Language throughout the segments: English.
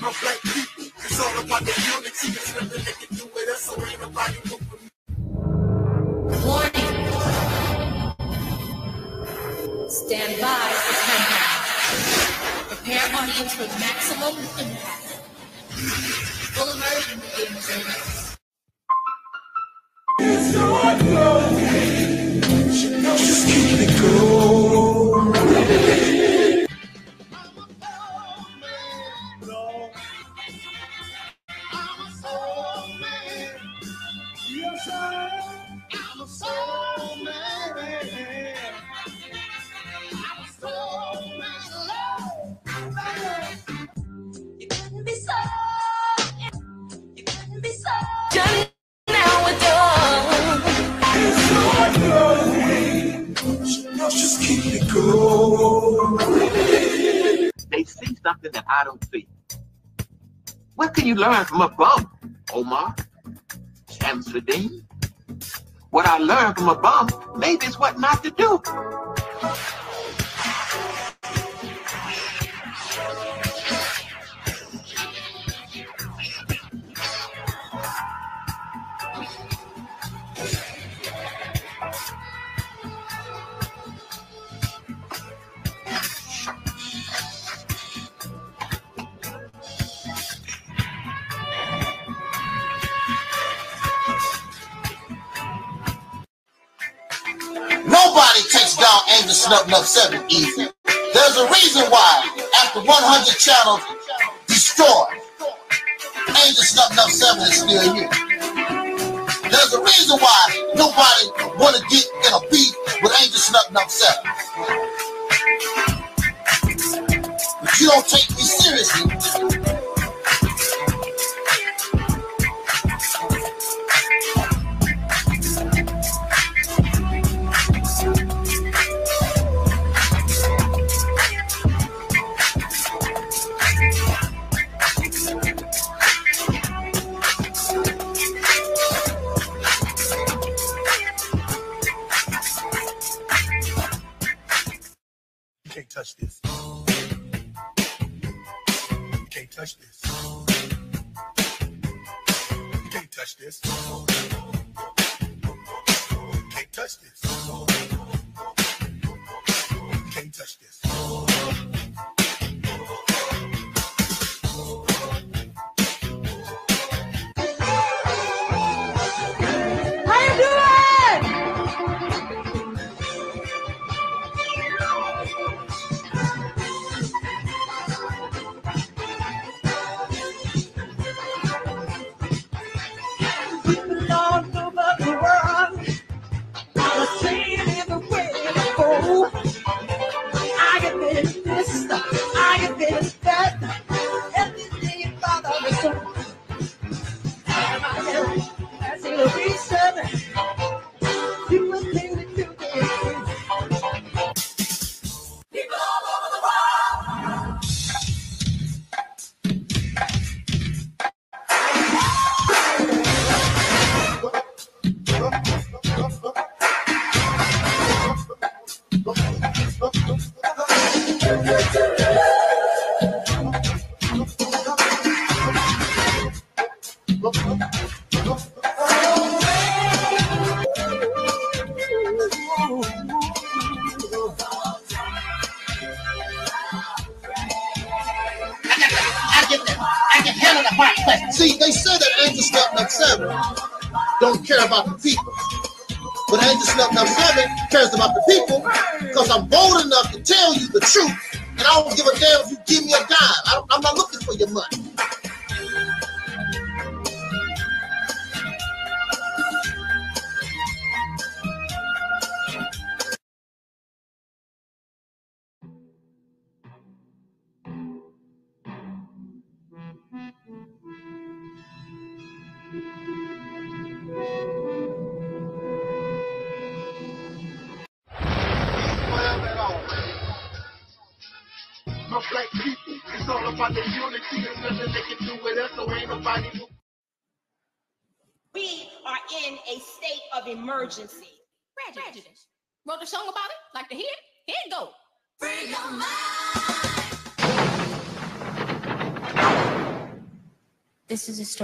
My black people, it's all about the unity. There's nothing they can do with so ain't nobody moving. Warning. Stand by for countdown. Prepare audience for maximum impact. Full immersion begins. Just keep it going. Something that I don't see. What can you learn from a bum, Omar? Shamsuddin? What I learned from a bum, maybe it's what not to do. Angelsnupnup7 easy. There's a reason why, after 100 channels destroyed, Angelsnupnup7 is still here. There's a reason why nobody want to get in a beef with Angelsnupnup7. But you don't take me seriously.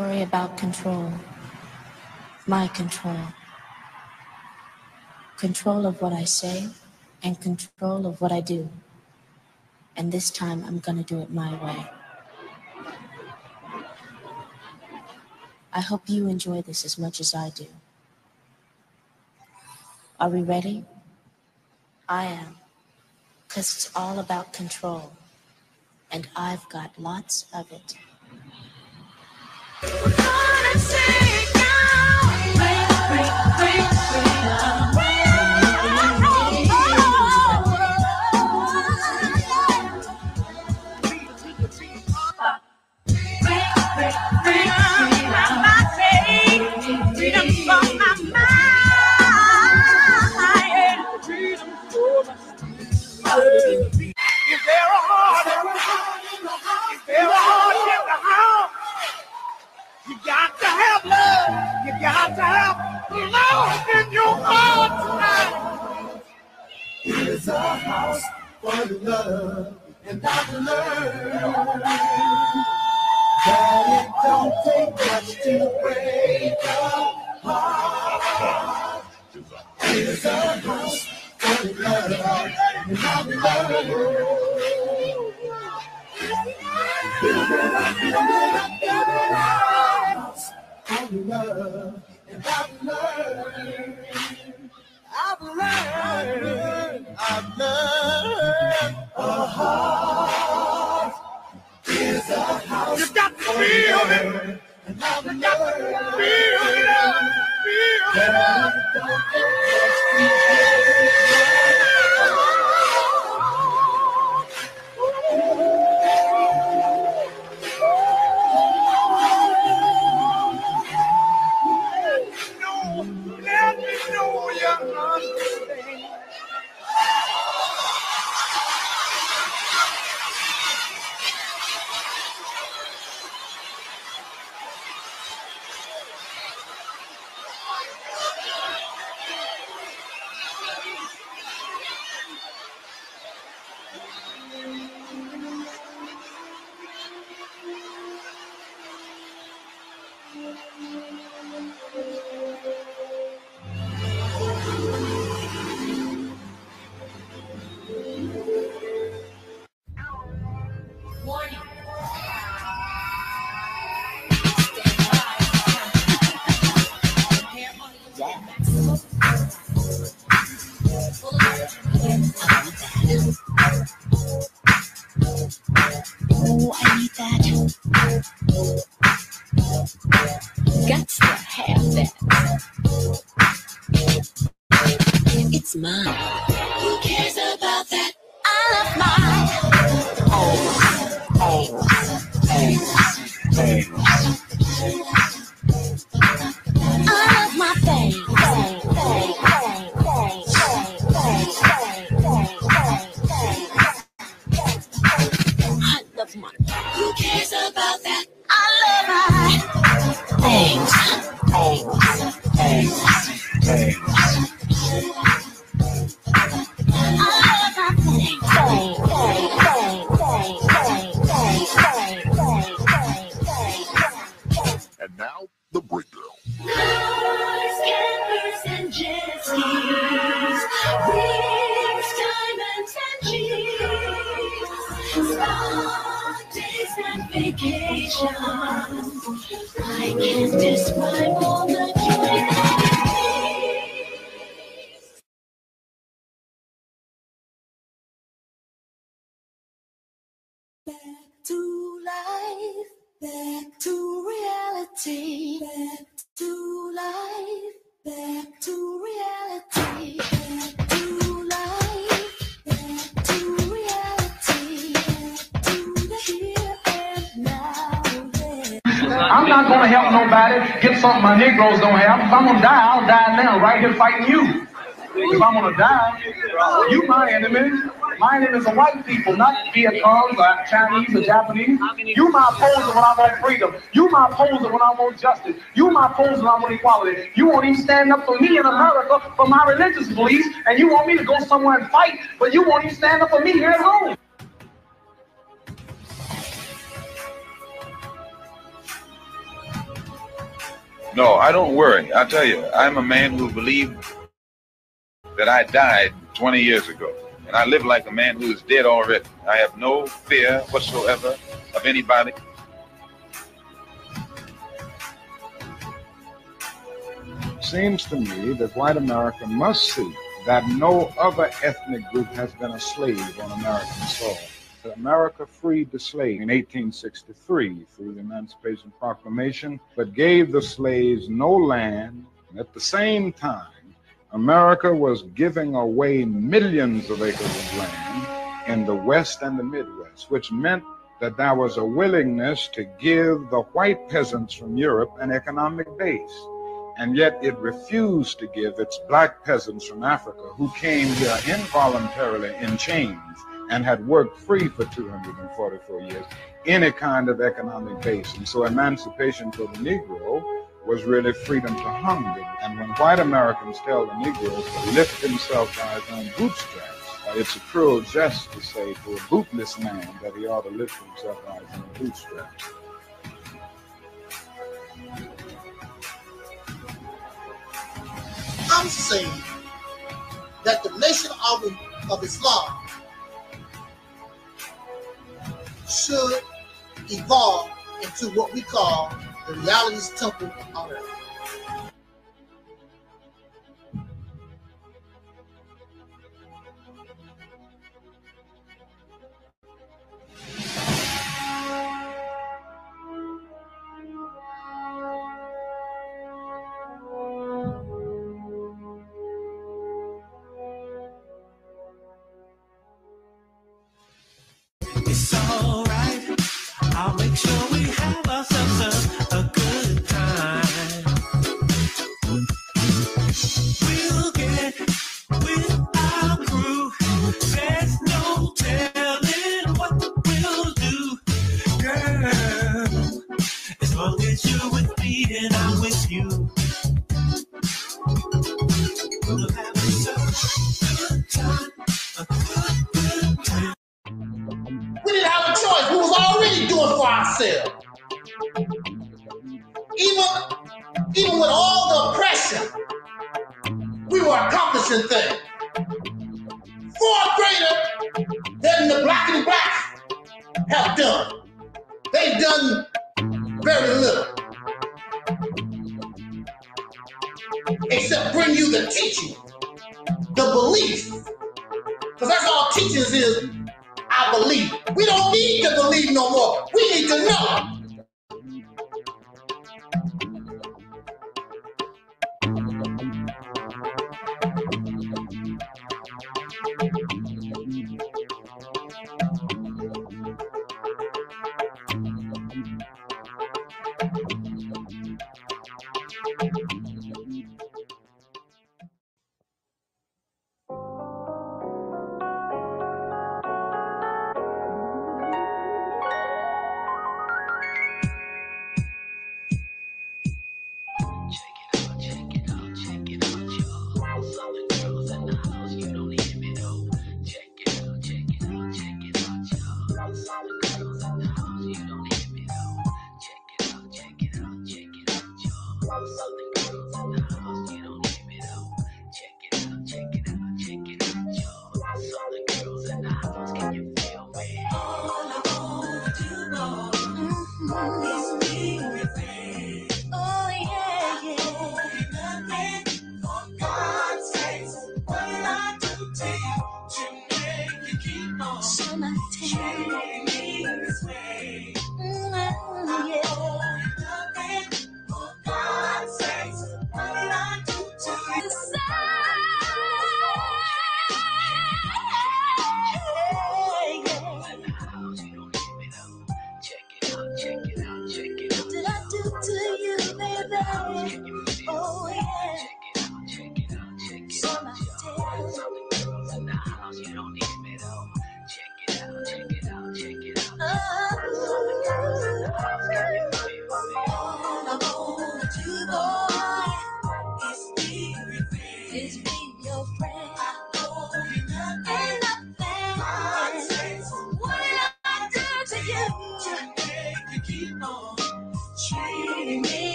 Story about control. My control. Control of what I say and control of what I do. And this time I'm gonna do it my way. I hope you enjoy this as much as I do. Are we ready? I am. Because it's all about control. And I've got lots of it. Thank you. Gonna die, I'll die now, right here fighting you. If I'm gonna die, you my enemy. My enemies are white people, not Vietcong or Chinese or Japanese. You my opposer when I want freedom. You my opposer when I want justice. You my opposer when I want equality. You won't even stand up for me in America for my religious beliefs, and you want me to go somewhere and fight, but you won't even stand up for me here at home. No, I don't worry. I tell you, I'm a man who believed that I died 20 years ago. And I live like a man who is dead already. I have no fear whatsoever of anybody. seems to me that white America must see that no other ethnic group has been a slave on American soil. America freed the slave in 1863 through the Emancipation Proclamation, but gave the slaves no land. At the same time, America was giving away millions of acres of land in the West and the Midwest, which meant that there was a willingness to give the white peasants from Europe an economic base and yet it refused to give its black peasants from Africa who came here involuntarily in chains and had worked free for 244 years any kind of economic base. And so emancipation for the Negro was really freedom to hunger. And when white Americans tell the Negroes to lift himself by his own bootstraps, it's a cruel jest to say to a bootless man that he ought to lift himself by his own bootstraps. I'm saying that the nation of, of Islam should evolve into what we call the realities temple on earth.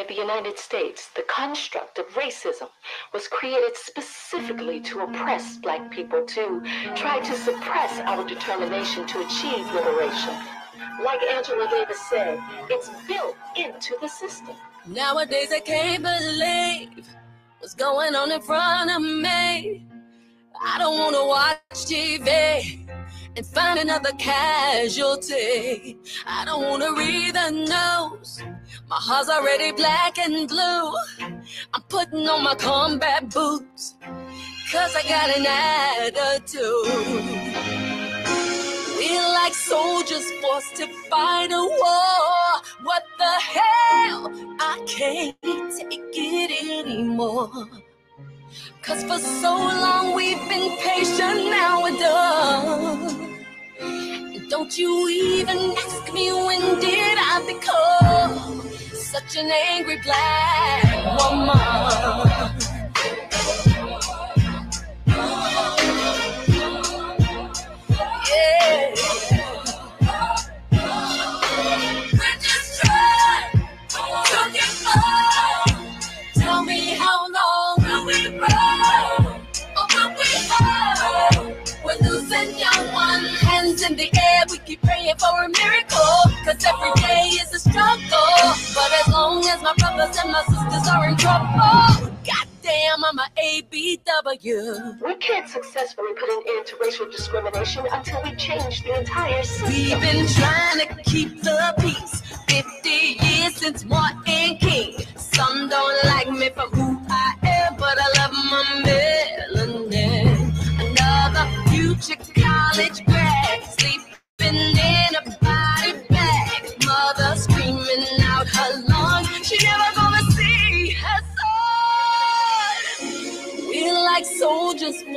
Of the United States, the construct of racism was created specifically to oppress black people, to try to suppress our determination to achieve liberation. Like Angela Davis said, it's built into the system. Nowadays, I can't believe what's going on in front of me. I don't want to watch TV and find another casualty. I don't want to read the news. My heart's already black and blue. I'm putting on my combat boots, cause I got an attitude. We're like soldiers forced to fight a war. What the hell? I can't take it anymore. Cause for so long we've been patient, now we're done. Don't you even ask me when did I become such an angry black woman? Yeah. Keep praying for a miracle. Cause every day is a struggle. But as long as my brothers and my sisters are in trouble, goddamn, I'm a ABW. We can't successfully put an end to racial discrimination until we change the entire system. We've been trying to keep the peace 50 years since Martin King. Some don't like me for who I am, but I love my melanin. Another future college grad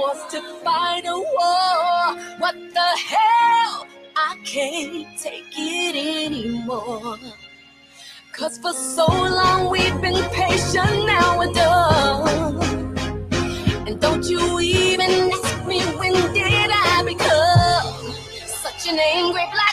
forced to fight a war. What the hell? I can't take it anymore. Cause for so long we've been patient, now we're done. And don't you even ask me when did I become such an angry black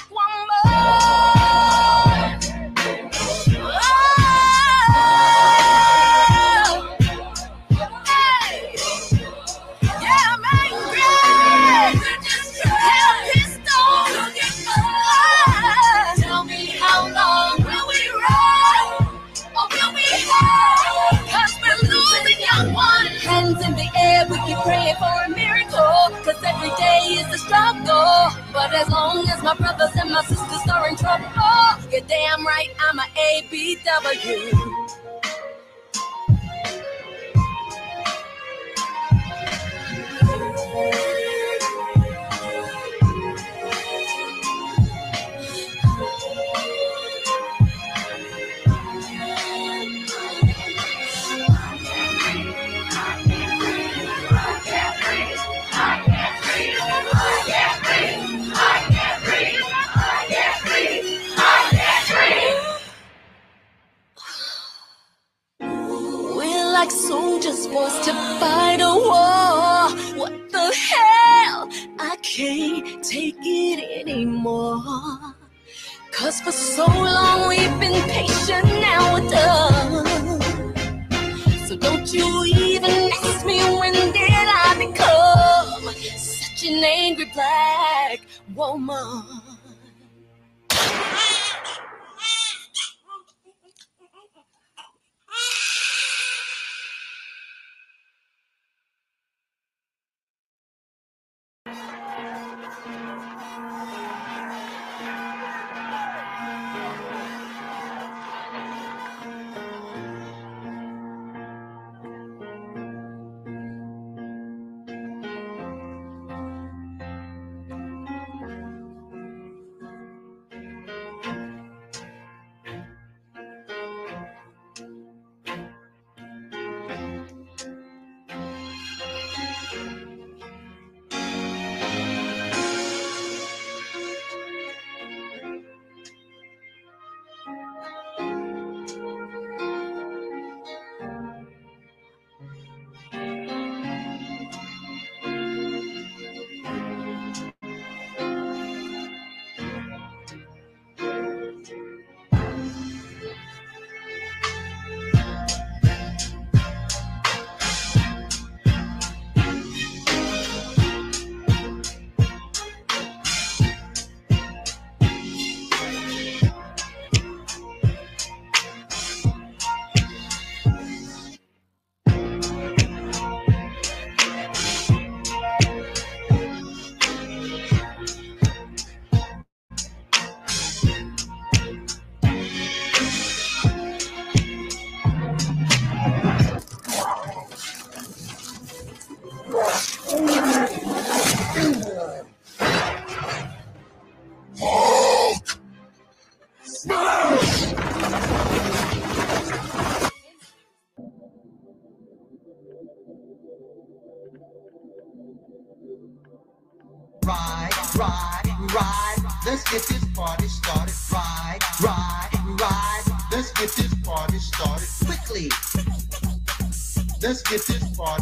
struggle. But as long as my brothers and my sisters are in trouble, you're damn right, I'm a ABW. We're soldiers forced to fight a war. What the hell? I can't take it anymore. Cause for so long we've been patient, now we're done. So don't you even ask me when did I become such an angry black woman?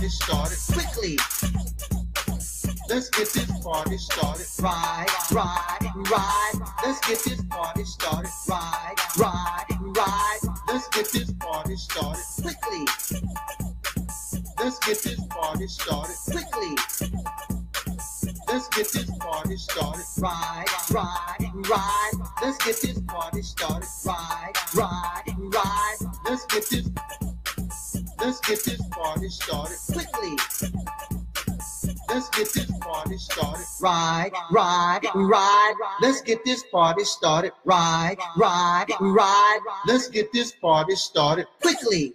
Started quickly. Let's get this party started. Ride, ride, ride. Let's get this party started. Get this party started. Ride, ride, ride. Let's get this party started quickly.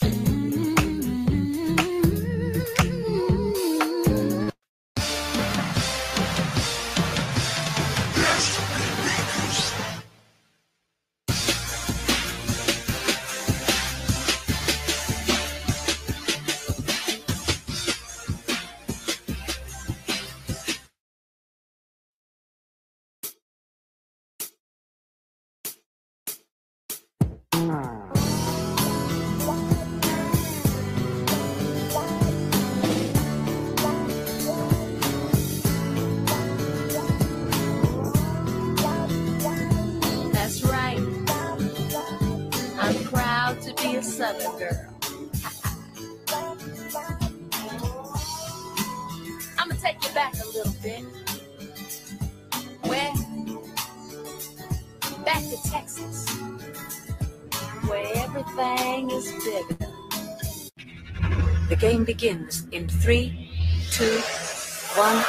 That's where everything is bigger. The game begins in three, two, one.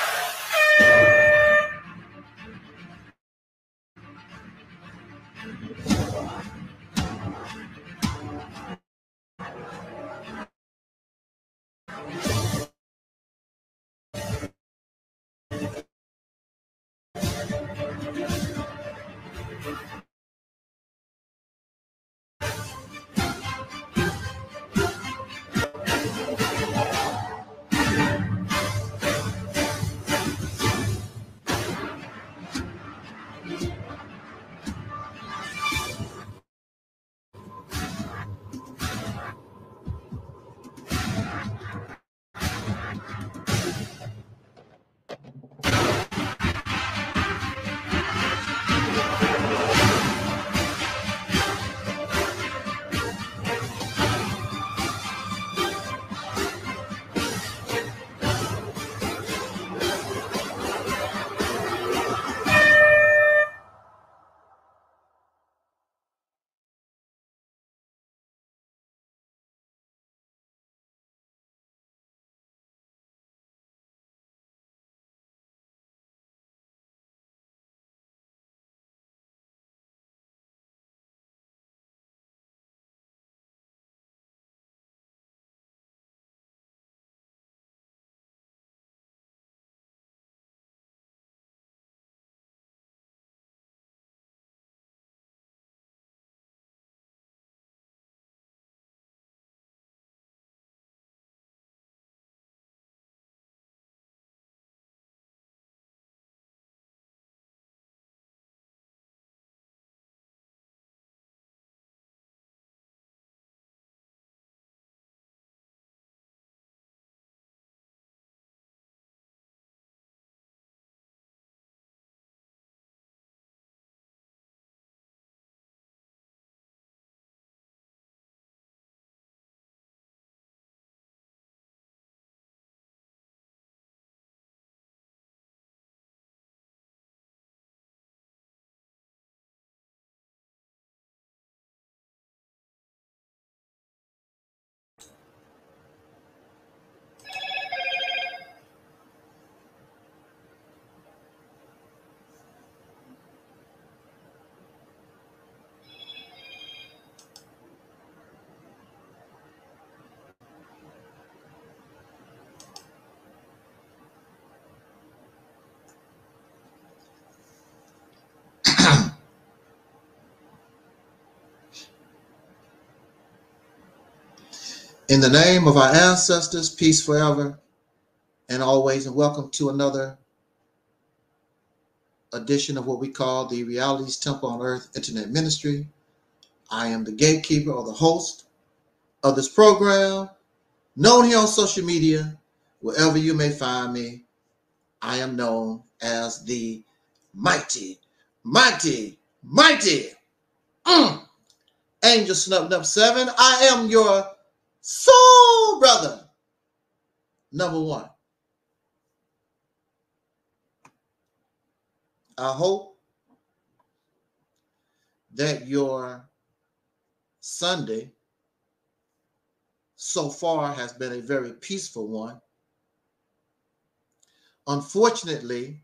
In the name of our ancestors, peace forever and always, and welcome to another edition of what we call the Realities Temple on Earth Internet Ministry. I am the gatekeeper or the host of this program, known here on social media, wherever you may find me. I am known as the mighty, mighty, mighty mm, Angelsnupnup7. I am your soul brother, number one. I hope that your Sunday so far has been a very peaceful one. Unfortunately,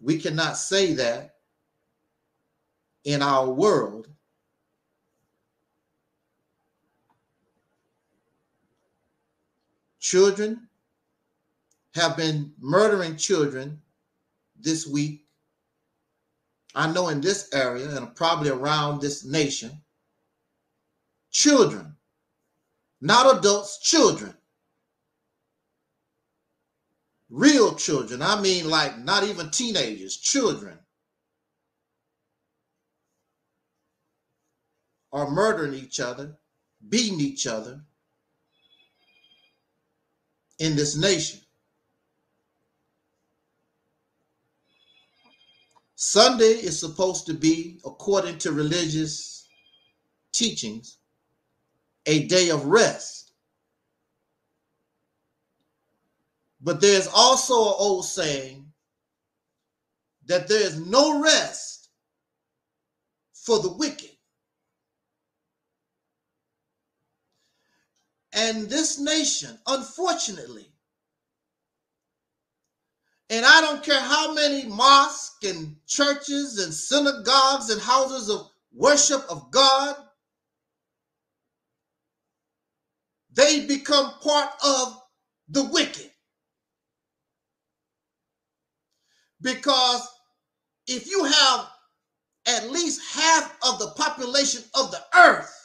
we cannot say that in our world children have been murdering children this week. I know in this area and probably around this nation, children, not adults, children, real children. I mean, like not even teenagers, children are murdering each other, beating each other in this nation. Sunday is supposed to be, according to religious teachings, a day of rest. But there's also an old saying that there is no rest for the wicked. And this nation, unfortunately, and I don't care how many mosques and churches and synagogues and houses of worship of God, they become part of the wicked. Because if you have at least half of the population of the earth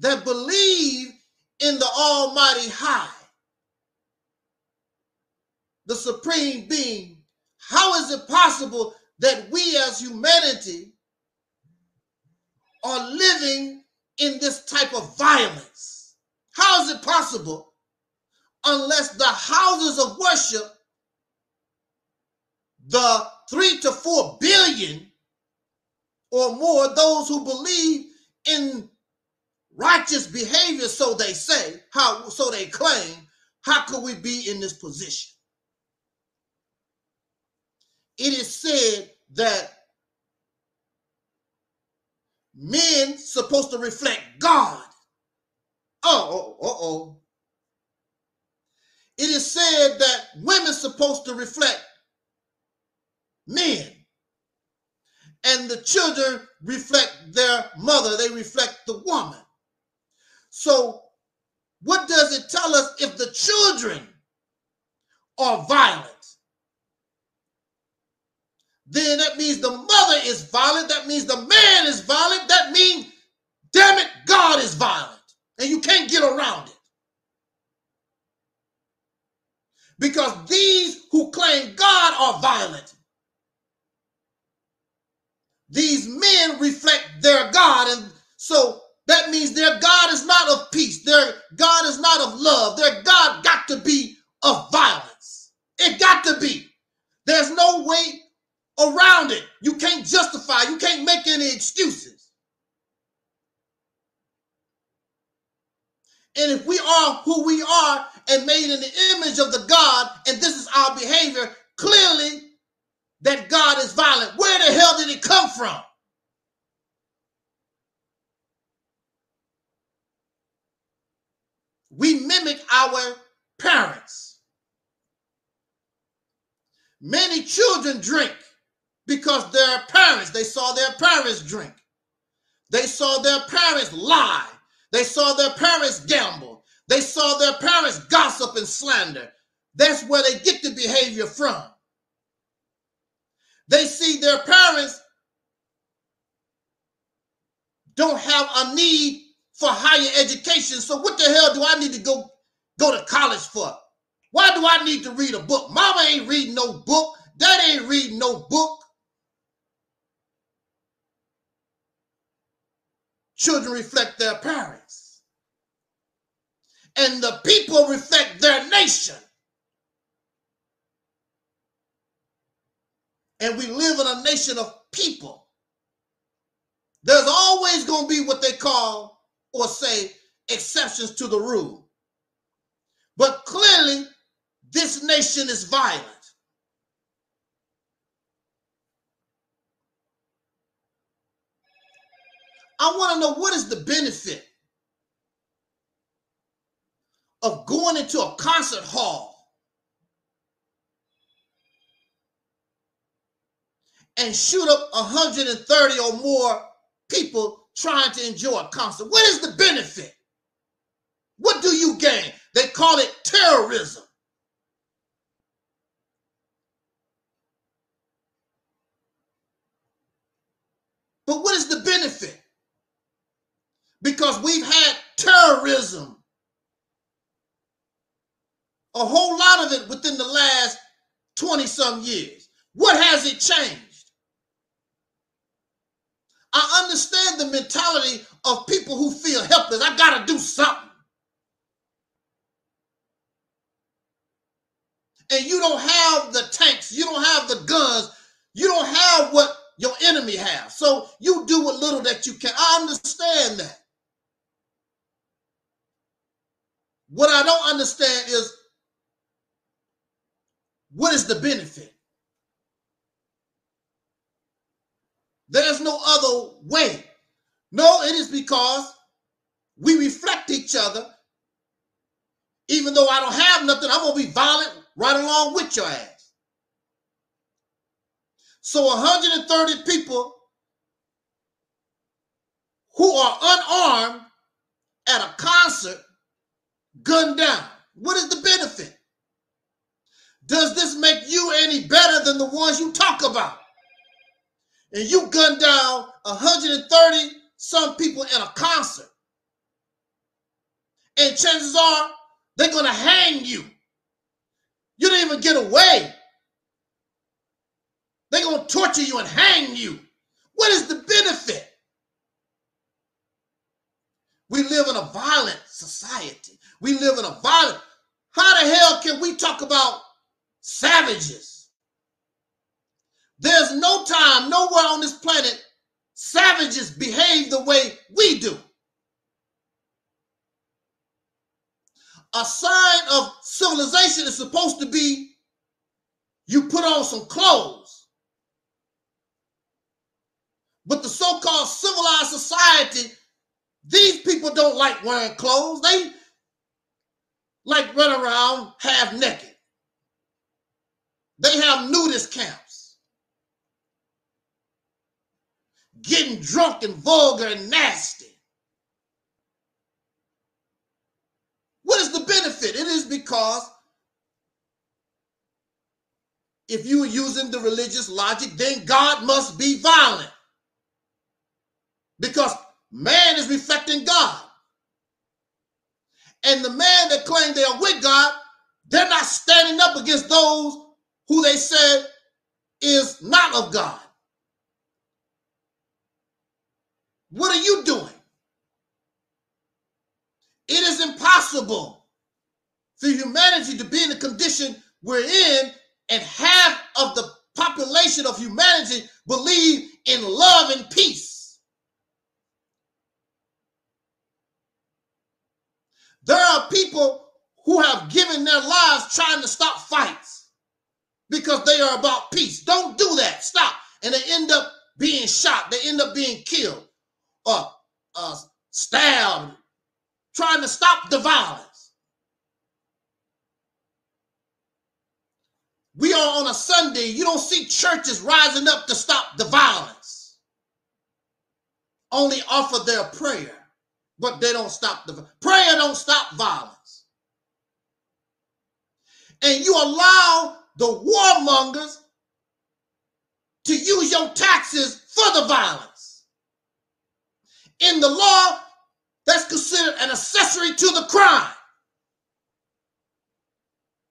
that believe in the Almighty High, the supreme being, how is it possible that we as humanity are living in this type of violence? How is it possible unless the houses of worship, the three to four billion or more, those who believe in righteous behavior, so they say, how so they claim, how could we be in this position? it is said that men supposed to reflect God. Oh, oh, oh. It is said that women supposed to reflect men. And the children reflect their mother, they reflect the woman. So, what does it tell us if the children are violent? then that means the mother is violent. That means the man is violent. That means, damn it, God is violent. And you can't get around it. Because these who claim God are violent. These men reflect their God. And so that means their God is not of peace. Their God is not of love. Their God got to be of violence. It got to be. There's no way around it. You can't justify, you can't make any excuses. And if we are who we are and made in the image of the God, and this is our behavior, clearly that God is violent. Where the hell did it come from? We mimic our parents. Many children drink because their parents, they saw their parents drink. They saw their parents lie. They saw their parents gamble. They saw their parents gossip and slander. That's where they get the behavior from. They see their parents don't have a need for higher education. So what the hell do I need to go go to college for? Why do I need to read a book? Mama ain't reading no book. Dad ain't reading no book. Children reflect their parents. And the people reflect their nation. And we live in a nation of people. There's always going to be what they call or say exceptions to the rule. But clearly, this nation is violent. I want to know what is the benefit of going into a concert hall and shoot up 130 or more people trying to enjoy a concert. What is the benefit? What do you gain? They call it terrorism. But what is the benefit? Because we've had terrorism, a whole lot of it within the last 20 some years. What has it changed? I understand the mentality of people who feel helpless. I got to do something. And you don't have the tanks, you don't have the guns, you don't have what your enemy has. So you do what little that you can. I understand that. What I don't understand is what is the benefit? There's no other way. No, it is because we reflect each other. Even though I don't have nothing, I'm going to be violent right along with your ass. So 130 people who are unarmed at a concert gunned down. What is the benefit? Does this make you any better than the ones you talk about? And you gunned down 130 some people in a concert. And chances are they're going to hang you. You didn't even get away. They're going to torture you and hang you. What is the benefit? We live in a violent society. We live in a violent. How the hell can we talk about savages? There's no time, nowhere on this planet, savages behave the way we do. A sign of civilization is supposed to be you put on some clothes. But the so called civilized society, these people don't like wearing clothes. They like run around half naked. They have nudist camps. Getting drunk and vulgar and nasty. What is the benefit? It is because if you are using the religious logic, then God must be violent. Because man is reflecting God. And the man that claim they are with God, they're not standing up against those who they said is not of God. What are you doing? It is impossible for humanity to be in the condition we're in and half of the population of humanity believe in love and peace. There are people who have given their lives trying to stop fights because they are about peace. Don't do that. Stop. And they end up being shot. They end up being killed or uh, stabbed, trying to stop the violence. We are on a Sunday. You don't see churches rising up to stop the violence. Only offer their prayer, but they don't stop the prayer. Don't stop violence. And you allow the warmongers to use your taxes for the violence. In the law, that's considered an accessory to the crime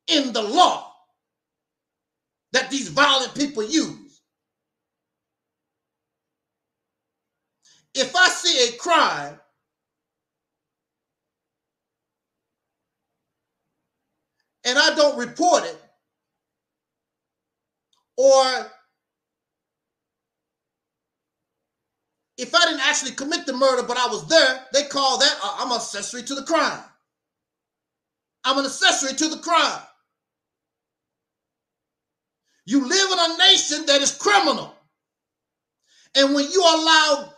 in the law that these violent people use. If I see a crime and I don't report it, or if I didn't actually commit the murder, but I was there, they call that uh, I'm accessory to the crime. I'm an accessory to the crime. You live in a nation that is criminal. And when you allow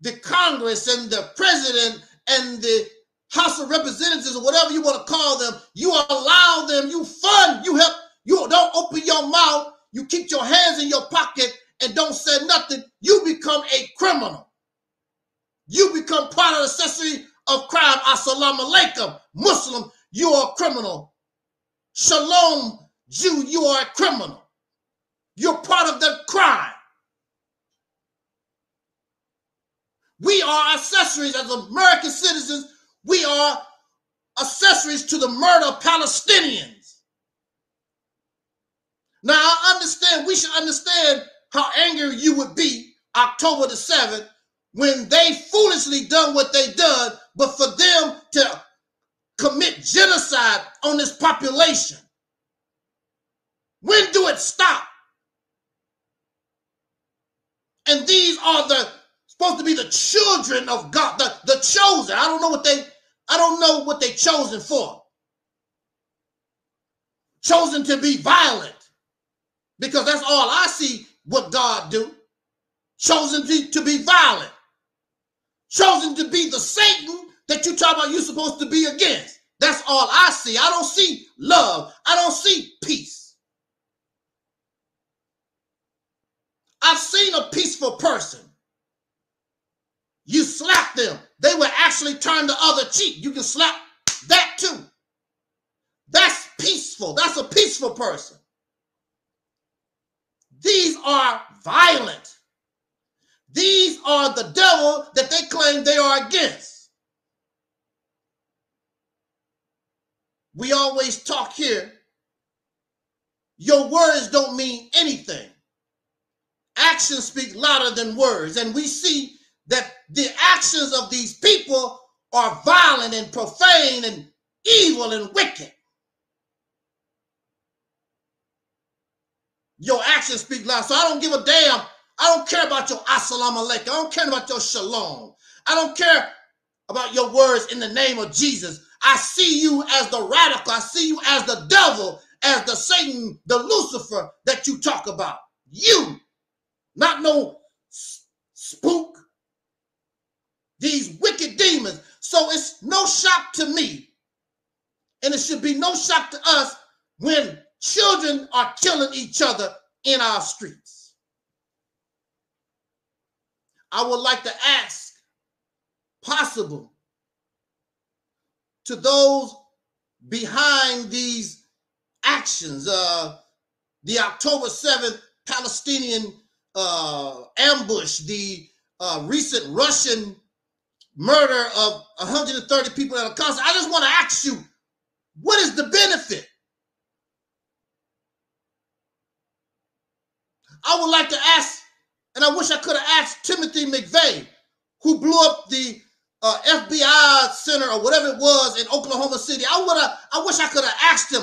the Congress and the president and the House of Representatives or whatever you want to call them, you allow them, you fund, you help, you don't open your mouth, you keep your hands in your pocket and don't say nothing, you become a criminal. You become part of the accessory of crime. Assalamu alaikum. Muslim, you are a criminal. Shalom, Jew, you are a criminal. You're part of the crime. We are accessories as American citizens. We are accessories to the murder of Palestinians. Now, I understand, we should understand how angry you would be October the 7th when they foolishly done what they done, but for them to commit genocide on this population. When do it stop? And these are the supposed to be the children of God, the, the chosen. I don't know what they, I don't know what they chosen for. Chosen to be violent. Because that's all I see what God do. Chosen to, be violent. Chosen to be the Satan that you talk about you're supposed to be against. That's all I see. I don't see love. I don't see peace. I've seen a peaceful person. You slap them, they will actually turn the other cheek. You can slap that too. That's peaceful. That's a peaceful person. These are violent. These are the devil that they claim they are against. We always talk here. Your words don't mean anything. Actions speak louder than words. And we see that the actions of these people are violent and profane and evil and wicked. Your actions speak loud. So I don't give a damn. I don't care about your assalamu alaikum. I don't care about your shalom. I don't care about your words in the name of Jesus. I see you as the radical. I see you as the devil, as the Satan, the Lucifer that you talk about. You, not no spook. These wicked demons. So it's no shock to me, and it should be no shock to us when Children are killing each other in our streets. I would like to ask, possible, to those behind these actions, uh, the October 7th Palestinian uh, ambush, the uh, recent Russian murder of 130 people at a concert. I just want to ask you, what is the benefit? I would like to ask, and I wish I could have asked Timothy McVeigh, who blew up the uh, FBI center or whatever it was in Oklahoma City. I would have. I wish I could have asked him,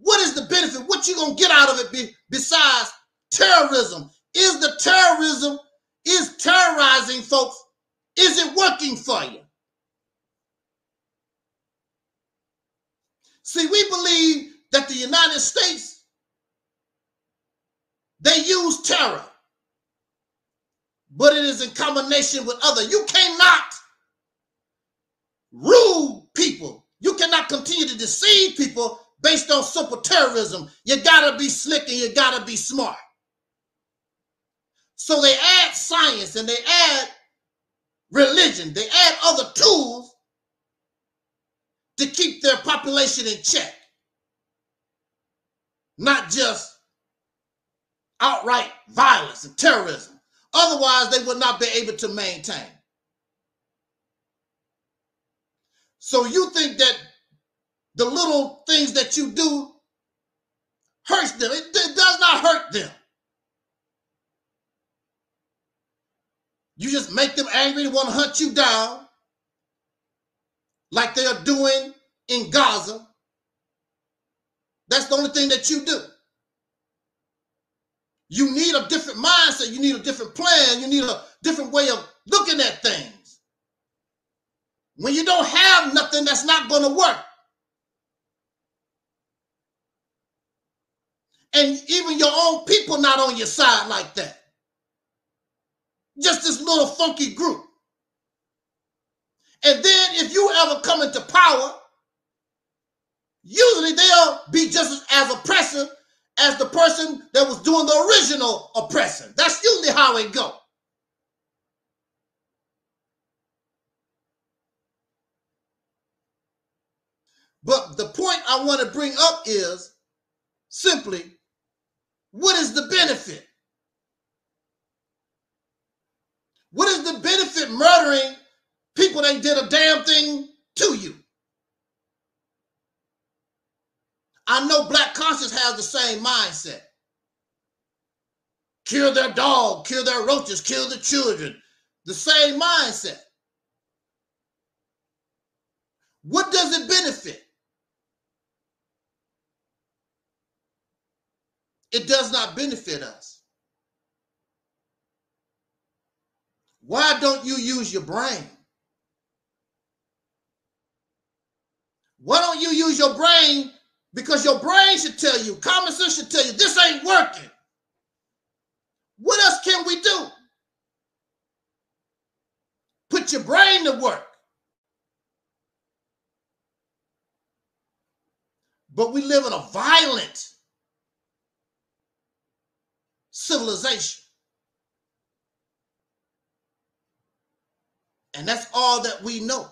what is the benefit? What you gonna get out of it be, besides terrorism? Is the terrorism is terrorizing folks? Is it working for you? See, we believe that the United States they use terror, but it is in combination with other. You cannot rule people. You cannot continue to deceive people based on simple terrorism. You gotta be slick and you gotta be smart. So they add science and they add religion, they add other tools to keep their population in check. Not just outright violence and terrorism. Otherwise, they would not be able to maintain. So you think that the little things that you do hurts them. It, it does not hurt them. You just make them angry, they want to hunt you down, like they are doing in Gaza. That's the only thing that you do. You need a different mindset. You need a different plan. You need a different way of looking at things. When you don't have nothing, that's not going to work. And even your own people not on your side like that. Just this little funky group. And then if you ever come into power, usually they'll be just as oppressive as the person that was doing the original oppressing. That's usually how it go. But the point I want to bring up is simply what is the benefit? What is the benefit murdering people that did a damn thing to you? I know Black Conscious has the same mindset. Kill their dog, kill their roaches, kill the children. The same mindset. What does it benefit? It does not benefit us. Why don't you use your brain? Why don't you use your brain? Because your brain should tell you, common sense should tell you, this ain't working. What else can we do? Put your brain to work. But we live in a violent civilization. And that's all that we know.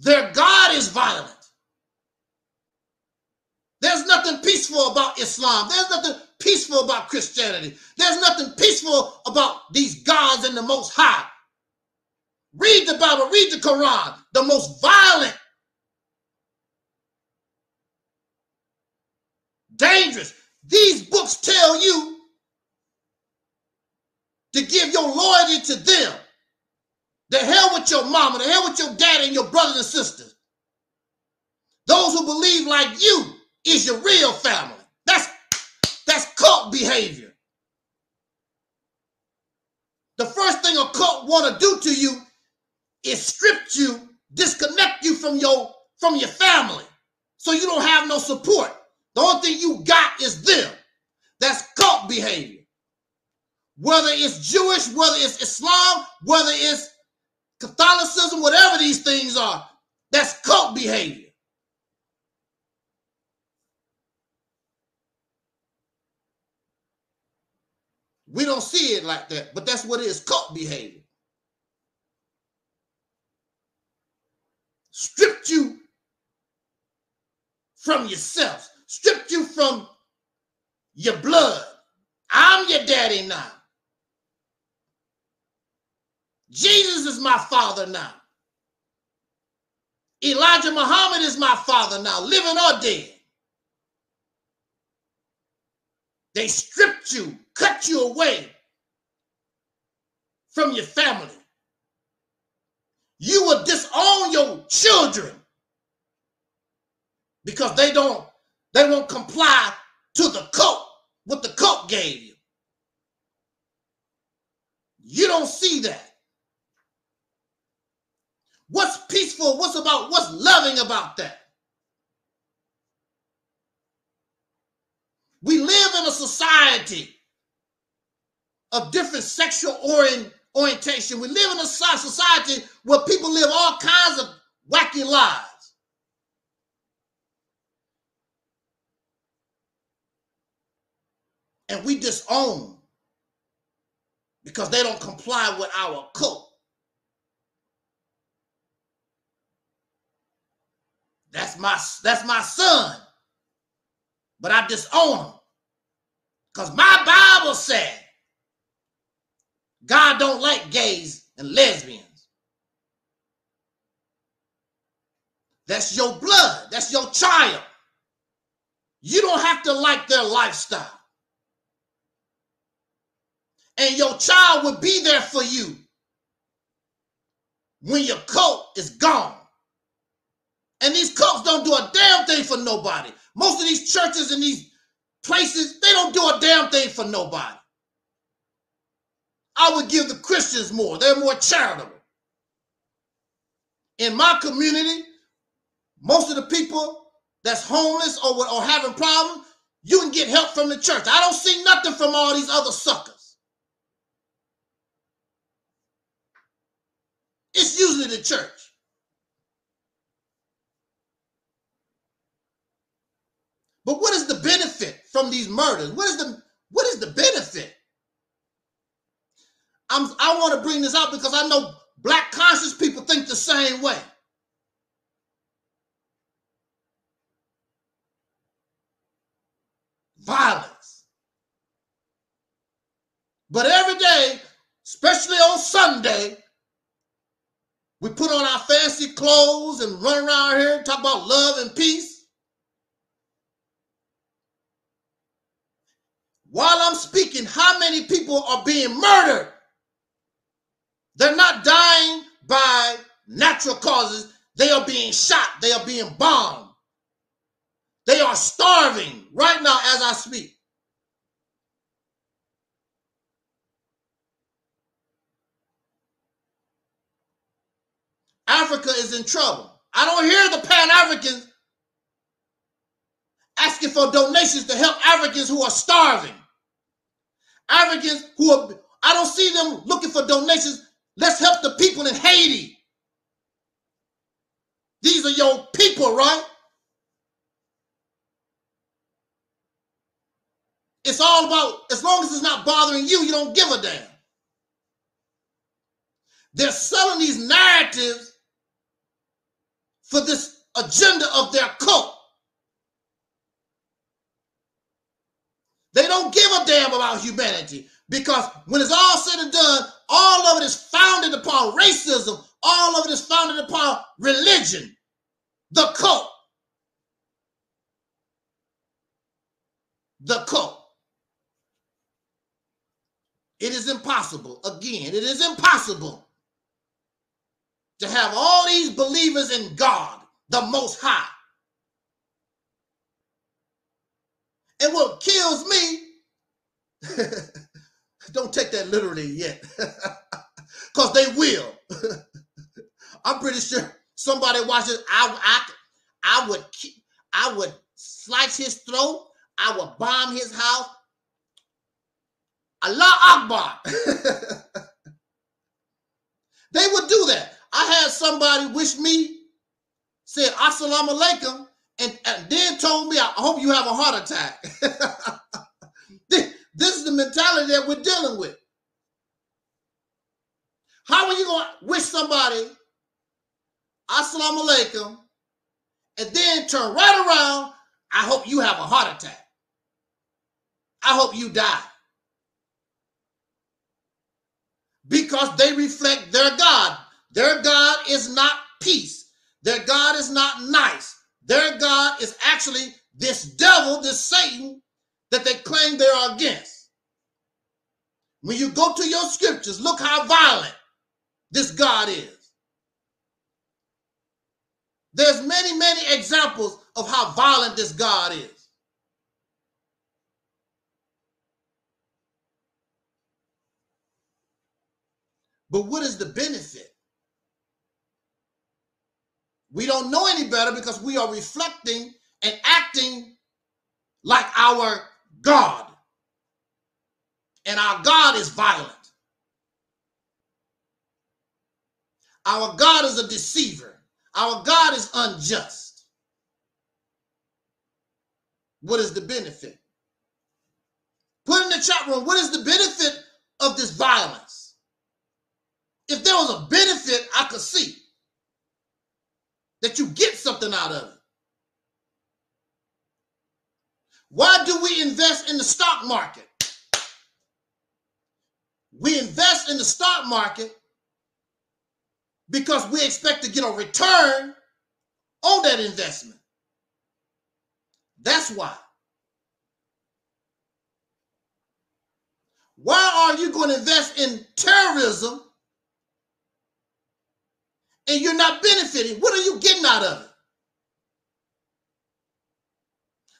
Their God is violent. There's nothing peaceful about Islam. There's nothing peaceful about Christianity. There's nothing peaceful about these gods and the Most High. Read the Bible, read the Quran. The most violent, dangerous. These books tell you to give your loyalty to them. The hell with your mama, the hell with your dad and your brothers and sisters. Those who believe like you is your real family. That's that's cult behavior. The first thing a cult want to do to you is strip you, disconnect you from your from your family, so you don't have no support. The only thing you got is them. That's cult behavior. Whether it's Jewish, whether it's Islam, whether it's Catholicism, whatever these things are, that's cult behavior. We don't see it like that, but that's what it is cult behavior. Stripped you from yourself, stripped you from your blood. I'm your daddy now. Jesus is my father now. Elijah Muhammad is my father now, living or dead. They stripped you, cut you away from your family. You will disown your children because they don't they won't comply to the cult what the cult gave you. You don't see that. What's peaceful? What's about what's loving about that? We live in a society of different sexual orient, orientation. We live in a society where people live all kinds of wacky lives. And we disown because they don't comply with our cult. That's my that's my son. But I disown him. Because my Bible said God don't like gays and lesbians. That's your blood. That's your child. You don't have to like their lifestyle. And your child will be there for you when your coat is gone. And these cults don't do a damn thing for nobody. Most of these churches and these places, they don't do a damn thing for nobody. I would give the Christians more. They're more charitable. In my community, most of the people that's homeless or, or having problems, you can get help from the church. I don't see nothing from all these other suckers. It's usually the church. But what is the benefit from these murders? What is the what is the benefit? I'm, I want to bring this out because I know black conscious people think the same way. Violence. But every day, especially on Sunday, we put on our fancy clothes and run around here and talk about love and peace. While I'm speaking, how many people are being murdered? They're not dying by natural causes. They are being shot. They are being bombed. They are starving right now as I speak. Africa is in trouble. I don't hear the Pan Africans asking for donations to help Africans who are starving. Africans who are, I don't see them looking for donations. Let's help the people in Haiti. These are your people, right? It's all about, as long as it's not bothering you, you don't give a damn. They're selling these narratives for this agenda of their cult. They don't give a damn about humanity because when it's all said and done, all of it is founded upon racism, all of it is founded upon religion, the cult. The cult. It is impossible, again, it is impossible to have all these believers in God, the Most High. And what kills me, don't take that literally yet, because they will. I'm pretty sure somebody watches. I, I, I would, I would slice his throat. I would bomb his house. Allah Akbar. they would do that. I had somebody wish me, said Assalamu alaikum, and, and then told me, I hope you have a heart attack. this is the mentality that we're dealing with. How are you going to wish somebody Assalamu alaikum and then turn right around? I hope you have a heart attack. I hope you die. Because they reflect their God. Their God is not peace. Their God is not nice. Their God is actually this devil, this Satan that they claim they are against. When you go to your scriptures, look how violent this God is. There's many, many examples of how violent this God is. But what is the benefit? We don't know any better because we are reflecting and acting like our God. And our God is violent. Our God is a deceiver. Our God is unjust. What is the benefit? Put in the chat room, what is the benefit of this violence? If there was a benefit I could see, that you get something out of it. Why do we invest in the stock market? We invest in the stock market because we expect to get a return on that investment. That's why. Why are you going to invest in terrorism and you're not benefiting? What are you getting out of it?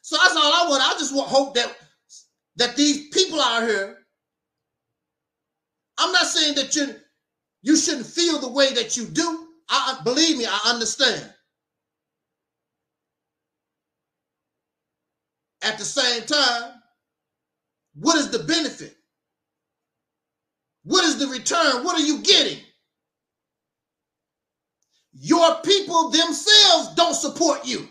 So that's all I want. I just want hope that that these people out here. I'm not saying that you you shouldn't feel the way that you do. I believe me, I understand. At the same time, what is the benefit? What is the return? What are you getting? Your people themselves don't support you.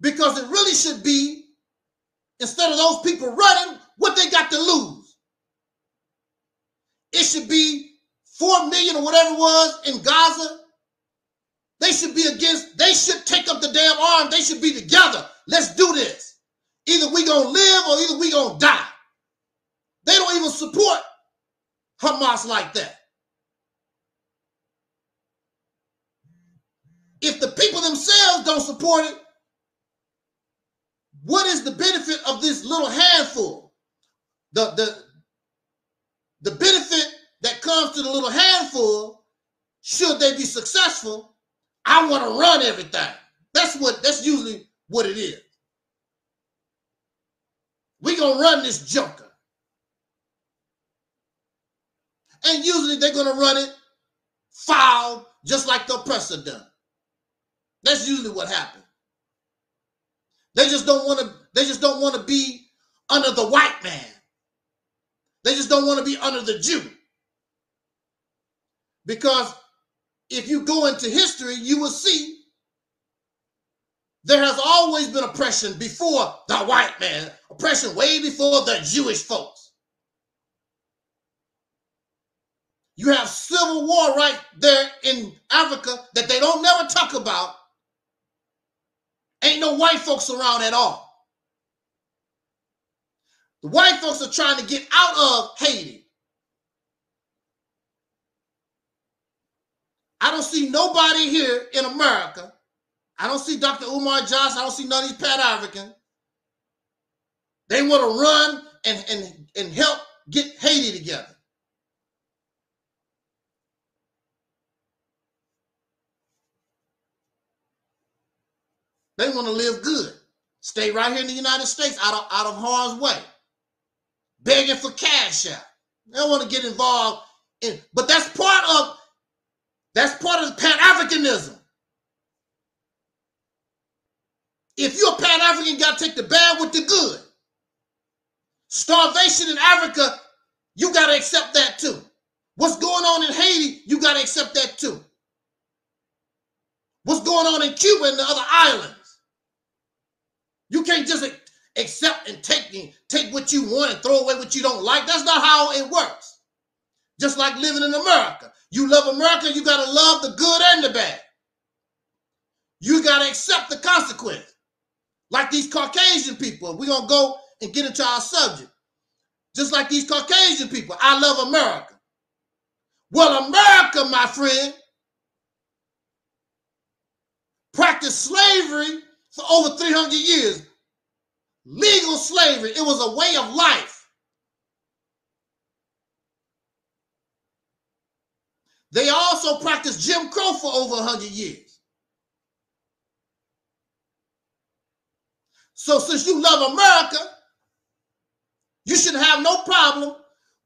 Because it really should be, instead of those people running, what they got to lose. It should be 4 million or whatever it was in Gaza. They should be against, they should take up the damn arm. They should be together. Let's do this. Either we gonna live or either we gonna die. They don't even support Hamas like that. If the people themselves don't support it, what is the benefit of this little handful? The, the, the benefit that comes to the little handful, should they be successful, I want to run everything. That's what that's usually what it is. we gonna run this joker. And usually they're gonna run it foul, just like the oppressor done. That's usually what happens. They just don't want to, they just don't want to be under the white man. They just don't want to be under the Jew. Because if you go into history, you will see there has always been oppression before the white man, oppression way before the Jewish folks. You have civil war right there in Africa that they don't never talk about. Ain't no white folks around at all. The white folks are trying to get out of Haiti. I don't see nobody here in America. I don't see Dr. Umar Johnson. I don't see none of these Pan Africans. They want to run and, and, and help get Haiti together. They want to live good. Stay right here in the United States out of, out of harm's way. Begging for cash out. They don't want to get involved in, but that's part of that's part of Pan-Africanism. If you're a Pan-African, you gotta take the bad with the good. Starvation in Africa, you gotta accept that too. What's going on in Haiti, you gotta accept that too. What's going on in Cuba and the other islands? You can't just accept and take take what you want and throw away what you don't like. That's not how it works. Just like living in America. You love America, you got to love the good and the bad. You got to accept the consequence. Like these Caucasian people. We're going to go and get into our subject. Just like these Caucasian people. I love America. Well, America, my friend, practiced slavery for over 300 years. Legal slavery. It was a way of life. They also practiced Jim Crow for over 100 years. So, since you love America, you should have no problem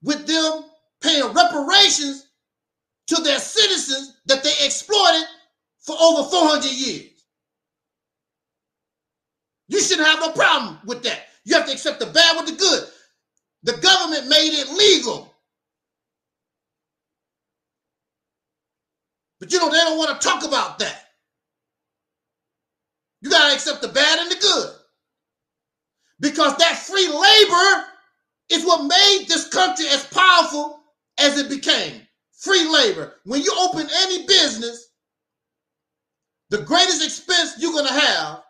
with them paying reparations to their citizens that they exploited for over 400 years. You shouldn't have no problem with that. You have to accept the bad with the good. The government made it legal But you know, they don't want to talk about that. You got to accept the bad and the good. Because that free labor is what made this country as powerful as it became. Free labor. When you open any business, the greatest expense you're going to have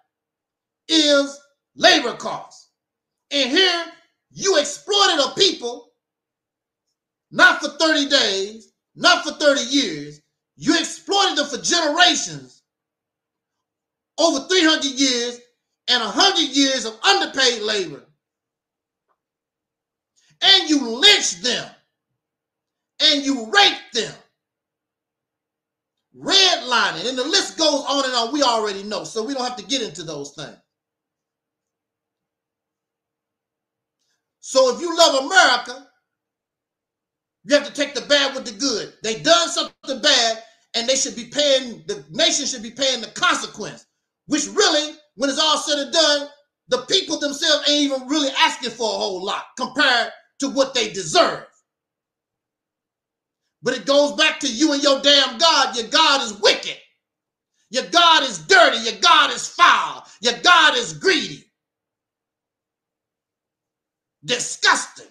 is labor costs. And here you exploited a people not for 30 days, not for 30 years, You exploited them for generations, over 300 years, and 100 years of underpaid labor. And you lynched them, and you raped them. Redlining, and the list goes on and on. We already know, so we don't have to get into those things. So if you love America, you have to take the bad with the good. They done something bad, and they should be paying. The nation should be paying the consequence. Which really, when it's all said and done, the people themselves ain't even really asking for a whole lot compared to what they deserve. But it goes back to you and your damn God. Your God is wicked. Your God is dirty. Your God is foul. Your God is greedy. Disgusting.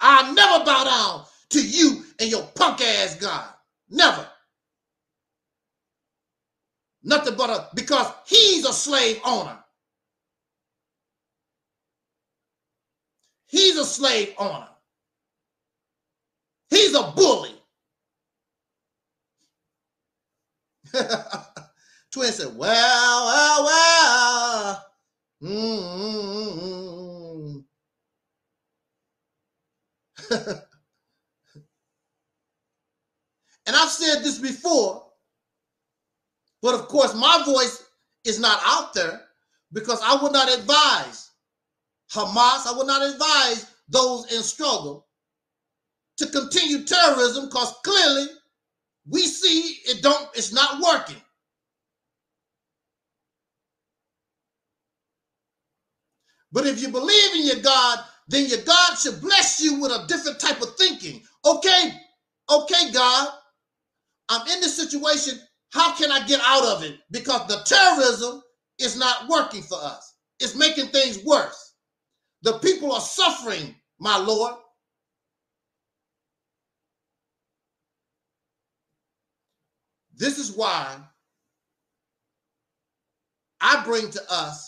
I'll never bow down to you and your punk ass God. Never. Nothing but a because he's a slave owner. He's a slave owner. He's a bully. Twin said, well, well, well. Mm-hmm. and I've said this before, but of course, my voice is not out there because I would not advise Hamas, I would not advise those in struggle to continue terrorism because clearly we see it don't it's not working. But if you believe in your god then your god should bless you with a different type of thinking. Okay? Okay god. I'm in this situation. How can i get out of it? Because the terrorism is not working for us. It's making things worse. The people are suffering my lord. This is why I bring to us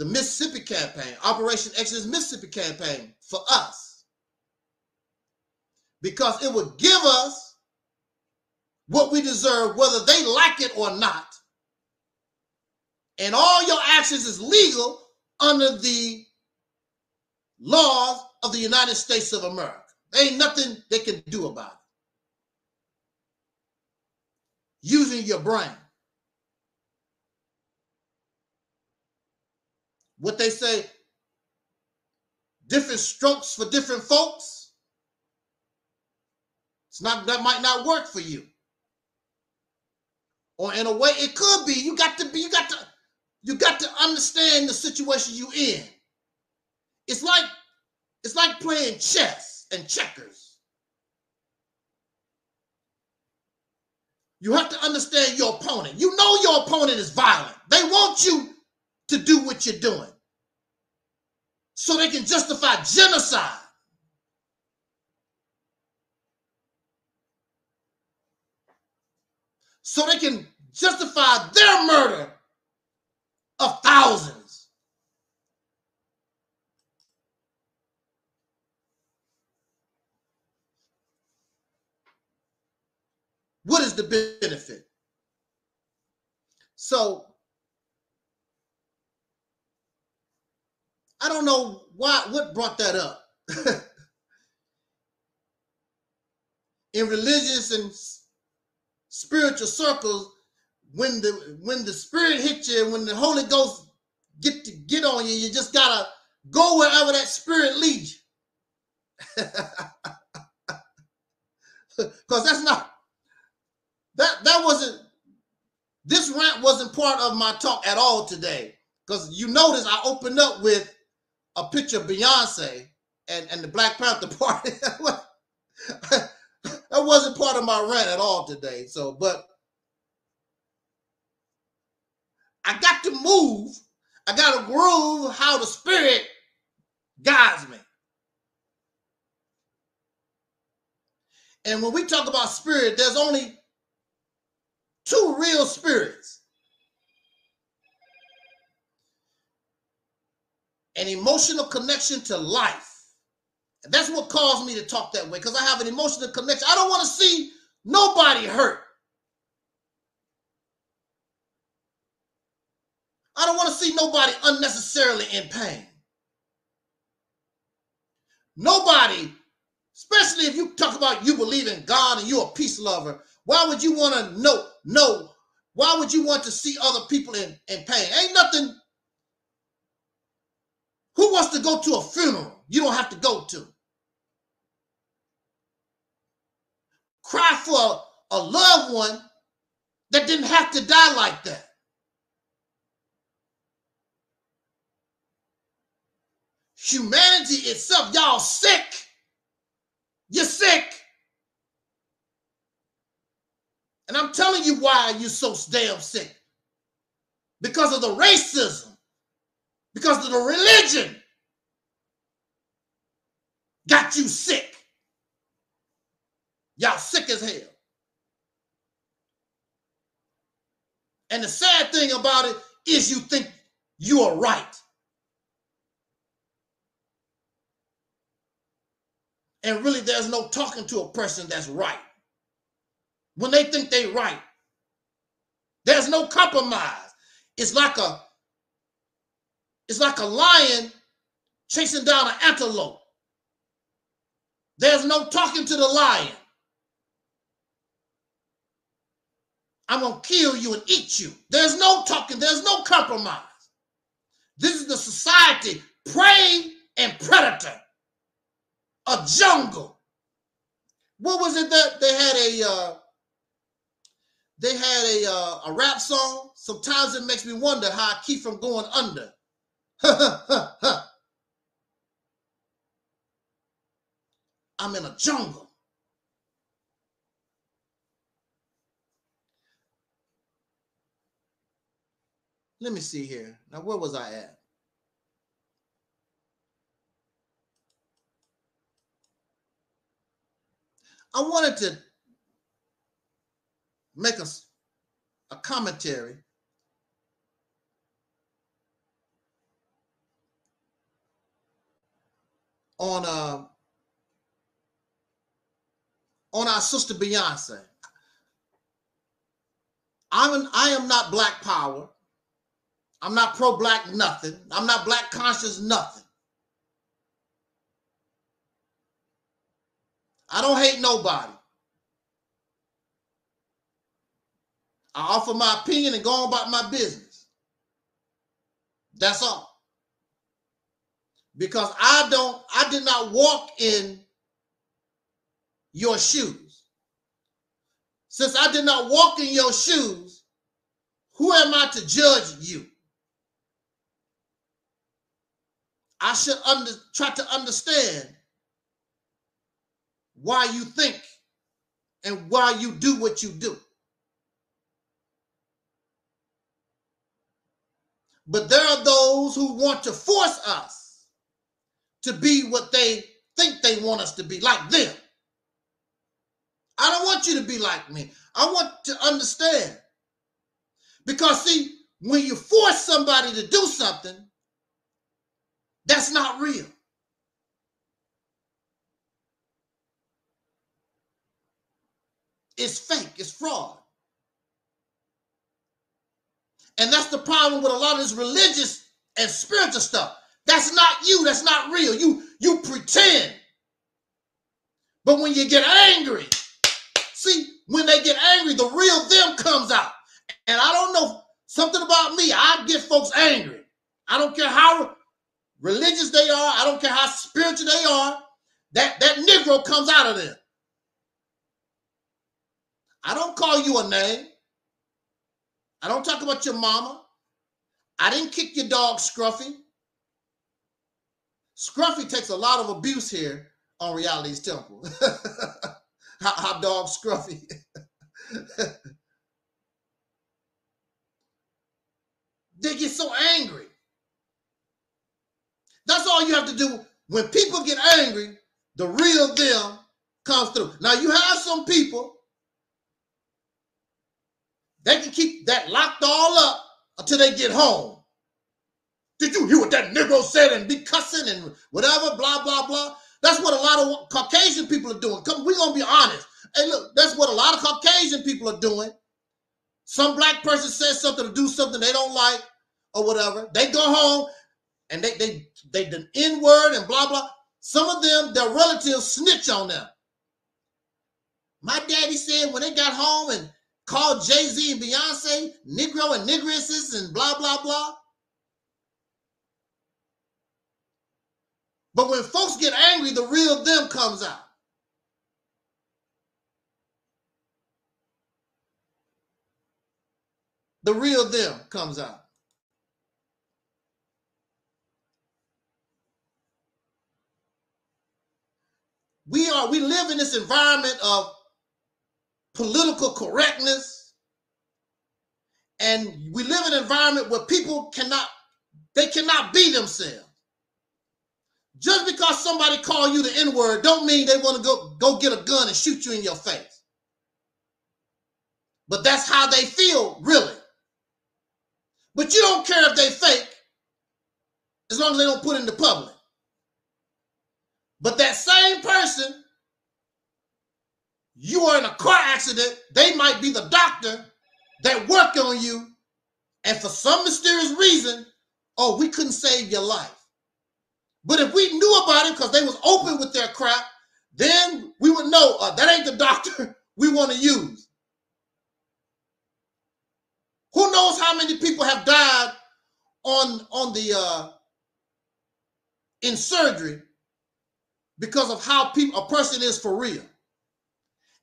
the Mississippi campaign, Operation Exodus Mississippi campaign for us. Because it would give us what we deserve, whether they like it or not. And all your actions is legal under the laws of the United States of America. There ain't nothing they can do about it. using your brain. What they say, different strokes for different folks. It's not that might not work for you. Or in a way, it could be. You got to be, you got to, you got to understand the situation you in. It's like, it's like playing chess and checkers. You have to understand your opponent. You know your opponent is violent. They want you to do what you're doing so they can justify genocide. So they can justify their murder of thousands. What is the benefit? So I don't know why what brought that up. In religious and spiritual circles, when the when the spirit hits you, when the Holy Ghost get to get on you, you just gotta go wherever that spirit leads you. Because that's not that that wasn't this rant wasn't part of my talk at all today. Because you notice I opened up with a picture of Beyonce and, and the Black Panther Party. that wasn't part of my rant at all today. So, but I got to move. I got to groove how the spirit guides me. And when we talk about spirit, there's only two real spirits an emotional connection to life. And that's what caused me to talk that way because I have an emotional connection. I don't want to see Nobody hurt. I don't want to see nobody unnecessarily in pain. Nobody, especially if you talk about you believe in God and you're a peace lover, why would you want to know? No, why would you want to see other people in, in pain? Ain't nothing. Who wants to go to a funeral you don't have to go to? Cry for a, loved one that didn't have to die like that. Humanity itself, y'all sick. You're sick. And I'm telling you why you're so damn sick. Because of the racism, because of the religion got you sick. Y'all sick as hell. And the sad thing about it is you think you are right. And really, there's no talking to a person that's right. When they think they're right, there's no compromise. It's like a it's like a lion chasing down an antelope. There's no talking to the lion. I'm going to kill you and eat you. There's no talking, there's no compromise. This is the society, prey and predator a jungle. What was it that they had a uh, they had a uh, a rap song? Sometimes it makes me wonder how I keep from going under. I'm in a jungle. Let me see here. Now, where was I at? I wanted to make a, a commentary on uh, on our sister Beyonce. I'm an, I am not black power. I'm not pro black nothing. I'm not black conscious nothing. I don't hate nobody. I offer my opinion and go on about my business. That's all. Because I don't, I did not walk in your shoes. Since I did not walk in your shoes, who am I to judge you? I should under, try to understand why you think and why you do what you do. But there are those who want to force us to be what they think they want us to be, like them. I don't want you to be like me. I want to understand. Because, see, when you force somebody to do something, that's not real. It's fake, it's fraud. And that's the problem with a lot of this religious and spiritual stuff. That's not you, that's not real. You you pretend. But when you get angry, see, when they get angry, the real them comes out. And I don't know something about me. I get folks angry. I don't care how religious they are, I don't care how spiritual they are. That that Negro comes out of them. I don't call you a name. I don't talk about your mama. I didn't kick your dog Scruffy. Scruffy takes a lot of abuse here on Reality's Temple. Hot dog Scruffy. they get so angry. That's all you have to do. When people get angry, the real them comes through. Now you have some people they can keep that locked all up until they get home. Did you hear what that Negro said and be cussing and whatever, blah, blah, blah? That's what a lot of Caucasian people are doing. Come, we're gonna be honest. Hey, look, that's what a lot of Caucasian people are doing. Some black person says something to do something they don't like or whatever. They go home and they they they the N word and blah blah. Some of them, their relatives snitch on them. My daddy said when they got home and called Jay Z and Beyonce Negro and Negresses and blah blah blah. But when folks get angry, the real them comes out. The real them comes out. We are we live in this environment of political correctness and we live in an environment where people cannot they cannot be themselves. Just because somebody call you the N-word don't mean they want to go go get a gun and shoot you in your face. But that's how they feel, really. But you don't care if they fake as long as they don't put it in the public. But that same person, you are in a car accident, they might be the doctor that worked on you, and for some mysterious reason, oh, we couldn't save your life. But if we knew about it because they was open with their crap, then we would know uh, that ain't the doctor we want to use. Who knows how many people have died on on the uh, in surgery because of how people a person is for real,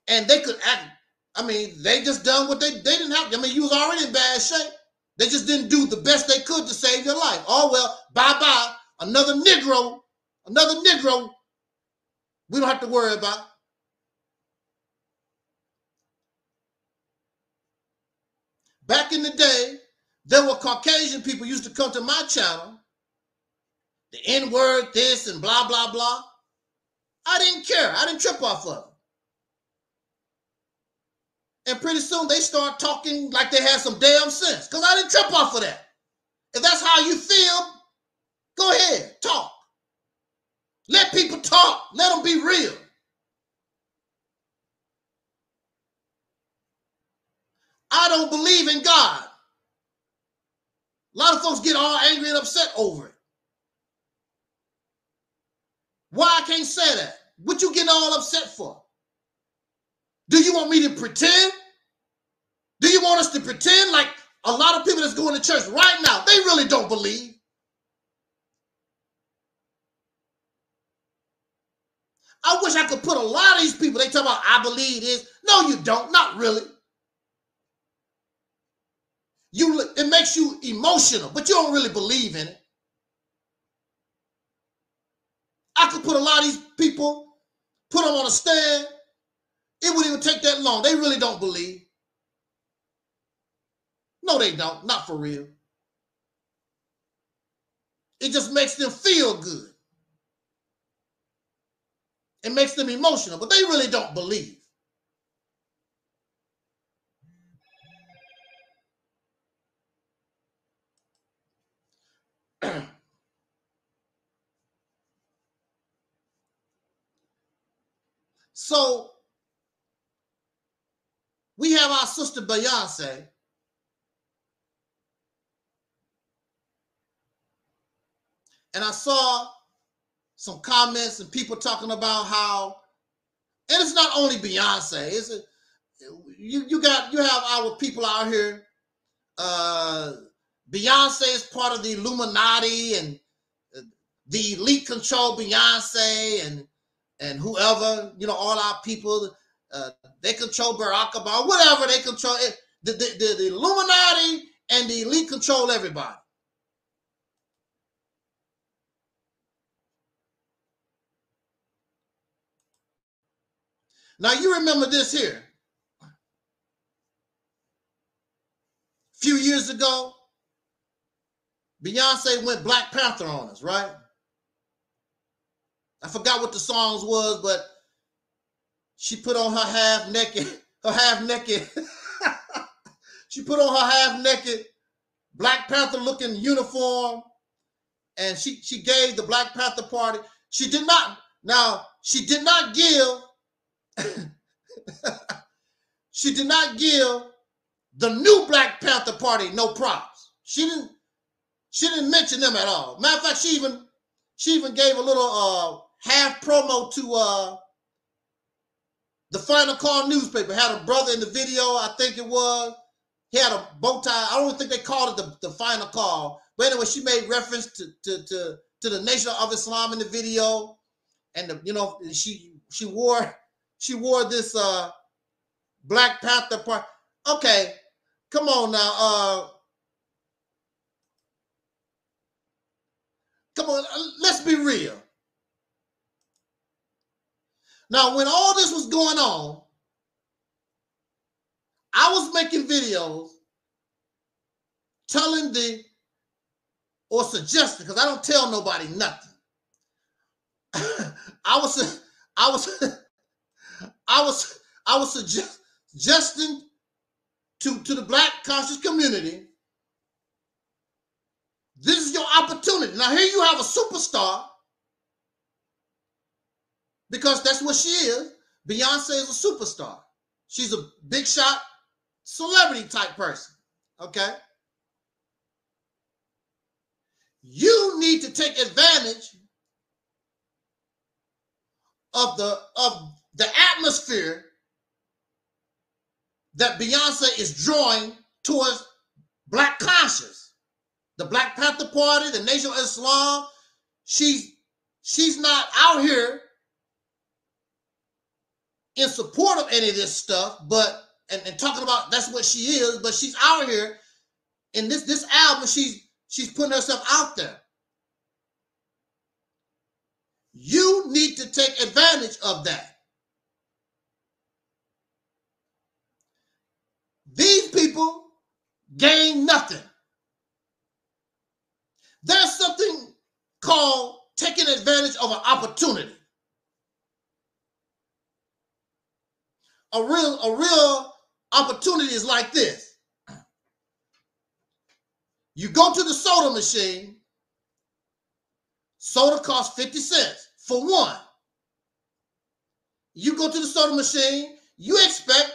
and they could act. I mean, they just done what they they didn't have. I mean, you was already in bad shape. They just didn't do the best they could to save your life. Oh well, bye bye. Another Negro, another Negro. We don't have to worry about. Back in the day, there were Caucasian people used to come to my channel. The N word, this, and blah, blah, blah. I didn't care. I didn't trip off of it. And pretty soon they start talking like they had some damn sense because I didn't trip off of that. If that's how you feel, go ahead, talk. Let people talk. Let them be real. I don't believe in God. A lot of folks get all angry and upset over it. Why I can't say that? What you getting all upset for? Do you want me to pretend? Do you want us to pretend like a lot of people that's going to church right now, they really don't believe? I wish I could put a lot of these people, they talk about I believe this. No, you don't, not really. You it makes you emotional, but you don't really believe in it. I could put a lot of these people, put them on a stand. It wouldn't even take that long. They really don't believe. No, they don't. Not for real. It just makes them feel good. It makes them emotional, but they really don't believe. so we have our sister Beyonce. And I saw some comments and people talking about how, and it's not only Beyonce, it's a, you you got you have our people out here. Uh Beyonce is part of the Illuminati and uh, the elite control Beyonce and and whoever, you know, all our people, uh, they control Barack Obama, whatever they control it. The, the, the, the Illuminati and the elite control everybody. Now you remember this here. A few years ago, Beyonce went Black Panther on us, right? I forgot what the songs was, but she put on her half naked, her half naked. she put on her half naked Black Panther looking uniform, and she she gave the Black Panther party. She did not. Now she did not give. she did not give the new Black Panther Party no props. She didn't. She didn't mention them at all. Matter of fact, she even she even gave a little uh half promo to uh the Final Call newspaper. Had a brother in the video, I think it was. He had a bow tie. I don't think they called it the, the Final Call, but anyway, she made reference to to to, to the Nation of Islam in the video, and the, you know she she wore she wore this uh Black Panther part. Okay, come on now. Uh come on, let's be real. Now, when all this was going on, I was making videos telling the or suggesting, because I don't tell nobody nothing. I was I was I was I was suggest, suggesting to, to the black conscious community. This is your opportunity. Now, here you have a superstar because that's what she is. Beyonce is a superstar. She's a big shot celebrity type person. Okay. You need to take advantage of the of atmosphere that Beyonce is drawing towards black conscience. The Black Panther Party, the Nation of Islam, she's she's not out here in support of any of this stuff, but and, and talking about that's what she is, but she's out here in this this album, she's she's putting herself out there. You need to take advantage of that. These people gain nothing. There's something called taking advantage of an opportunity. A real, a real opportunity is like this. You go to the soda machine, soda costs 50 cents for one. You go to the soda machine, you expect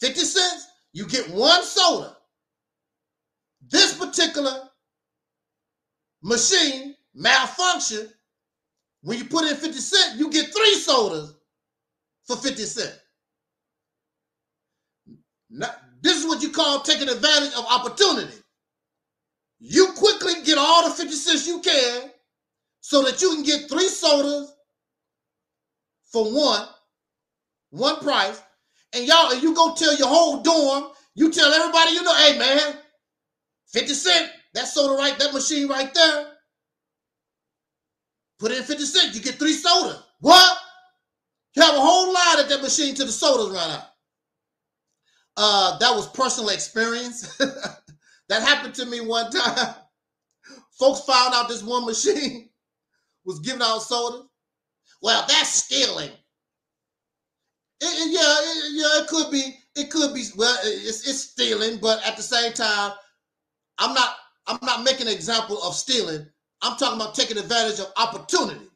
50 cents, you get one soda. This particular machine malfunction. When you put in 50 cents, you get three sodas for 50 cents. Now, this is what you call taking advantage of opportunity. You quickly get all the 50 cents you can so that you can get three sodas for one, one price. And y'all, and you go tell your whole dorm, you tell everybody you know, hey man, 50 cent, that soda right, that machine right there. Put in 50 cents, you get three sodas. What? You have a whole line at that machine till the sodas run out. Uh, that was personal experience. that happened to me one time. Folks found out this one machine was giving out sodas. Well, that's stealing. It, yeah, it, yeah, it could be. It could be. Well, it's, it's stealing, but at the same time, I'm not. I'm not making an example of stealing. I'm talking about taking advantage of opportunity.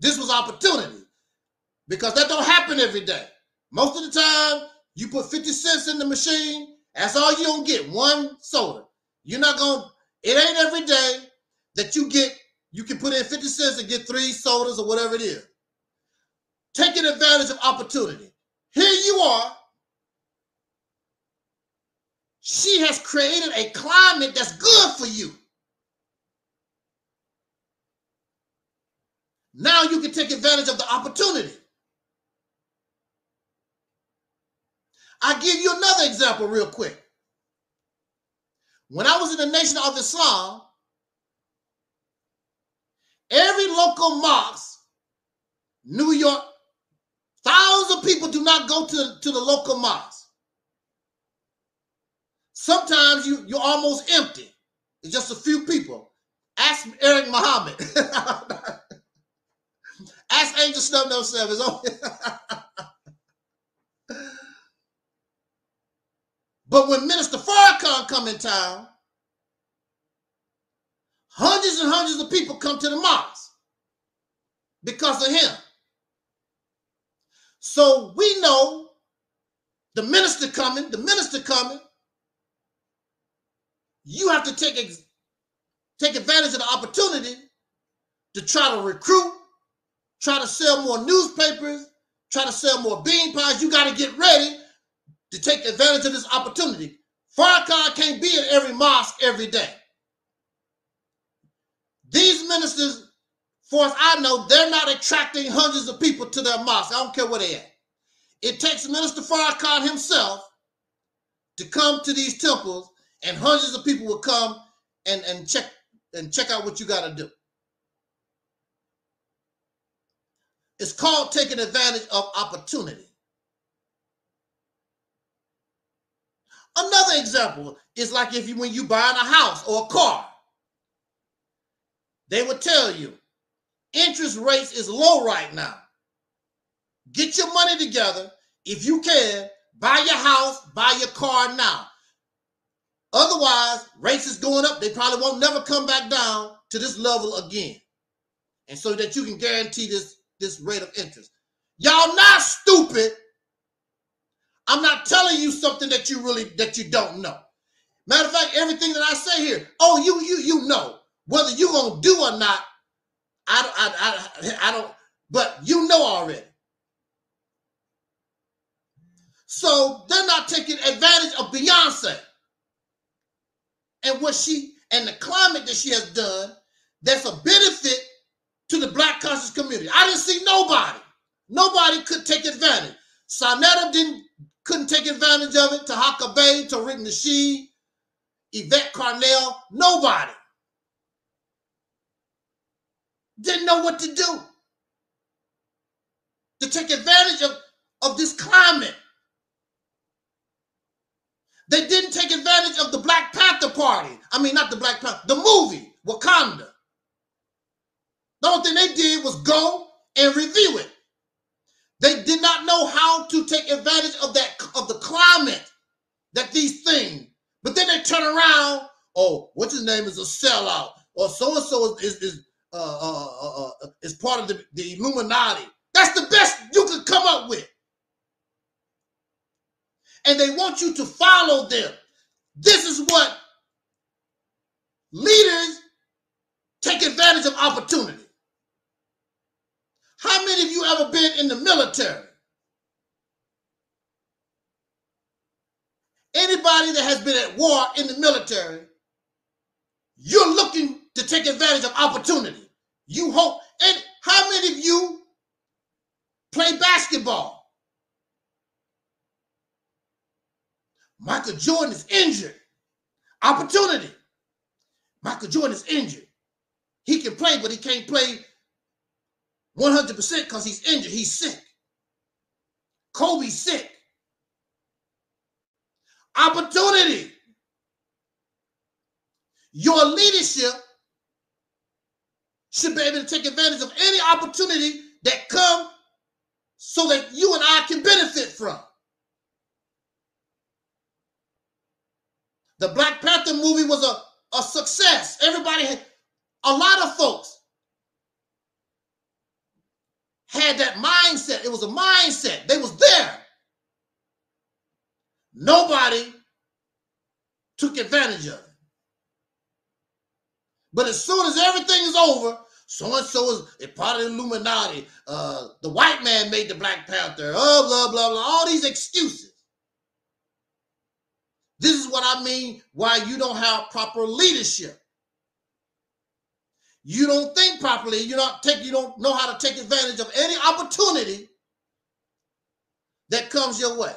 This was opportunity because that don't happen every day. Most of the time, you put 50 cents in the machine, that's all you don't get, one soda. You're not gonna, it ain't every day that you get, you can put in 50 cents and get three sodas or whatever it is. Taking advantage of opportunity. Here you are. She has created a climate that's good for you. Now you can take advantage of the opportunity. I'll give you another example real quick. When I was in the Nation of Islam, every local mosque, New York, of people do not go to, to the local mosque. Sometimes you, you're almost empty. It's just a few people. Ask Eric Muhammad. Ask Angelsnupnup7. But when Minister Farrakhan come in town, hundreds and hundreds of people come to the mosque because of him. So we know the minister coming, the minister coming. You have to take take advantage of the opportunity to try to recruit, try to sell more newspapers, try to sell more bean pies. You got to get ready to take advantage of this opportunity. Farrakhan can't be in every mosque every day. These ministers, far as I know, they're not attracting hundreds of people to their mosque. I don't care where they at. It takes Minister Farrakhan himself to come to these temples, and hundreds of people will come and, and check and check out what you got to do. It's called taking advantage of opportunity. Another example is like if you when you buying a house or a car, they would tell you interest rates is low right now. Get your money together. If you can, buy your house, buy your car now. Otherwise, rates is going up. They probably won't never come back down to this level again. And so that you can guarantee this, this rate of interest. Y'all not stupid. I'm not telling you something that you really that you don't know. Matter of fact, everything that I say here, oh, you you you know whether you gonna do or not. I don't I, I, I don't, but you know already. So they're not taking advantage of Beyonce and what she and the climate that she has done that's a benefit to the black conscious community. I didn't see nobody. Nobody could take advantage. Sa'Neter didn't couldn't take advantage of it. Tahaka Bay, Tariq Nasheed, Yvette Carnell, nobody. Didn't know what to do to take advantage of, of this climate. They didn't take advantage of the Black Panther Party. I mean, not the Black Panther, the movie, Wakanda. The only thing they did was go and review it. They did not know how to take advantage of that of the climate that these things. But then they turn around. Oh, what's his name is a sellout, or so and so is is uh, uh, uh, uh, is part of the, the Illuminati. That's the best you could come up with. And they want you to follow them. This is what leaders take advantage of opportunity. How many of you ever been in the military? Anybody that has been at war in the military, you're looking to take advantage of opportunity. You hope. And how many of you play basketball? Michael Jordan is injured. Opportunity. Michael Jordan is injured. He can play, but he can't play 100% because he's injured. He's sick. Kobe's sick. Opportunity. Your leadership should be able to take advantage of any opportunity that come so that you and I can benefit from. The Black Panther movie was a, a success. Everybody had, a lot of folks had that mindset. It was a mindset. They was there. Nobody took advantage of it. But as soon as everything is over, so and so is a part of the Illuminati. Uh, the white man made the Black Panther. Oh, blah blah blah. All these excuses. This is what I mean. Why you don't have proper leadership. You don't think properly. You don't take. You don't know how to take advantage of any opportunity that comes your way.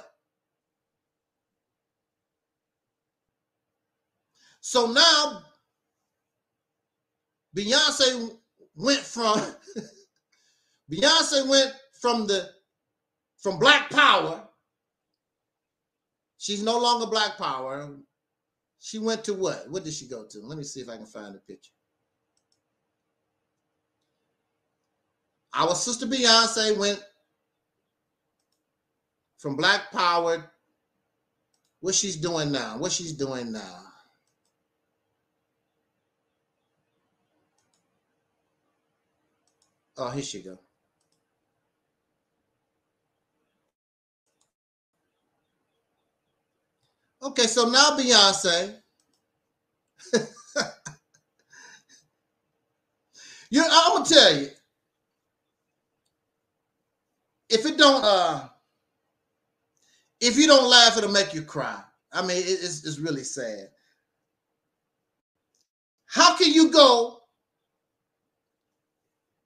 So now Beyonce went from Beyonce went from the from Black Power. She's no longer Black Power. She went to what? What did she go to? Let me see if I can find the picture. Our sister Beyonce went from Black Power. What she's doing now? What she's doing now? Oh, here she go. Okay, so now Beyonce. you, I'm gonna tell you, if it don't, uh, if you don't laugh, it'll make you cry. I mean, it- it's, it's really sad. How can you go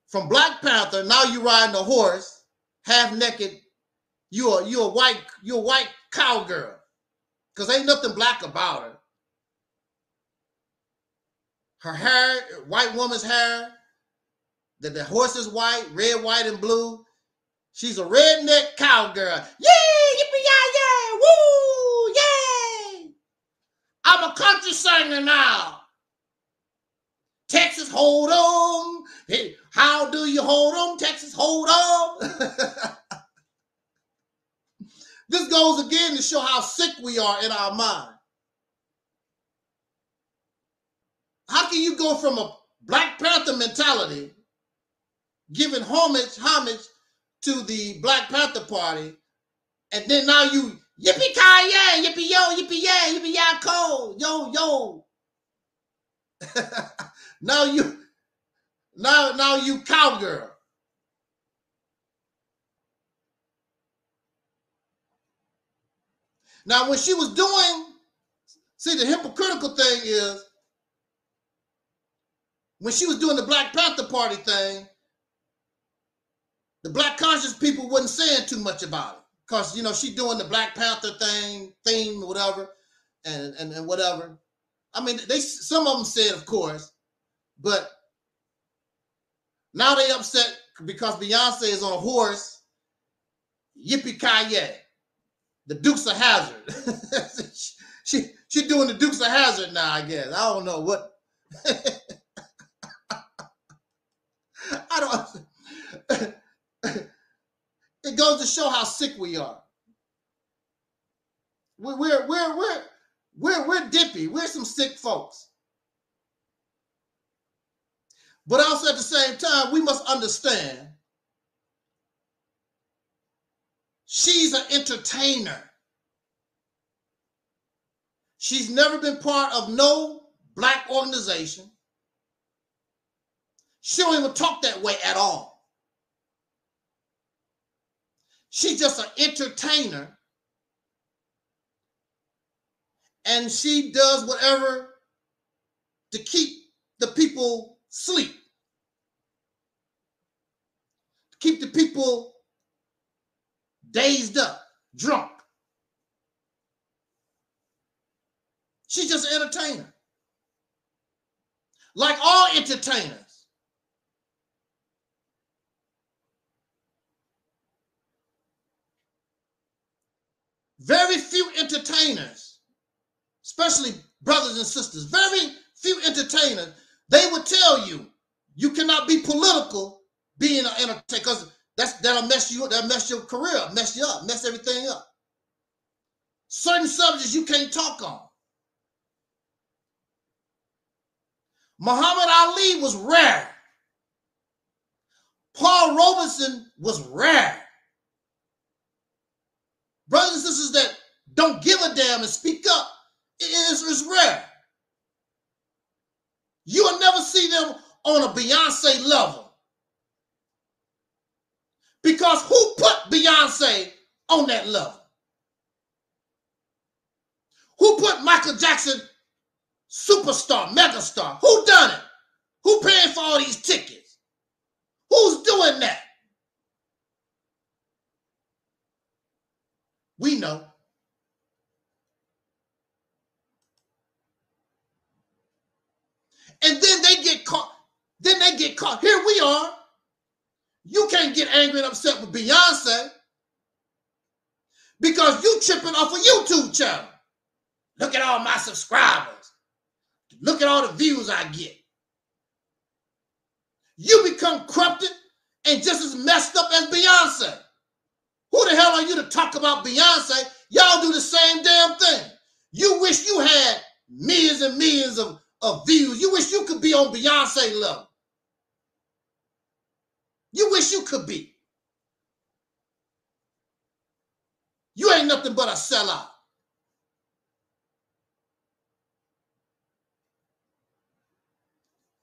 from Black Panther? Now you riding a horse, half naked. You are you a white you a white cowgirl, cause ain't nothing black about her. Her hair, white woman's hair. The, the horse is white, red, white, and blue. She's a redneck cowgirl. Yay! Yippee yay! yay! Woo! Yay! I'm a country singer now. Texas, hold on. Hey, how do you hold on? Texas, hold on. this goes again to show how sick we are in our mind. How can you go from a Black Panther mentality, giving homage, homage to the Black Panther Party, and then now you yippee ki yay, yippee yo, yippee yay, yippee yay ko, yo yo. now you, now now you cowgirl. Now when she was doing, see the hypocritical thing is when she was doing the Black Panther Party thing, the black conscious people wasn't saying too much about it because you know she doing the Black Panther thing, theme, whatever, and, and and whatever. I mean, they some of them said, of course, but now they upset because Beyonce is on a horse. Yippee ki! The Dukes of Hazzard. she she doing the Dukes of Hazzard now. I guess I don't know what. I don't. it goes to show how sick we are. We're we're we're we're we're, we're dippy. We're some sick folks. But also at the same time, we must understand she's an entertainer. She's never been part of no black organization. She don't even talk that way at all. She's just an entertainer. And she does whatever to keep the people sleep. Keep the people dazed up, drunk. She's just an entertainer. Like all entertainers. Very few entertainers, especially brothers and sisters, very few entertainers, they would tell you you cannot be political being an entertainer because that's that'll mess you up, that'll mess your career mess you up, mess everything up. Certain subjects you can't talk on. Muhammad Ali was rare. Paul Robeson was rare. Brothers and sisters that don't give a damn and speak up is, is rare. You will never see on a Beyonce level. Because who put Beyonce on that level? Who put Michael Jackson superstar, megastar? Who done it? Who paying for all these tickets? Who's doing that? We know. And then they get caught. Then they get caught. Here we are. You can't get angry and upset with Beyonce because you tripping off a YouTube channel. Look at all my subscribers. Look at all the views I get. You become corrupted and just as messed up as Beyonce. Who the hell are you to talk about Beyonce? Y'all do the same damn thing. You wish you had millions and millions of, of views. You wish you could be on Beyonce level. You wish you could be. You ain't nothing but a sellout.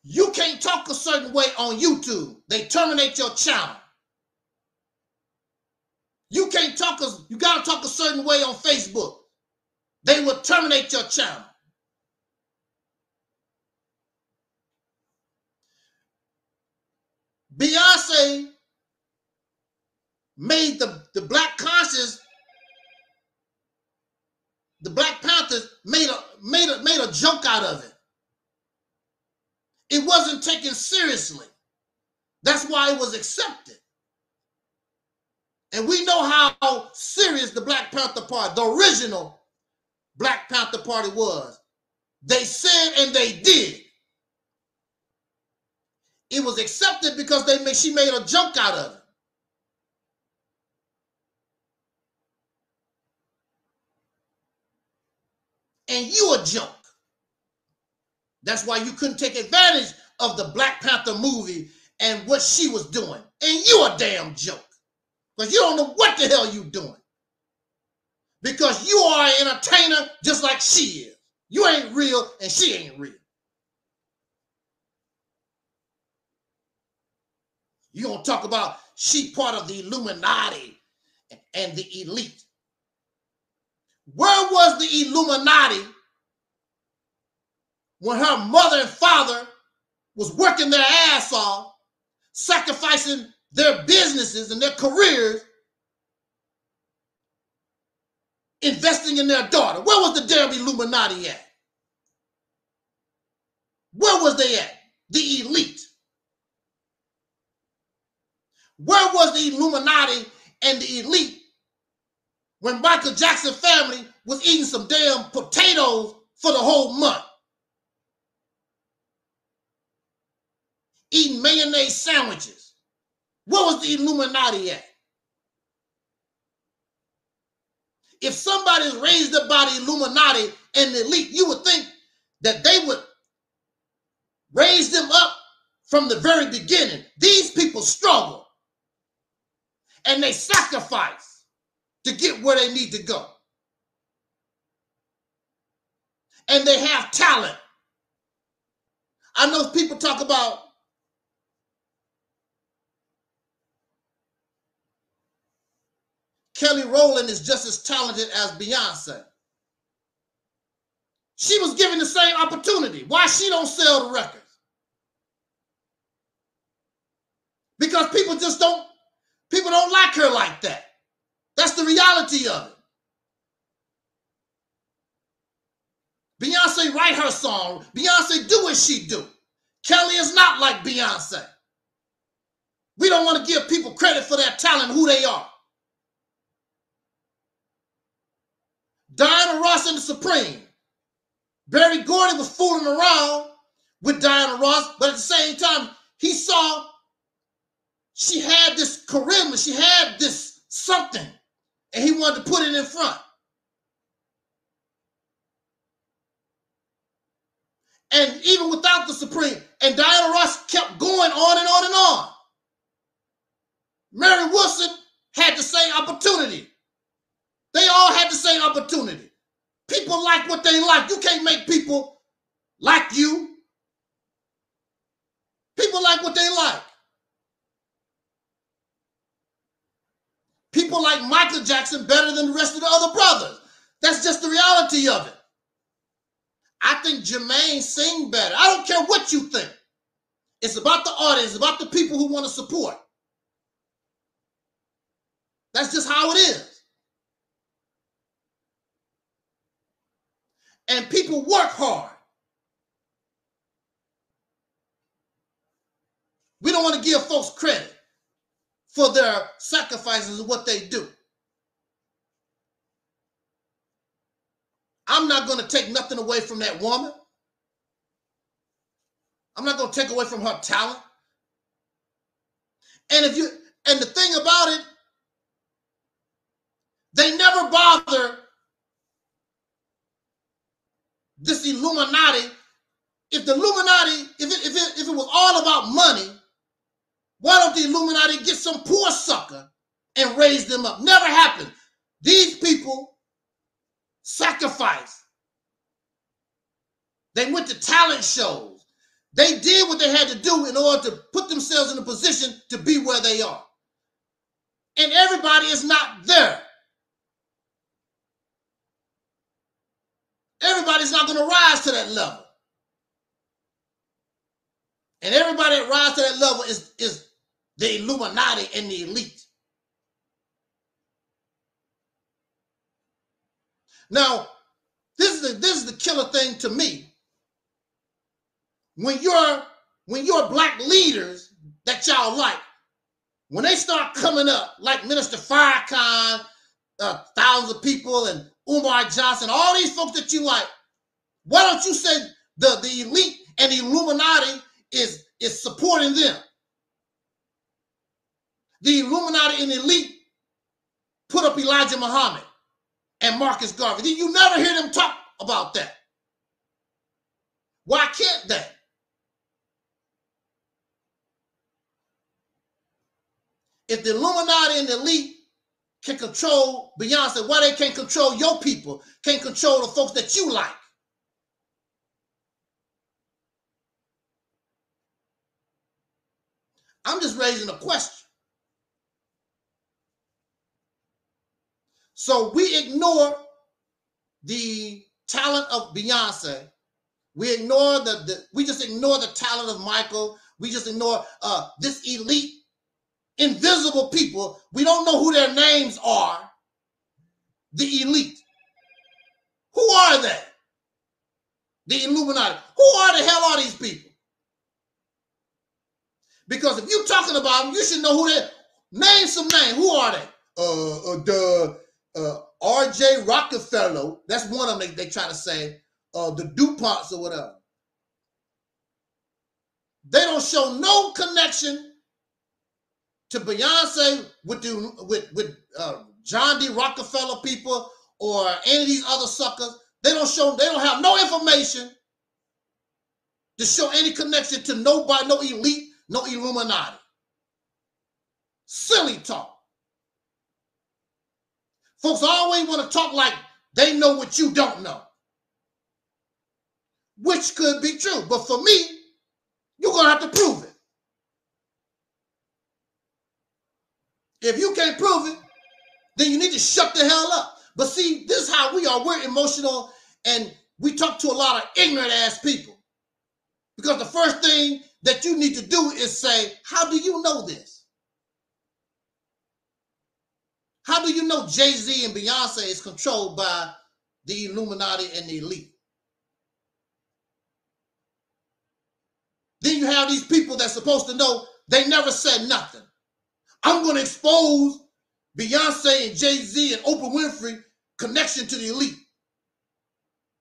You can't talk a certain way on YouTube. They terminate your channel. You can't talk a, you gotta talk a certain way on Facebook. They will terminate your channel. Beyonce made the, the black conscious, the Black Panthers made a made a made a joke out of it. It wasn't taken seriously. That's why it was accepted. And we know how serious the Black Panther Party, the original Black Panther Party was. They said and they did. It was accepted because they made, she made a joke out of it. And you a joke. That's why you couldn't take advantage of the Black Panther movie and what she was doing. And you a damn joke. Because you don't know what the hell you doing. Because you are an entertainer just like she is. You ain't real and she ain't real. You gonna talk about she part of the Illuminati and the elite. Where was the Illuminati when her mother and father was working their ass off, sacrificing their businesses and their careers, investing in their daughter? Where was the damn Illuminati at? Where was they at? The elite. Where was the Illuminati and the elite when Michael Jackson family was eating some damn potatoes for the whole month? Eating mayonnaise sandwiches. Where was the Illuminati at? If somebody is raised up by the Illuminati and the elite, you would think that they would raise them up from the very beginning. These people struggle and they sacrifice to get where they need to go. And they have talent. I know people talk about Kelly Rowland is just as talented as Beyonce. She was given the same opportunity. Why she don't sell the records? Because people just don't People don't like her like that. That's the reality of it. Beyonce write her song. Beyonce do what she do. Kelly is not like Beyonce. We don't want to give people credit for their talent, who they are. Diana Ross and the Supreme. Berry Gordy was fooling around with Diana Ross, but at the same time, he saw she had this charisma, she had this something, and he wanted to put it in front. And even without the Supreme, and Diana Ross kept going on and on and on. Mary Wilson had the same opportunity. They all had the same opportunity. People like what they like. You can't make people like you. People like what they like. People like Michael Jackson better than the rest of the other brothers. That's just the reality of it. I think Jermaine sing better. I don't care what you think. It's about the audience, it's about the people who want to support. That's just how it is. And people work hard. We don't want to give folks credit for their sacrifices and what they do. I'm not going to take nothing away from that woman. I'm not going to take away from her talent. And if you and the thing about it, they never bother this Illuminati. If the Illuminati, if it, if it, if it was all about money, why don't the Illuminati get some poor sucker and raise them up? Never happened. These people sacrificed. They went to talent shows. They did what they had to do in order to put themselves in a position to be where they are. And everybody is not there. Everybody's not going to rise to that level. And everybody that rises to that level is, is the Illuminati and the elite. Now, this is the, this is the killer thing to me. When you're when your black leaders that y'all like, when they start coming up, like Minister Farrakhan, uh, thousands of people, and Umar Johnson, all these folks that you like, why don't you say the, the elite and the Illuminati is, is supporting them? The Illuminati and elite put up Elijah Muhammad and Marcus Garvey. You never hear them talk about that. Why can't they? If the Illuminati and the elite can control Beyonce, why they can't control your people, can't control the folks that you like? I'm just raising a question. So we ignore the talent of Beyonce. We ignore the, the we just ignore the talent of Michael. We just ignore uh, this elite, invisible people. We don't know who their names are. The elite. Who are they? The Illuminati. Who are the hell are these people? Because if you're talking about them, you should know who they name some name. Who are they? Uh, uh the uh R.J. Rockefeller. That's one of them. They, they try to say uh the DuPonts or whatever. They don't show no connection to Beyonce with the with with uh, John D. Rockefeller people or any of these other suckers. They don't show. They don't have no information to show any connection to nobody, no elite no Illuminati. Silly talk. Folks always want to talk like they know what you don't know, which could be true. But for me, you're going to have to prove it. If you can't prove it, then you need to shut the hell up. But see, this is how we are. We're emotional and we talk to a lot of ignorant ass people. Because the first thing that you need to do is say, How do you know this? How do you know Jay Z and Beyonce is controlled by the Illuminati and the elite? Then you have these people that's supposed to know they never said nothing. I'm going to expose Beyonce and Jay Z and Oprah Winfrey connection to the elite.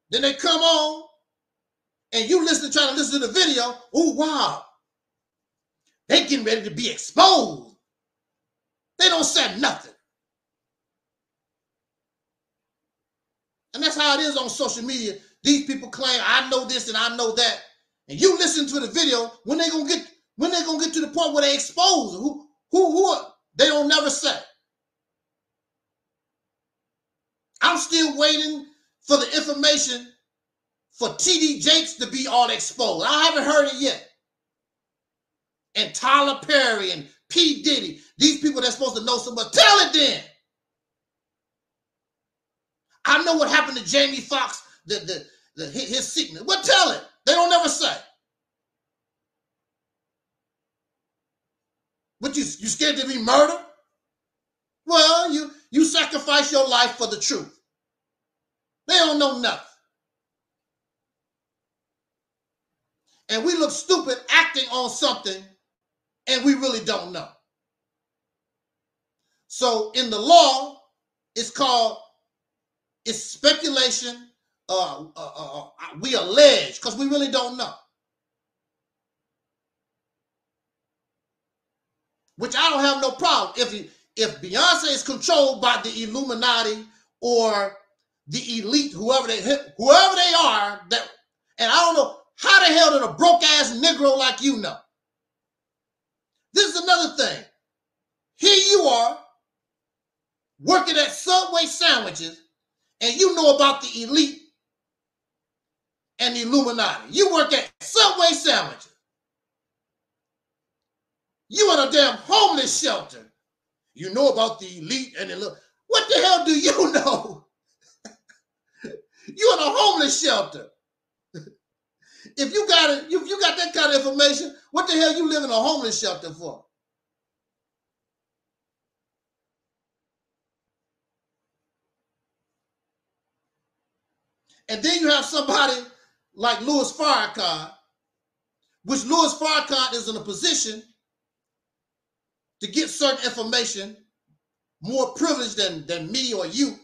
Then they come on and you listen, trying to listen to the video, oh wow, they getting ready to be exposed. They don't say nothing. And that's how it is on social media. These people claim I know this and I know that. And you listen to the video, when they gonna get when they gonna get to the point where they expose who who who are, they don't never say. I'm still waiting for the information for TD Jakes to be all exposed. I haven't heard it yet. And Tyler Perry and P. Diddy, these people that's supposed to know so much, tell it then. I know what happened to Jamie Foxx, the, the, the his sickness. Well, tell it. They don't never say. But you you scared to be murdered? Well, you you sacrifice your life for the truth. They don't know nothing. and we look stupid acting on something and we really don't know. So in the law, it's called it's speculation. Uh, uh, uh, uh we allege because we really don't know. Which I don't have no problem if if Beyonce is controlled by the Illuminati or the elite, whoever they whoever they are, that and I don't know how the hell did a broke ass Negro like you know? This is another thing. Here you are working at Subway sandwiches, and you know about the elite and the Illuminati. You work at Subway sandwiches. You in a damn homeless shelter. You know about the elite and the. What the hell do you know? you in a homeless shelter. if you got it, if you got that kind of information, what the hell you live in a homeless shelter for? And then you have somebody like Louis Farrakhan, which Louis Farrakhan is in a position to get certain information more privileged than, than me or you.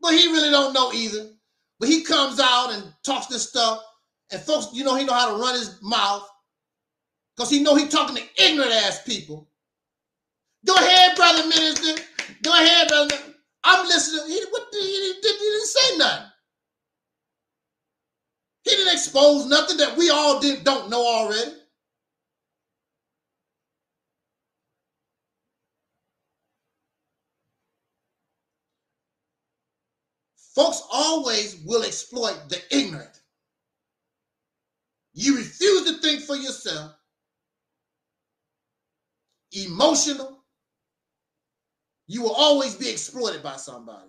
But he really don't know either. But he comes out and talks this stuff. And folks, you know, he know how to run his mouth. Because he know he talking to ignorant ass people. Go ahead, brother minister. Go ahead, brother. I'm listening. He, what, he, he, he didn't say nothing. He didn't expose nothing that we all did, don't know already. Folks always will exploit the ignorant. You refuse to think for yourself, emotional, you will always be exploited by somebody.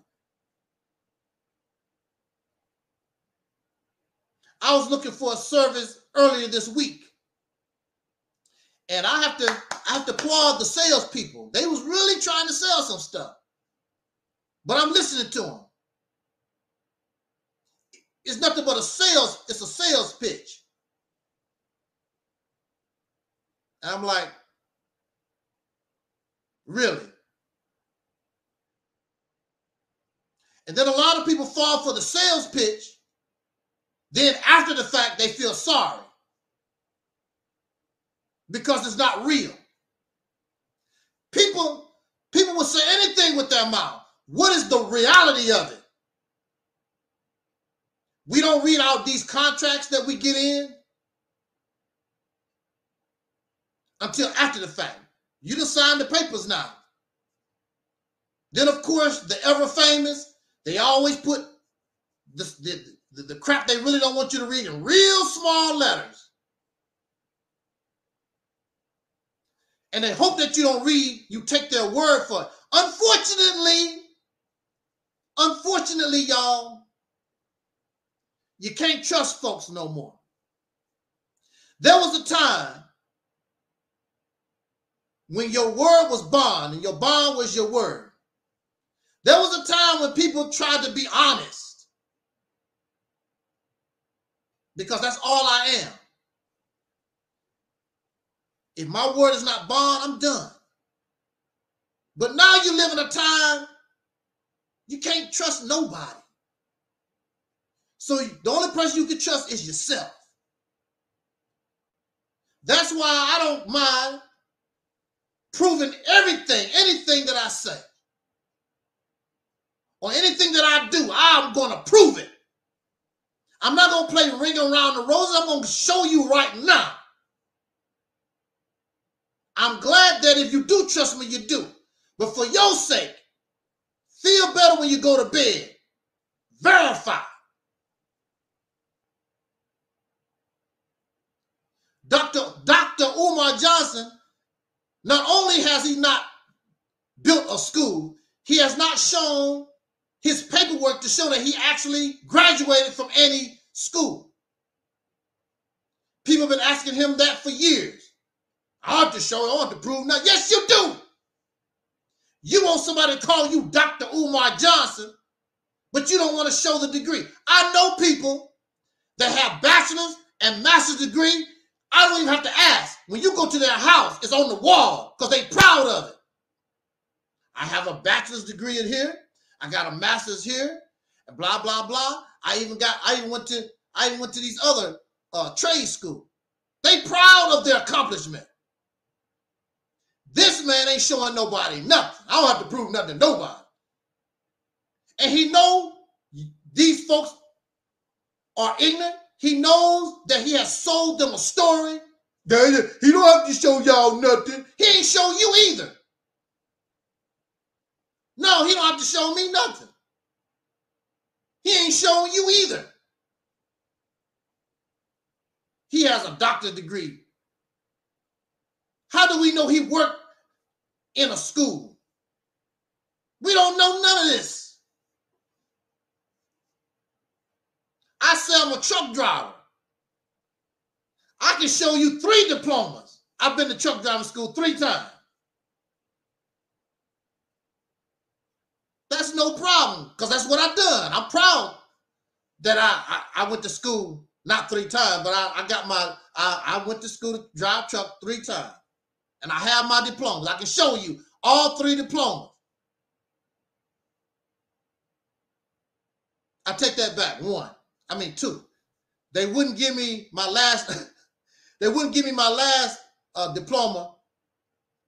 I was looking for a service earlier this week. And I have to I have to applaud the salespeople. They was really trying to sell some stuff. But I'm listening to them. It's nothing but a sales, it's a sales pitch. And I'm like, really? And then a lot of people fall for the sales pitch. Then after the fact, they feel sorry because it's not real. People, people will say anything with their mouth. What is the reality of it? We don't read out these contracts that we get in until after the fact. You just signed the papers now. Then, of course, the ever famous, they always put the, the, the, the crap they really don't want you to read in real small letters. And they hope that you don't read, you take their word for it. Unfortunately, unfortunately, y'all, you can't trust folks no more. There was a time when your word was bond and your bond was your word. There was a time when people tried to be honest because that's all I am. If my word is not bond, I'm done. But now you live in a time you can't trust nobody. So the only person you can trust is yourself. That's why I don't mind proving everything, anything that I say, or anything that I do, I'm going to prove it. I'm not going to play ring around the roses. I'm going to show you right now. I'm glad that if you do trust me, you do. But for your sake, feel better when you go to bed. Verify. Dr. Dr. Umar Johnson, not only has he not built a school, he has not shown his paperwork to show that he actually graduated from any school. People have been asking him that for years. I want to show, I want to prove now. Yes, you do. You want somebody to call you Dr. Umar Johnson, but you don't want to show the degree. I know people that have bachelor's and master's degree I don't even have to ask. When you go to their house, it's on the wall because they proud of it. I have a bachelor's degree in here. I got a master's here, and blah blah blah. I even got. I even went to. I even went to these other uh, trade school. They proud of their accomplishment. This man ain't showing nobody nothing. I don't have to prove nothing to nobody. And he know these folks are ignorant he knows that he has sold them a story. He don't have to show y'all nothing. He ain't show you either. No, he don't have to show me nothing. He ain't showing you either. he has a doctorate degree? How do we know he worked in a school? We don't know none of this. I say I'm a truck driver. I can show you three diplomas. I've been to truck driving school three times. No problem because that's what I've done. I'm proud that I, I, I went to school not three times, but I, I got my I, I went to school to drive truck three times, and I have my diplomas. I can show you all three diplomas. I take that back. One, I mean two. They wouldn't give me my last. they wouldn't give me my last uh, diploma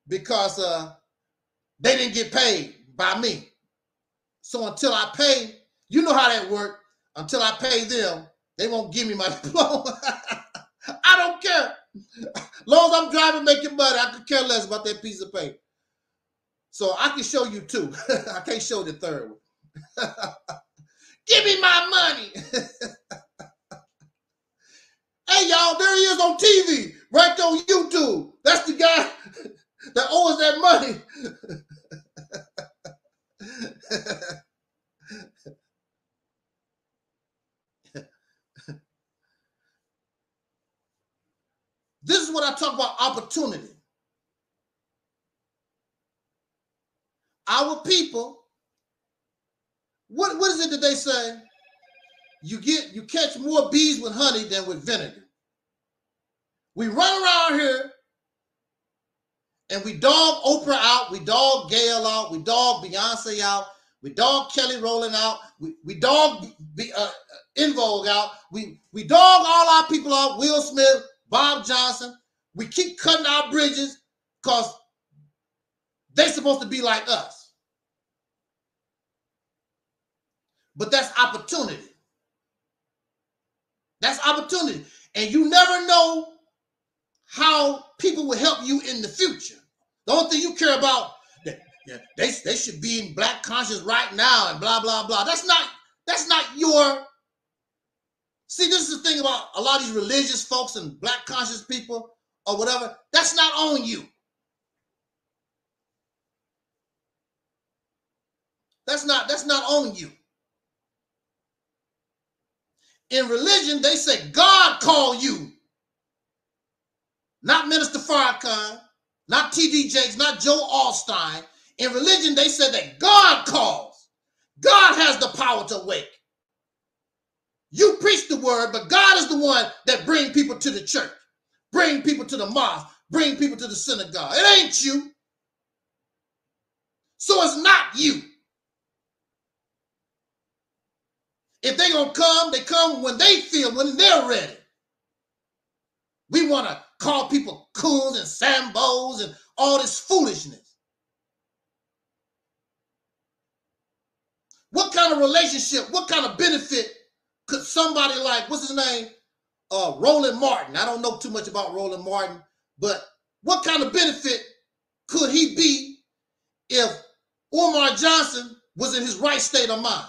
because uh, they didn't get paid by me. So until I pay, you know how that works. Until I pay them, they won't give me my diploma. I don't care. As long as I'm driving, making money, I could care less about that piece of paper. So I can show you two. I can't show the third one. give me my money. hey, y'all, there he is on TV, right on YouTube. That's the guy that owes that money. This is what I talk about opportunity. Our people, what, what is it that they say? You get you catch more bees with honey than with vinegar. We run around here and we dog Oprah out, we dog Gail out, we dog Beyonce out, we dog Kelly Rowland out, we, we dog uh, En Vogue out, we, we dog all our people out, Will Smith, Bob Johnson. We keep cutting our bridges because they're supposed to be like us. But that's opportunity. That's opportunity. And you never know how people will help you in the future. The only thing you care about, they, they, they should be in black conscience right now and blah, blah, blah. That's not, that's not your. See, this is the thing about a lot of these religious folks and black conscious people or whatever. That's not on you. That's not, that's not on you. In religion, they say God called you not Minister Farrakhan, not T.D. Jakes, not Joe Osteen. In religion, they said that God calls. God has the power to wake. You preach the word, but God is the one that bring people to the church, bring people to the mosque, bring people to the synagogue. It ain't you. So it's not you. If they're gonna come, they come when they feel, when they're ready. We want to call people coons and sambos and all this foolishness. What kind of relationship, what kind of benefit could somebody like, what's his name? Uh, Roland Martin. I don't know too much about Roland Martin, but what kind of benefit could he be if Umar Johnson was in his right state of mind?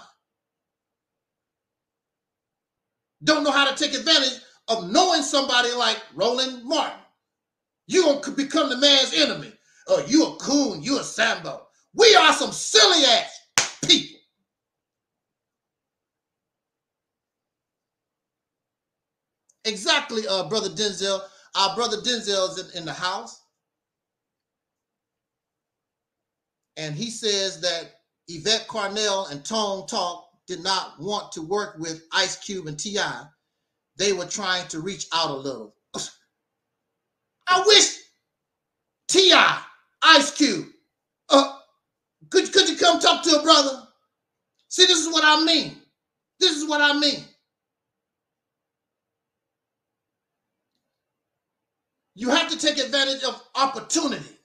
Don't know how to take advantage of knowing somebody like Roland Martin. You're going to become the man's enemy. Oh, you a coon, you a Sambo. We are some silly ass people. Exactly, uh, brother Denzel. Our brother Denzel is in, in the house. And he says that Yvette Carnell and Tone Talk did not want to work with Ice Cube and T.I they were trying to reach out a little. I wish T.I., Ice Cube, uh, could, could you come talk to a brother? See, this is what I mean. This is what I mean. You have to take advantage of opportunity.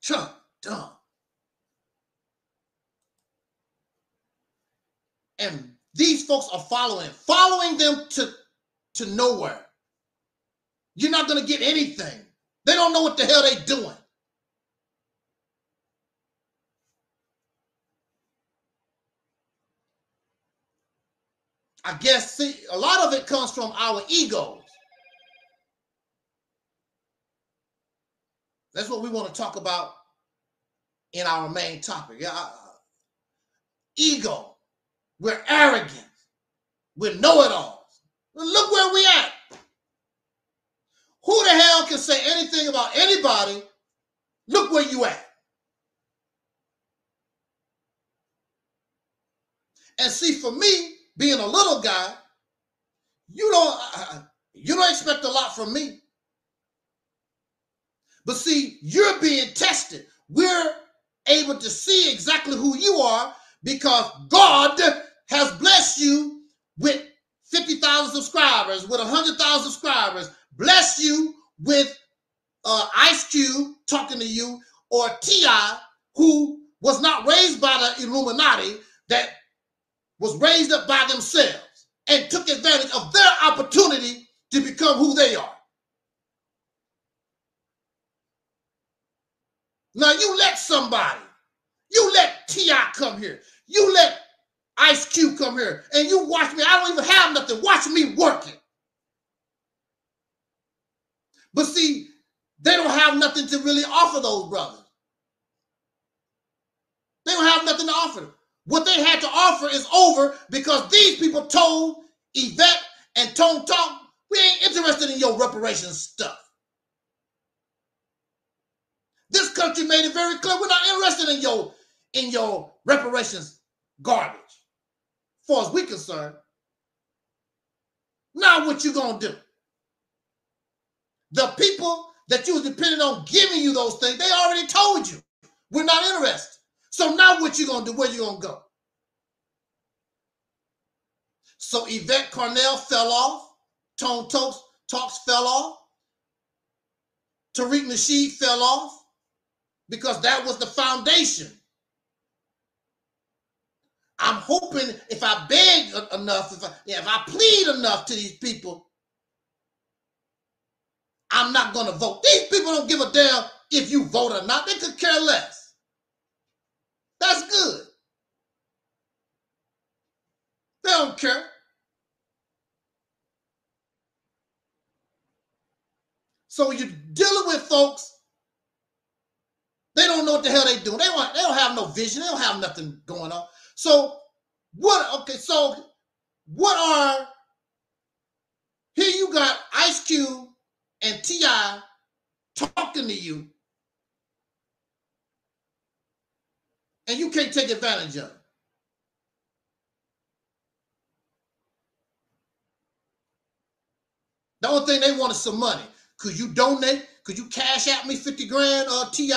Chuck, dumb. And these folks are following, following them to, to nowhere. You're not going to get anything. They don't know what the hell they're doing. I guess see a lot of it comes from our egos. That's what we want to talk about in our main topic. Yeah, ego. We're arrogant. We're know-it-alls. Look where we at. Who the hell can say anything about anybody? Look where you at. And see, for me, being a little guy, you don't uh, you don't expect a lot from me. But see, you're being tested. We're able to see exactly who you are because God has blessed you with 50,000 subscribers, with 100,000 subscribers, bless you with uh, Ice Cube talking to you, or T.I., who was not raised by the Illuminati, that was raised up by themselves and took advantage of their opportunity to become who they are. Now you let somebody, you let T.I. come here, you let Ice Cube come here, and you watch me. I don't even have nothing. Watch me working. But see, they don't have nothing to really offer those brothers. They don't have nothing to offer them. What they had to offer is over because these people told Yvette and Tone Talk, we ain't interested in your reparations stuff. This country made it very clear we're not interested in your in your reparations garbage. As far as we're concerned. Now what you gonna do? The people that you was depending on giving you those things, they already told you we're not interested. So now what you gonna do? Where you gonna go? So Yvette Carnell fell off. Tone Talks, Talks fell off. Tariq Nasheed fell off because that was the foundation. I'm hoping if I beg enough, if I, if I plead enough to these people, I'm not going to vote. These people don't give a damn if you vote or not. They could care less. That's good. They don't care. So you're dealing with folks. They don't know what the hell they doing. They don't, they don't have no vision. They don't have nothing going on. So what? Okay, so what are here? You got Ice Cube and T.I. talking to you, and you can't take advantage of it. The only thing they want is some money. Could you donate? Could you cash out me 50 grand uh TI?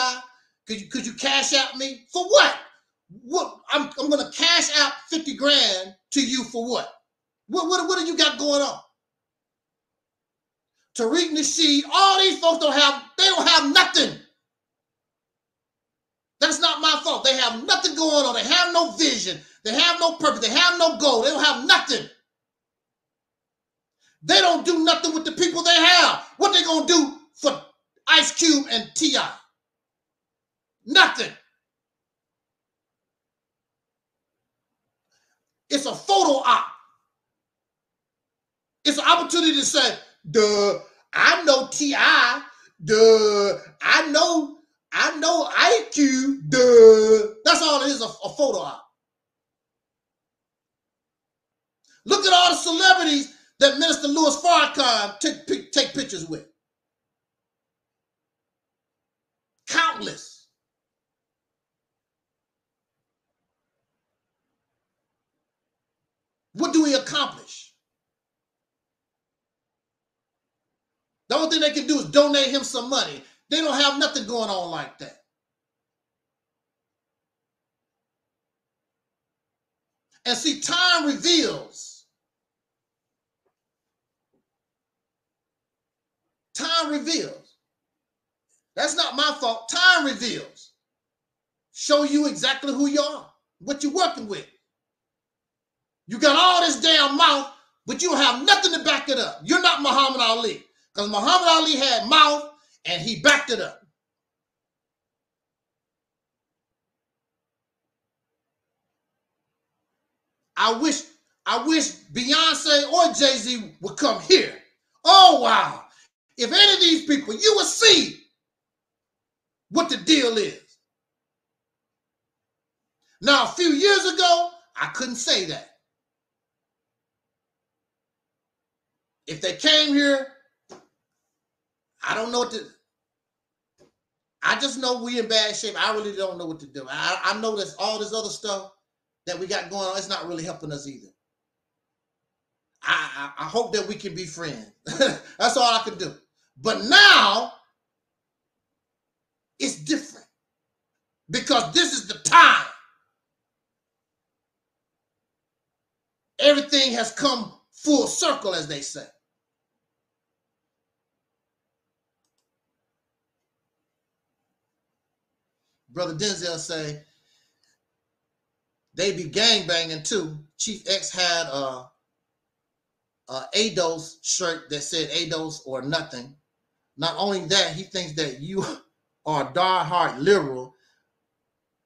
Could you could you cash out me for what? What I'm I'm gonna cash out 50 grand to you for what? What what, what do you got going on? Tariq Nasheed, all these folks don't have, they don't have nothing. That's not my fault. They have nothing going on. They have no vision. They have no purpose. They have no goal. They don't have nothing. They don't do nothing with the people they have. What they gonna do for Ice Cube and T.I.? Nothing. It's a photo op. It's an opportunity to say, duh, I know T.I., duh, I know, I know IQ, duh. That's all it is, a, a photo op. Look at all the celebrities that Minister Louis Farrakhan take, take pictures with. Countless. What do we accomplish? The only thing they can do is donate him some money. They don't have nothing going on like that. And see, time reveals. Time reveals. That's not my fault. Time reveals. Show you exactly who you are, what you're working with. You got all this damn mouth, but you have nothing to back it up. You're not Muhammad Ali. Because Muhammad Ali had mouth and he backed it up. I wish I wish Beyonce or Jay Z would come here. Oh, wow. If any of these people, you would see what the deal is. Now, a few years ago, I couldn't say that. If they came here, I don't know what to. I just know we in bad shape. I really don't know what to do. I, I know that all this other stuff that we got going on, it's not really helping us either. I, I, I hope that we can be friends. That's all I can do. But now it's different because this is the time. Everything has come full circle, as they say. Brother Denzel say they be gang banging too. Chief X had a, a ADOS shirt that said ADOS or nothing. Not only that, he thinks that you are a diehard liberal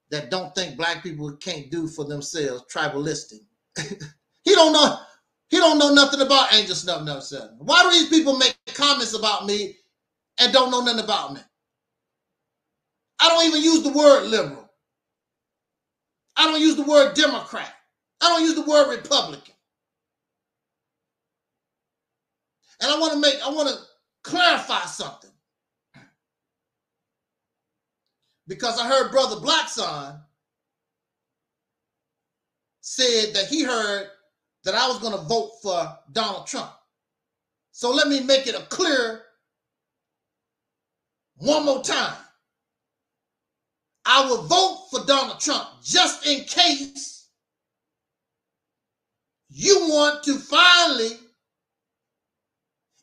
that don't think black people can't do for themselves, tribalistic. he don't know. He don't know nothing about Angelsnupnup7. Why do these people make comments about me and don't know nothing about me? I don't even use the word liberal. I don't use the word Democrat. I don't use the word Republican. And I want to make, I want to clarify something. Because I heard Brother Blackson said that he heard that I was going to vote for Donald Trump. So let me make it a clear one more time. I will vote for Donald Trump just in case you want to finally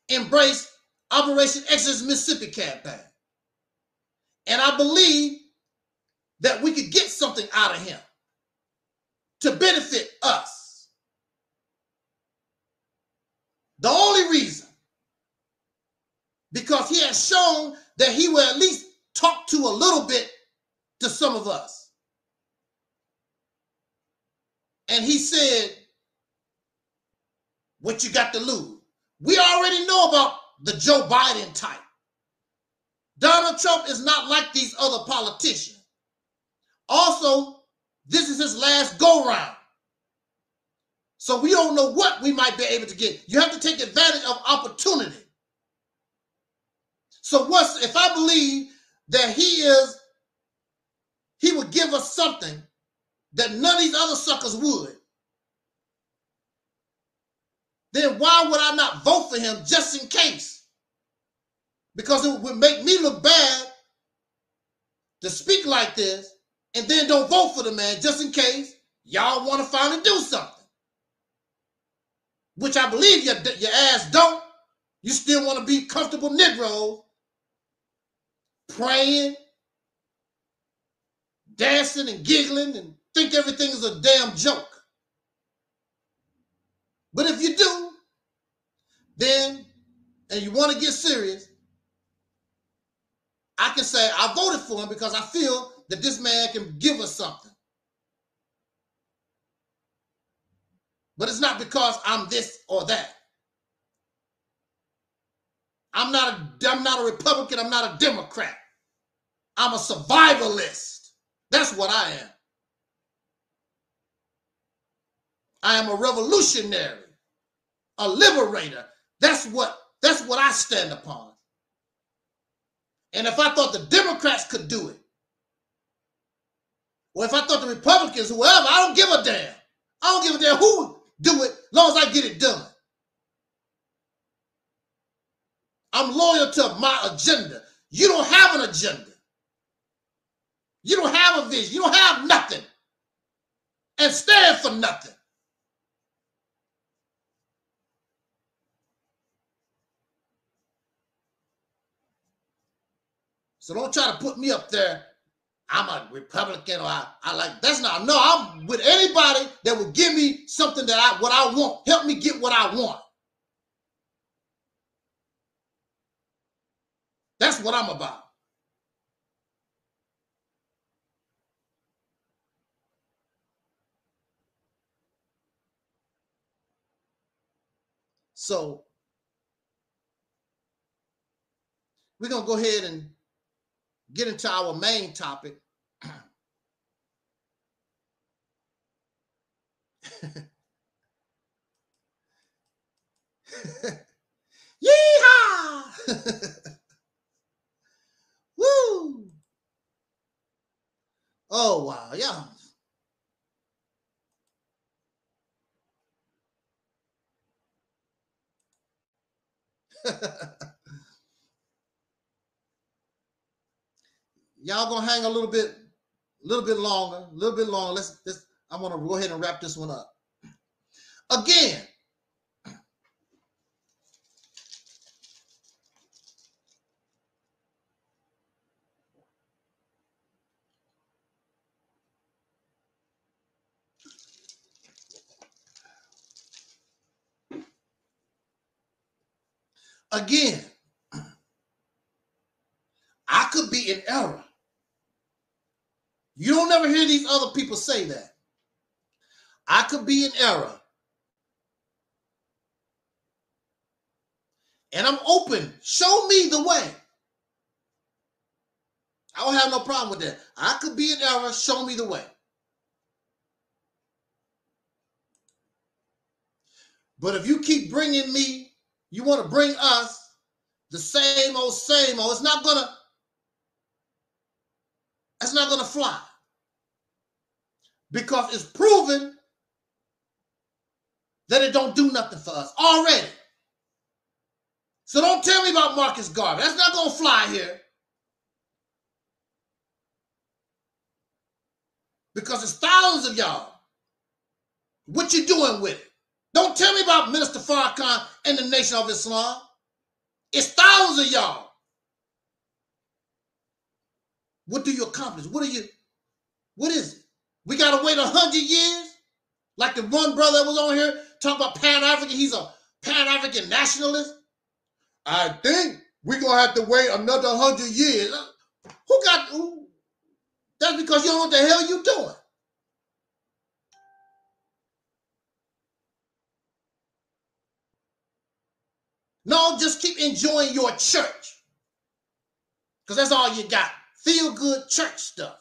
embrace Operation Exodus Mississippi campaign. And I believe that we could get something out of him to benefit us. The only reason, because he has shown that he will at least talk to a little bit to some of us. And he said, What you got to lose? We already know about the Joe Biden type. Donald Trump is not like these other politicians. Also, this is his last go round. So we don't know what we might be able to get. You have to take advantage of opportunity. So once if I believe that he is he would give us something that none of these other suckers would, then why would I not vote for him just in case? Because it would make me look bad to speak like this and then don't vote for the man just in case y'all want to finally do something. Which I believe your, your ass don't. You still want to be comfortable Negroes praying, dancing and giggling and think everything is a damn joke. But if you do, then, and you want to get serious, I can say I voted for him because I feel that this man can give us something. But it's not because I'm this or that. I'm not a I'm not a Republican, I'm not a Democrat. I'm a survivalist. That's what I am. I am a revolutionary, a liberator. That's what that's what I stand upon. And if I thought the Democrats could do it, or if I thought the Republicans, whoever, I don't give a damn. I don't give a damn who do it, as long as I get it done. I'm loyal to my agenda. You don't have an agenda. You don't have a vision. You don't have nothing. And stand for nothing. So don't try to put me up there. I'm a Republican or I, I like that's not no, I'm with anybody that will give me something that I what I want. Help me get what I want. That's what I'm about. So we're gonna go ahead and get into our main topic. Yeehaw! Woo! Oh wow, yeah. Y'all gonna hang a little bit, a little bit longer, a little bit longer. Let's, let's I want to go ahead and wrap this one up. Again, again, I could be in error. You don't never hear these other people say that. I could be in error. And I'm open. Show me the way. I don't have no problem with that. I could be in error. Show me the way. But if you keep bringing me, you want to bring us the same old, same old, it's not gonna, it's not gonna fly. Because it's proven that it don't do nothing for us already. So don't tell me about Marcus Garvey. That's not gonna fly here. Because it's thousands of y'all. What you doing with it? Don't tell me about Minister Farrakhan and the Nation of Islam. It's thousands of y'all. What do you accomplish? What are you? What is it? We gotta wait a hundred years, like the one brother that was on here talking about Pan African. He's a Pan African nationalist. I think we're gonna have to wait another hundred years. Who got? Who? That's because you don't know what the hell you doing. No, just keep enjoying your church. Because that's all you got. Feel good church stuff.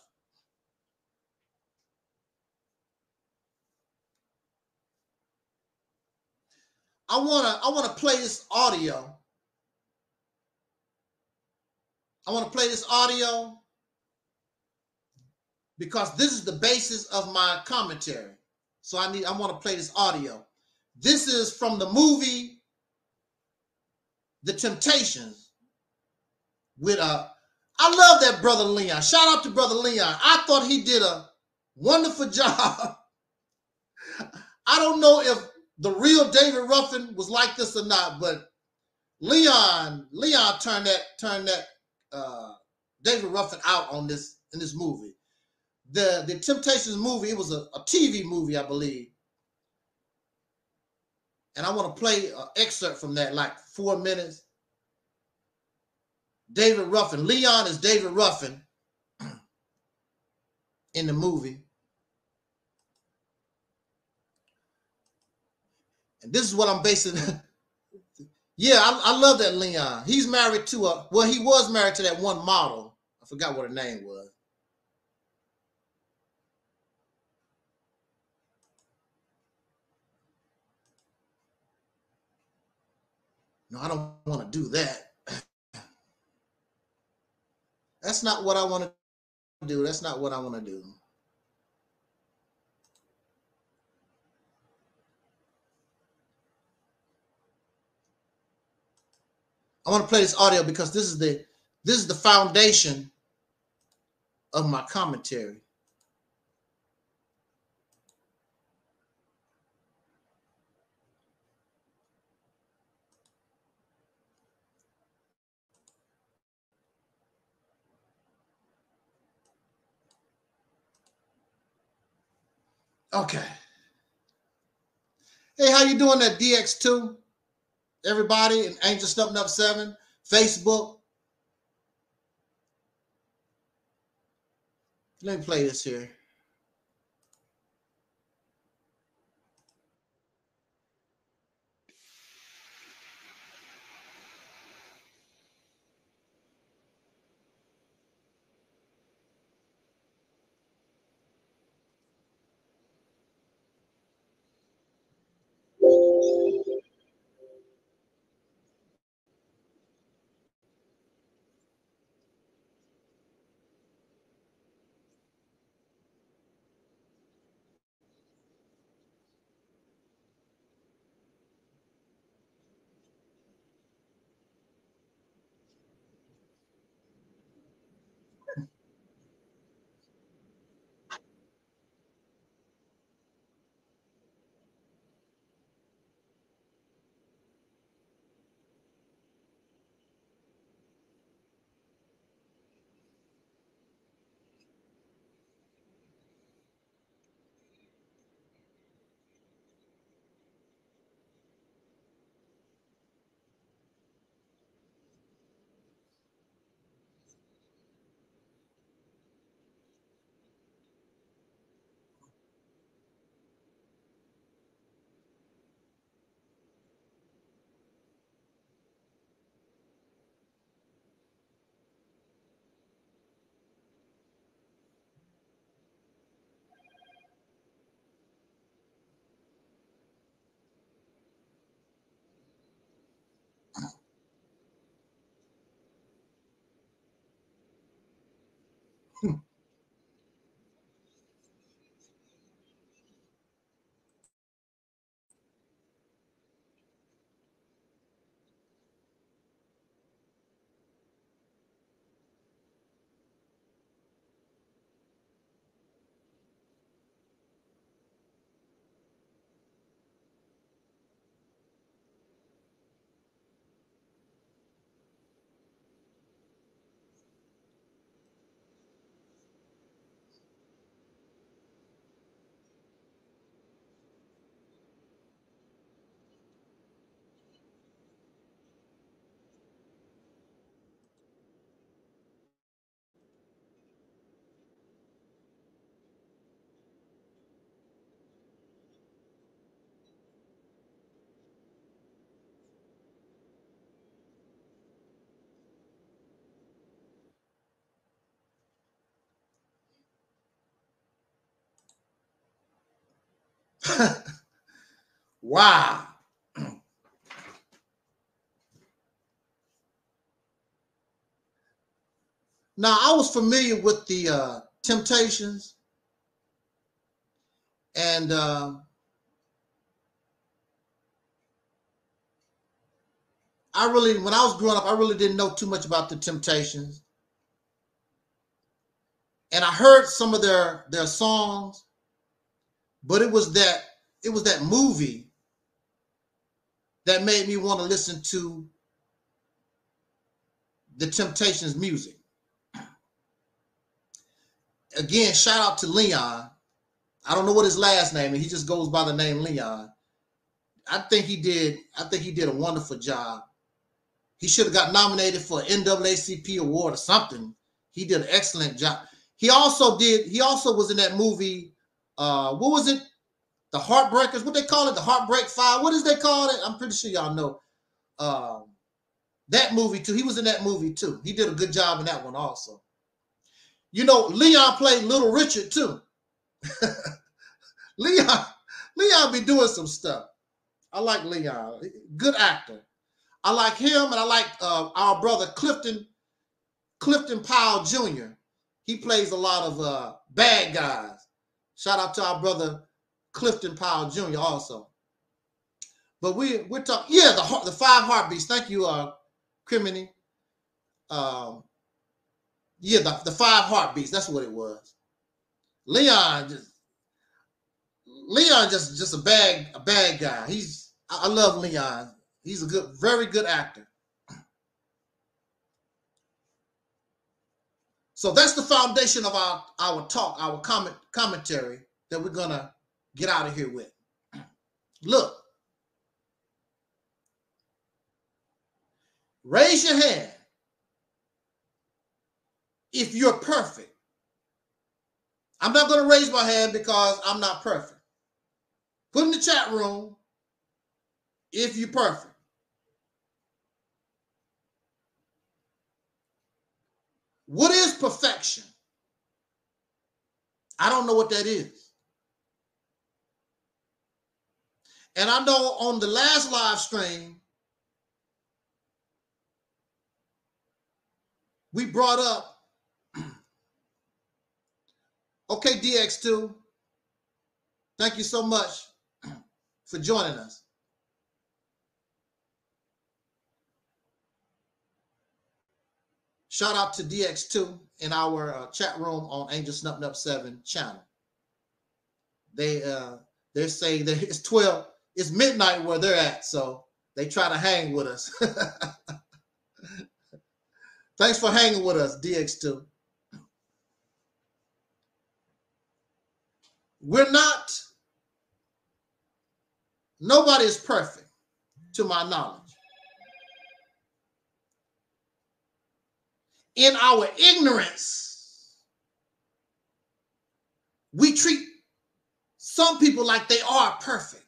I wanna I wanna play this audio. I want to play this audio because this is the basis of my commentary. So I need I want to play this audio. This is from the movie The Temptations with uh I love that brother Leon. Shout out to brother Leon. I thought he did a wonderful job. I don't know if the real David Ruffin was like this or not, but Leon, Leon turned that turned that uh, David Ruffin out on this in this movie. The the Temptations movie, it was a, a TV movie, I believe. And I want to play an excerpt from that, like four minutes. David Ruffin, Leon is David Ruffin in the movie. And this is what I'm basing. yeah, I, I love that Leon. He's married to a well, he was married to that one model. I forgot what her name was. No, I don't want to do that. That's not what I want to do. That's not what I want to do. I want to play this audio because this is the this is the foundation of my commentary. Okay. Hey, how you doing at DX2? Everybody and Angel Stepping Up 7, Facebook. Let me play this here. wow. Now, I was familiar with the uh, Temptations, and uh, I really, when I was growing up, I really didn't know too much about the Temptations, and I heard some of their their songs, but it was that it was that movie that made me want to listen to the Temptations music again, shout out to Leon. I don't know what his last name is. He just goes by the name Leon. I think he did. I think he did a wonderful job. He should have got nominated for an NAACP award or something. He did an excellent job. He also did. He also was in that movie. Uh, what was it? The Heartbreakers. What they call it? The Heartbreak Five. What is they call it? I'm pretty sure y'all know. Um, that movie too. He was in that movie too. He did a good job in that one also. You know, Leon played Little Richard too. Leon, Leon be doing some stuff. I like Leon, good actor. I like him, and I like uh, our brother Clifton, Clifton Powell Jr. He plays a lot of uh, bad guys. Shout out to our brother Clifton Powell Jr. also. But we we're talking, yeah, the the five heartbeats. Thank you, uh, Criminy. Um, yeah, the, the five heartbeats. That's what it was. Leon just Leon just just a bad a bad guy. He's I love Leon. He's a good, very good actor. So that's the foundation of our our talk, our comment commentary that we're gonna get out of here with. Look, raise your hand if you're perfect. I'm not going to raise my hand because I'm not perfect. Put in the chat room if you're perfect. What is perfection? I don't know what that is. And I know on the last live stream, we brought up Okay, DX2. Thank you so much for joining us. Shout out to DX2 in our uh, chat room on Angelsnupnup7 channel. They uh they're saying that it's 12, it's midnight where they're at, so they try to hang with us. Thanks for hanging with us, DX2. We're not, nobody is perfect to my knowledge. In our ignorance, we treat some people like they are perfect.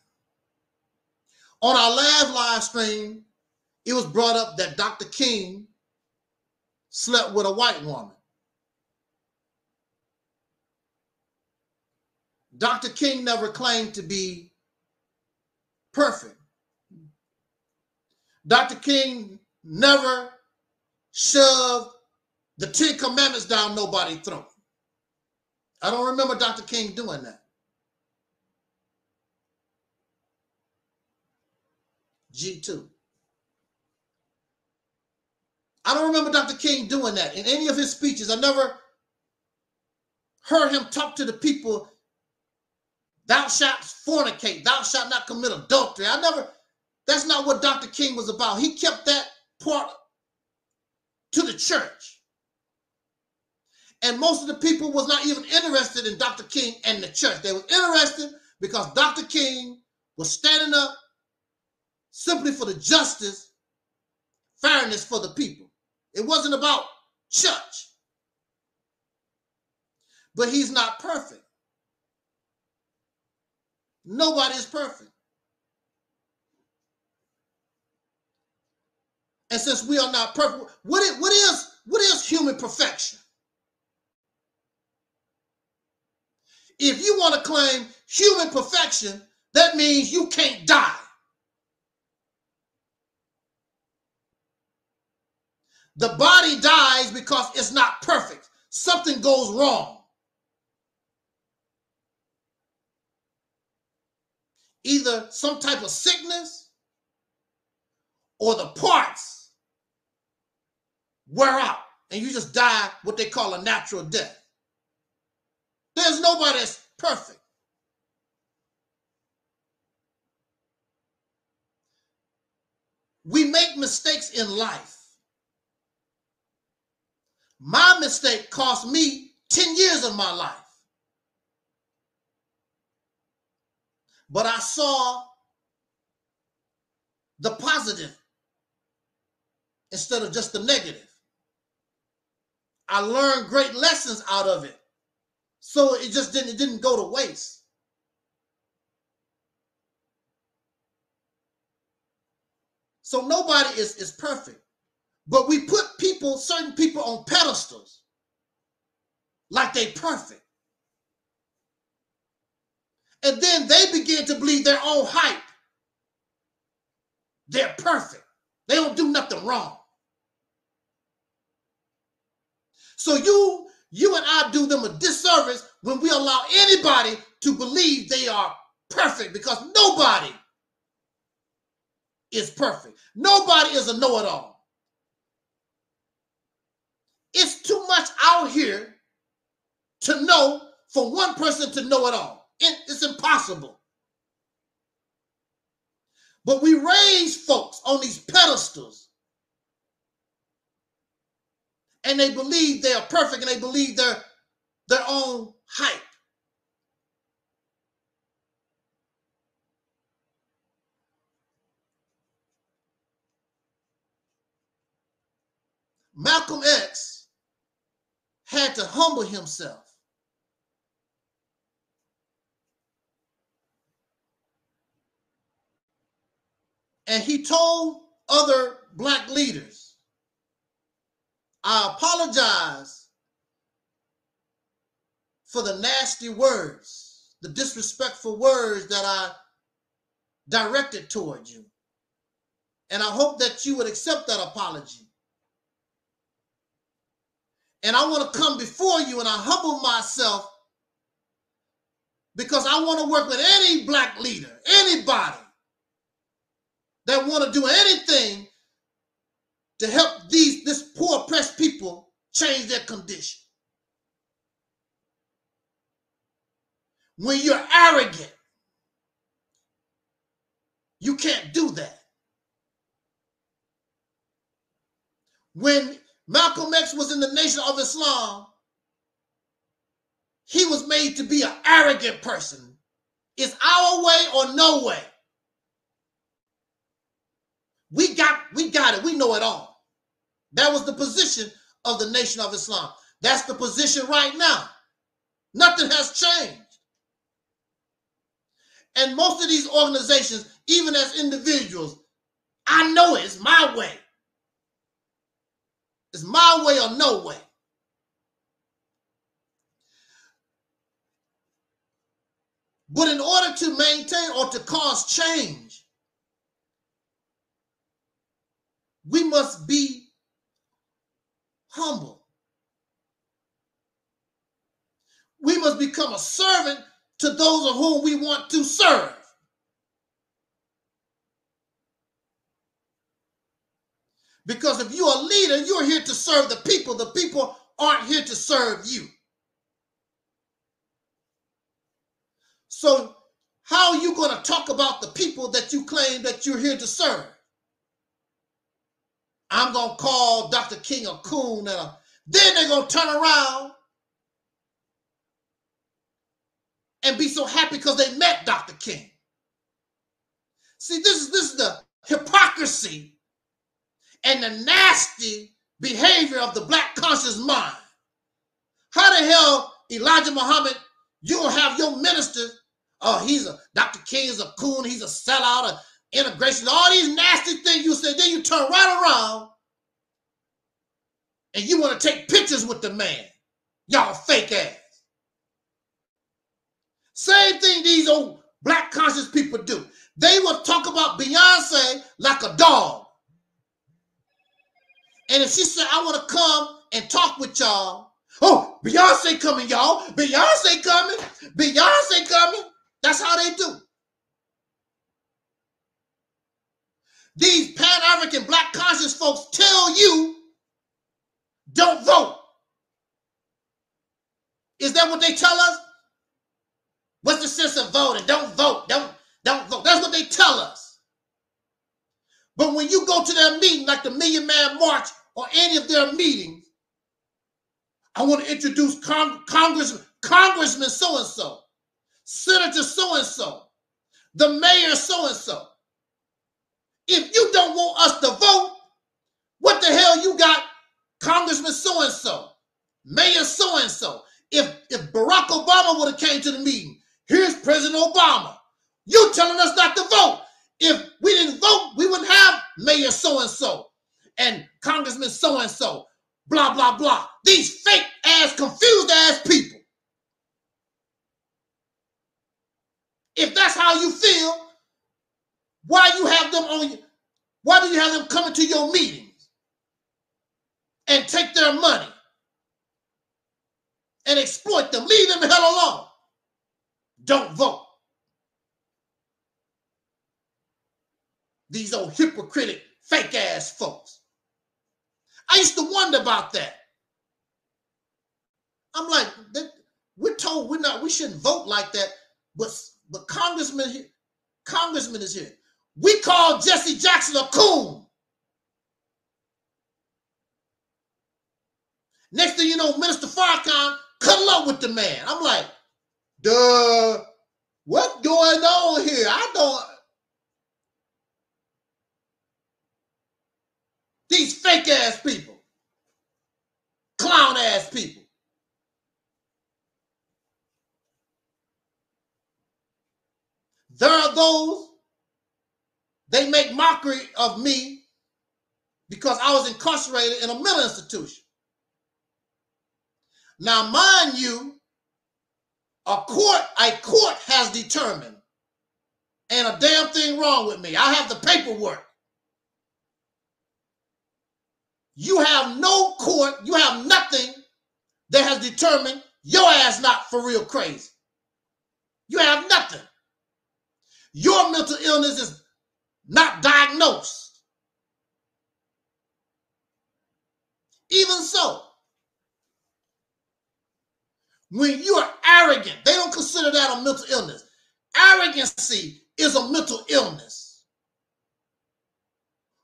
On our last live stream, it was brought up that Dr. King slept with a white woman. Dr. King never claimed to be perfect. Dr. King never shoved the Ten Commandments down nobody's throat. I don't remember Dr. King doing that. G2. I don't remember Dr. King doing that in any of his speeches. I never heard him talk to the people Thou shalt fornicate. Thou shalt not commit adultery. I never, that's not what Dr. King was about. He kept that part to the church. And most of the people was not even interested in Dr. King and the church. They were interested because Dr. King was standing up simply for the justice, fairness for the people. It wasn't about church. But he's not perfect. Nobody is perfect. And since we are not perfect, what is, what is what is human perfection? If you want to claim human perfection, that means you can't die. The body dies because it's not perfect. Something goes wrong. Either some type of sickness or the parts wear out and you just die what they call a natural death. There's nobody that's perfect. We make mistakes in life. My mistake cost me 10 years of my life. But I saw the positive instead of just the negative. I learned great lessons out of it. So it just didn't it didn't go to waste. So nobody is, is perfect. But we put people, certain people on pedestals like they perfect. And then they begin to believe their own hype. They're perfect. They don't do nothing wrong. So you you and I do them a disservice when we allow anybody to believe they are perfect because nobody is perfect. Nobody is a know-it-all. It's too much out here to know for one person to know it all. It- it's impossible. But we raise folks on these pedestals and they believe they are perfect and they believe they're their own hype. Malcolm X had to humble himself. And he told other black leaders, I apologize for the nasty words, the disrespectful words that I directed toward you. And I hope that you would accept that apology. And I want to come before you and I humble myself because I want to work with any black leader, anybody that want to do anything to help these this poor oppressed people change their condition. When you're arrogant, you can't do that. When Malcolm X was in the Nation of Islam, he was made to be an arrogant person. It's our way or no way. We got we got it. We know it all. That was the position of the Nation of Islam. That's the position right now. Nothing has changed. And most of these organizations, even as individuals, I know it. It's my way. It's my way or no way. But in order to maintain or to cause change, we must be humble. We must become a servant to those of whom we want to serve. Because if you're a leader, you're here to serve the people. The people aren't here to serve you. So, how are you going to talk about the people that you claim that you're here to serve? I'm to call Dr. King a coon. And a, then they're to turn around and be so happy because they met Dr. King. See, this is this is the hypocrisy and the nasty behavior of the black conscious mind. How the hell, Elijah Muhammad, you don't have your minister? Oh, he's a Dr. King is a coon, he's a sellout, integration, all these nasty things you said. Then you turn right around and you want to take pictures with the man. Y'all fake ass. Same thing these old black conscious people do. They will talk about Beyonce like a dog. And if she said, I want to come and talk with y'all, oh, Beyonce coming, y'all. Beyonce coming. Beyonce coming. That's how they do. These Pan African black conscious folks tell you don't vote. Is that what they tell us? What's the sense of voting? Don't vote. Don't don't vote. That's what they tell us. But when you go to their meeting, like the Million Man March or any of their meetings, I want to introduce Cong- Congressman, Congressman so and so, Senator so and so, the mayor so and so. If you don't want us to vote, what the hell you got Congressman so and so, Mayor so and so? If if Barack Obama would have came to the meeting, here's President Obama. You telling us not to vote. If we didn't vote, we wouldn't have Mayor so and so and Congressman so and so. Blah blah blah. These fake ass, confused ass people. If that's how you feel, why you have them on? you? Why do you have them coming to your meetings and take their money and exploit them? Leave them the hell alone. Don't vote. These old hypocritic, fake ass folks. I used to wonder about that. I'm like, we're told we're not, we shouldn't vote like that, but but Congressman Congressman is here. We call Jesse Jackson a coon. Next thing you know, Minister Farrakhan cuddle up with the man. I'm like, duh, what's going on here? I don't. These fake ass people, clown ass people. There are those, they make mockery of me because I was incarcerated in a mental institution. Now, mind you, a court, a court has determined, and a damn thing wrong with me. I have the paperwork. You have no court, you have nothing that has determined your ass not for real crazy. You have nothing. Your mental illness is not diagnosed. Even so, when you are arrogant, they don't consider that a mental illness. Arrogancy is a mental illness.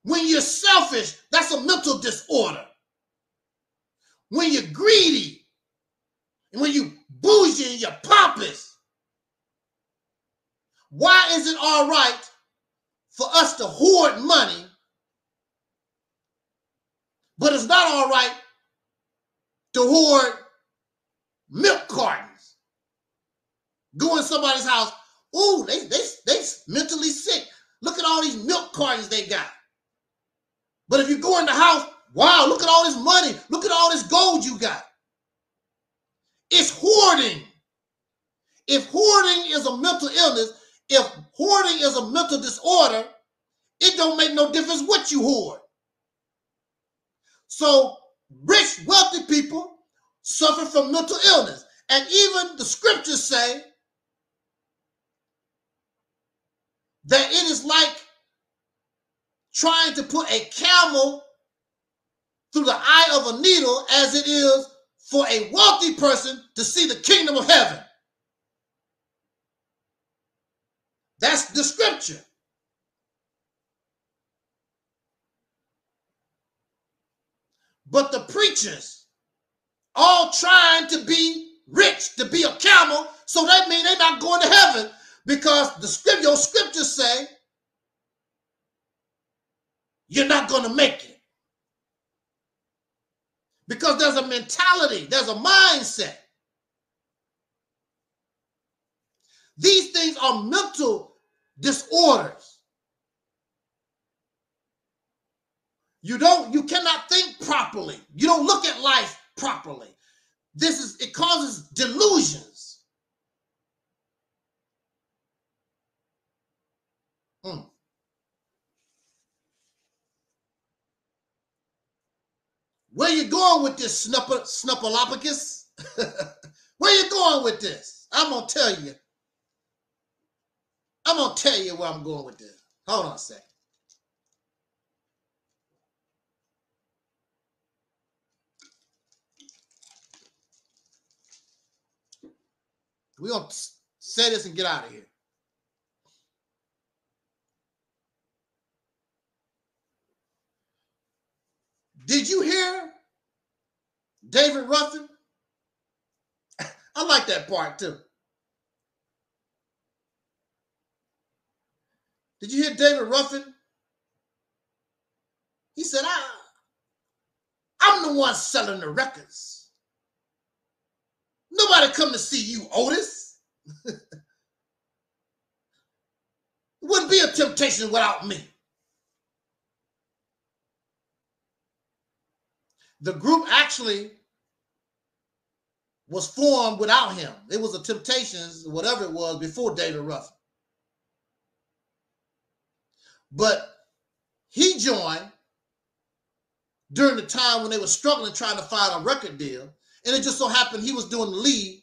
When you're selfish, that's a mental disorder. When you're greedy, and when you bougie and you're pompous, why is it all right for us to hoard money, but it's not all right to hoard milk cartons? Go in somebody's house. Ooh, they they they mentally sick. Look at all these milk cartons they got. But if you go in the house, wow, look at all this money. Look at all this gold you got. It's hoarding. If hoarding is a mental illness, if hoarding is a mental disorder, it don't make no difference what you hoard. So rich, wealthy people suffer from mental illness. And even the scriptures say that it is like trying to put a camel through the eye of a needle as it is for a wealthy person to see the kingdom of heaven. That's the scripture. But the preachers all trying to be rich, to be a camel, so that means they're not going to heaven because the script, your scriptures say you're not going to make it. Because there's a mentality, there's a mindset. These things are mental disorders. You don't, you cannot think properly. You don't look at life properly. This is, it causes delusions. Mm. Where you going with this snupper, snuppalopicus? where you going with this? I'm gonna tell you. I'm gonna tell you where I'm going with this. Hold on a second. We're gonna say this and get out of here. Did you hear David Ruffin? I like that part too. Did you hear David Ruffin? He said, I, I'm the one selling the records. Nobody come to see you, Otis. wouldn't be a temptation without me. The group actually was formed without him. It was a Temptations, whatever it was, before David Ruffin. But he joined during the time when they were struggling trying to find a record deal. And it just so happened he was doing the lead.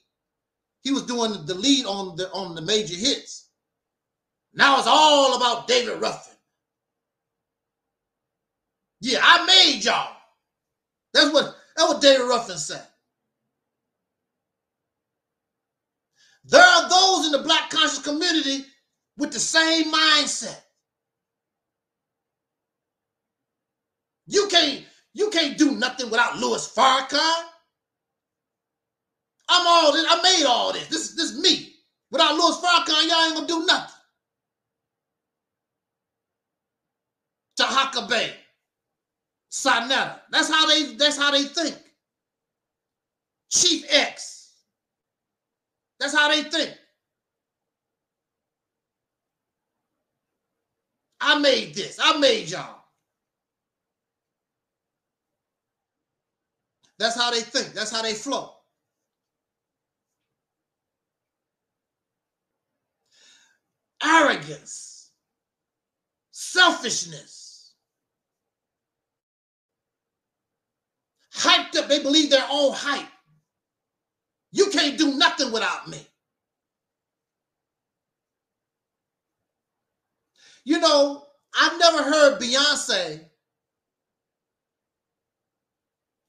He was doing the lead on the on the major hits. Now it's all about David Ruffin. Yeah, I made y'all. That's what that's what David Ruffin said. There are those in the black conscious community with the same mindset. You can't you can't do nothing without Louis Farrakhan. I'm all this. I made all this. This this is me. Without Louis Farrakhan, y'all ain't gonna do nothing. Tahaka Bay, Sa'Neter. That's how they. That's how they think. Chief X. That's how they think. I made this. I made y'all. That's how they think. That's how they flow. Arrogance, selfishness, hyped up. They believe their own hype. You can't do nothing without me. You know, I've never heard Beyonce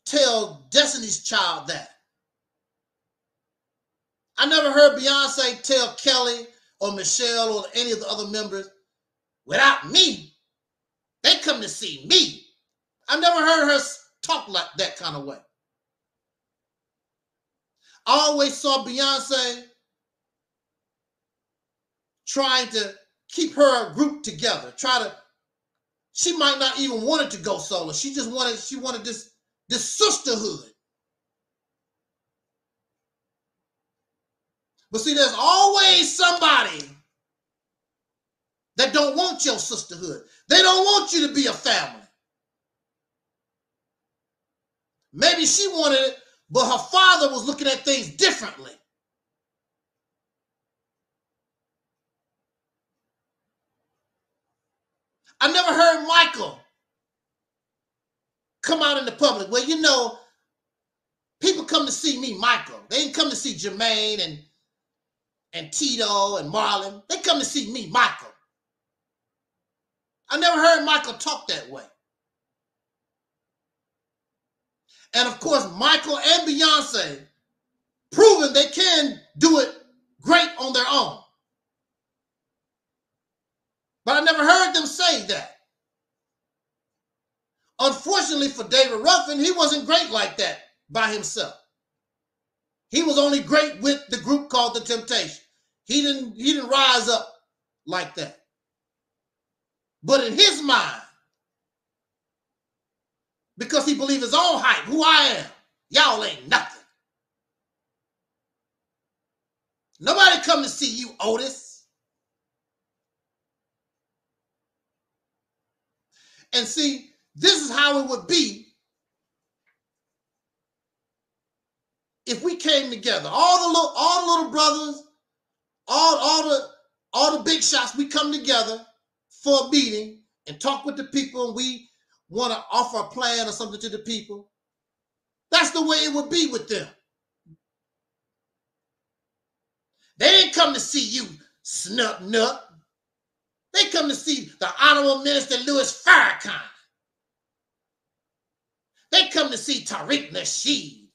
tell Destiny's Child that. I never heard Beyonce tell Kelly or Michelle or any of the other members, without me, they come to see me. I never heard her talk like that kind of way. I always saw Beyonce trying to keep her group together, try to, she might not even wanted to go solo. She just wanted, she wanted this, this sisterhood. But see, there's always somebody that don't want your sisterhood. They don't want you to be a family. Maybe she wanted it, but her father was looking at things differently. I never heard Michael come out in the public. Well, you know, people come to see me, Michael. They didn't come to see Jermaine and and Tito and Marlon. They come to see me, Michael. I never heard Michael talk that way. And of course, Michael and Beyonce proven they can do it great on their own. But I never heard them say that. Unfortunately for David Ruffin, he wasn't great like that by himself. He was only great with the group called the Temptation. He didn't he didn't rise up like that. But in his mind, because he believed his own hype, who I am, y'all ain't nothing. Nobody come to see you, Otis. And see, this is how it would be if we came together. All the little, all the little brothers, all, all the all the big shots, we come together for a meeting and talk with the people and we want to offer a plan or something to the people, that's the way it would be with them. They didn't come to see you, snub nut. They come to see the Honorable Minister Louis Farrakhan. They come to see Tariq Nasheed.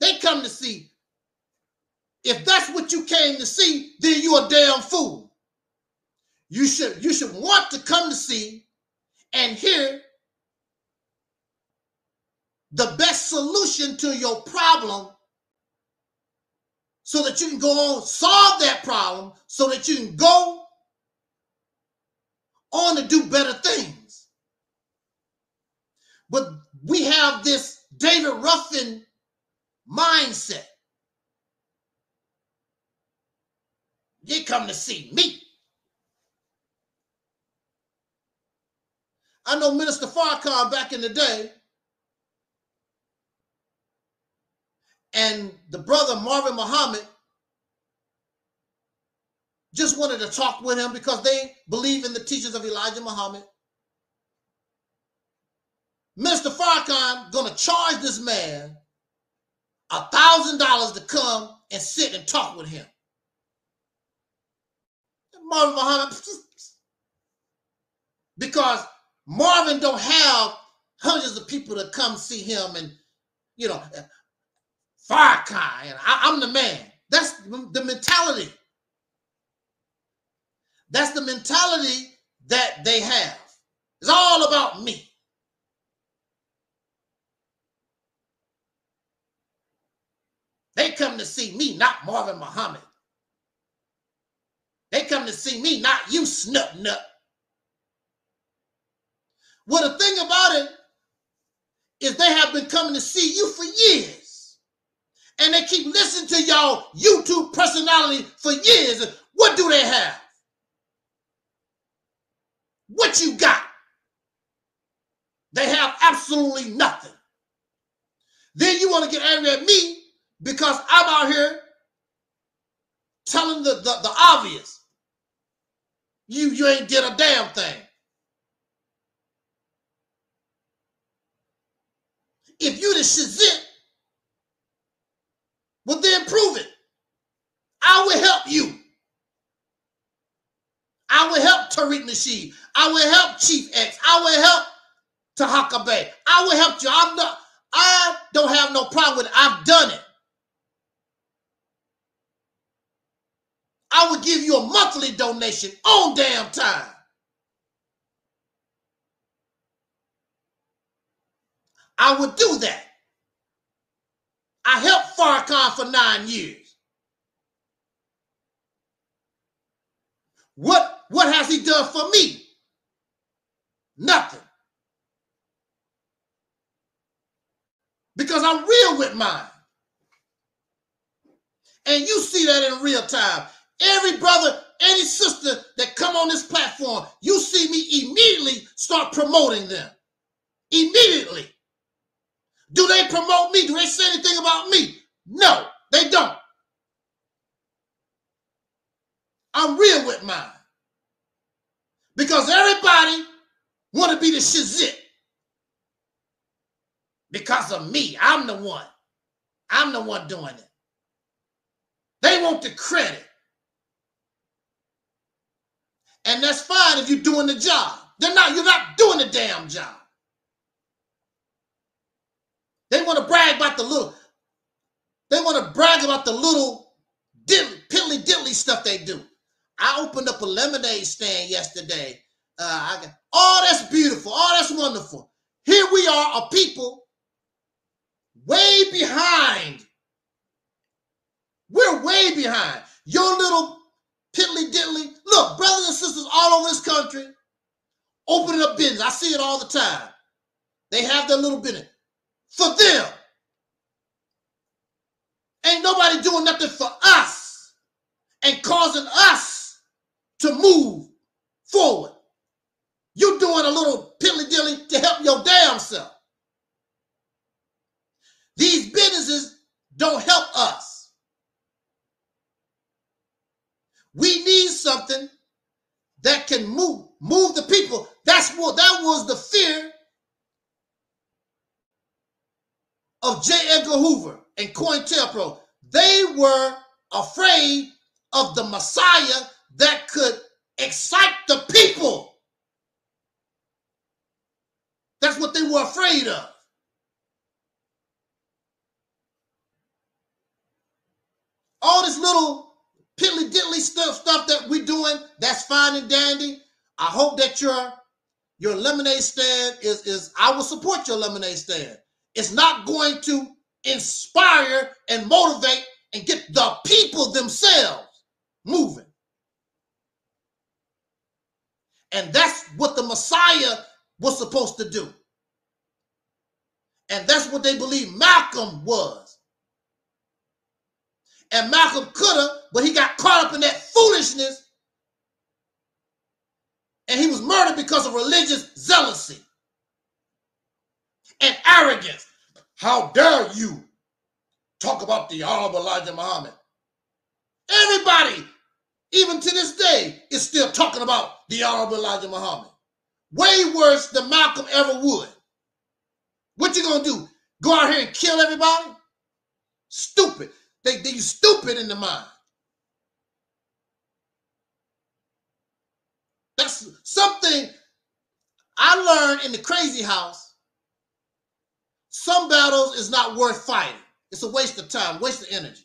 They come to see. If that's what you came to see, then you're a damn fool. You should you should want to come to see and hear the best solution to your problem so that you can go on solve that problem so that you can go on to do better things but we have this david ruffin mindset. You come to see me. I know minister farrakhan back in the day. And the brother Marvin Muhammad just wanted to talk with him because they believe in the teachings of Elijah Muhammad. Mr. Farrakhan gonna charge this man a thousand dollars to come and sit and talk with him. Marvin Muhammad, because Marvin don't have hundreds of people to come see him and you know Farrakhan and I, I'm the man. That's the mentality. That's the mentality that they have. It's all about me. They come to see me, not Marvin Muhammad. They come to see me, not you, snub nut. Well, the thing about it is they have been coming to see you for years. And they keep listening to y'all YouTube personality for years. What do they have? What you got? They have absolutely nothing. Then you want to get angry at me because I'm out here telling the, the, the obvious. You you ain't did a damn thing. If you the shizit, well then prove it. I will help you. I will help Tariq Nasheed. I will help Chief X. I will help Tahaka Bay. I will help you. I'm not, I don't have no problem with it. I've done it. I would give you a monthly donation on damn time. I would do that. I helped Farrakhan for nine years. What, what has he done for me? Nothing. Because I'm real with mine. And you see that in real time. Every brother, any sister that come on this platform, you see me immediately start promoting them. Immediately. Do they promote me? Do they say anything about me? No, they don't. I'm real with mine. Because everybody want to be the shizit. Because of me. I'm the one. I'm the one doing it. They want the credit. And that's fine if you're doing the job. They're not, you're not doing the damn job. They want to brag about the little, they want to brag about the little diddly, piddly diddly stuff they do. I opened up a lemonade stand yesterday. Uh, I got, oh, that's beautiful. Oh, that's wonderful. Here we are, a people way behind. We're way behind. Your little piddly diddly. Look, brothers and sisters all over this country opening up business. I see it all the time. They have their little business for them. Ain't nobody doing nothing for us and causing us to move forward. You're doing a little piddly dilly to help your damn self. These businesses don't help us. We need something that can move move the people. That's what that was the fear of J. Edgar Hoover and COINTELPRO. They were afraid of the Messiah that could excite the people. That's what they were afraid of. All this little piddly diddly stuff, stuff that we're doing, that's fine and dandy. I hope that your your lemonade stand is is I will support your lemonade stand. It's not going to inspire and motivate and get the people themselves moving. And that's what the Messiah was supposed to do. And that's what they believe Malcolm was. And Malcolm could have, but he got caught up in that foolishness. And he was murdered because of religious zealousy and arrogance. How dare you talk about the Honorable Elijah Muhammad? Everybody, even to this day, is still talking about the Honorable Elijah Muhammad. Way worse than Malcolm ever would. What you gonna do? Go out here and kill everybody? Stupid. They, they stupid in the mind. That's something I learned in the crazy house. Some battles is not worth fighting. It's a waste of time, waste of energy.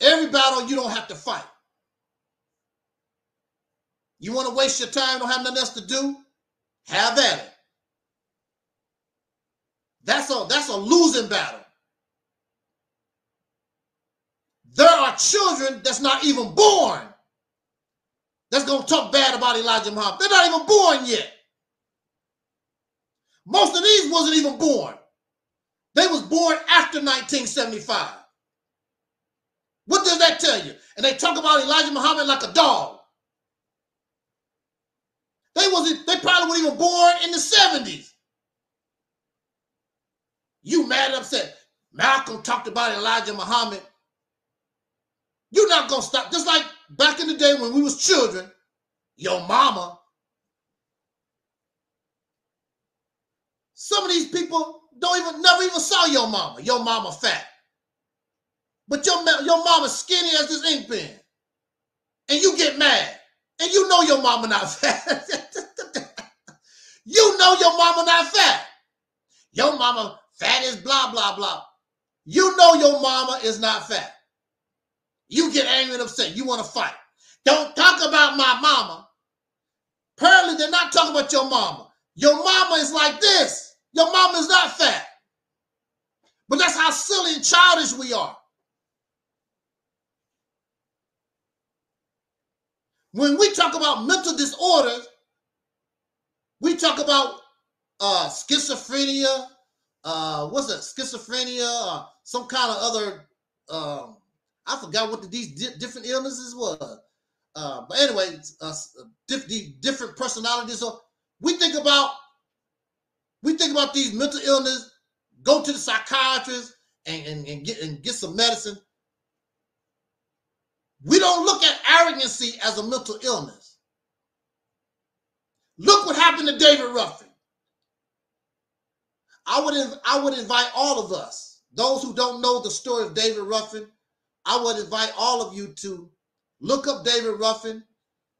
Every battle you don't have to fight. You want to waste your time, don't have nothing else to do? Have at it. That's a that's a losing battle. There are children that's not even born that's gonna talk bad about Elijah Muhammad. They're not even born yet. Most of these wasn't even born. They was born after 1975. What does that tell you? And they talk about Elijah Muhammad like a dog. They wasn't, they probably weren't even born in the 70s. You mad and upset. Malcolm talked about Elijah Muhammad. You're not gonna stop. Just like back in the day when we was children, your mama. Some of these people don't even never even saw your mama. Your mama fat. But your, your mama skinny as this ink pen. And you get mad. And you know your mama not fat. you know your mama not fat. Your mama fat is blah, blah, blah. You know your mama is not fat. You get angry and upset. You want to fight. Don't talk about my mama. Apparently, they're not talking about your mama. Your mama is like this. Your mama is not fat. But that's how silly and childish we are. When we talk about mental disorders, we talk about uh, schizophrenia, uh, what's it, schizophrenia, or some kind of other, um, I forgot what the, these di- different illnesses were. Uh, but anyway, uh, diff- different personalities. So we think about, we think about these mental illness, go to the psychiatrist and, and, and get and get some medicine. We don't look at arrogancy as a mental illness. Look what happened to David Ruffin. I would I would invite all of us, those who don't know the story of David Ruffin, I would invite all of you to look up David Ruffin.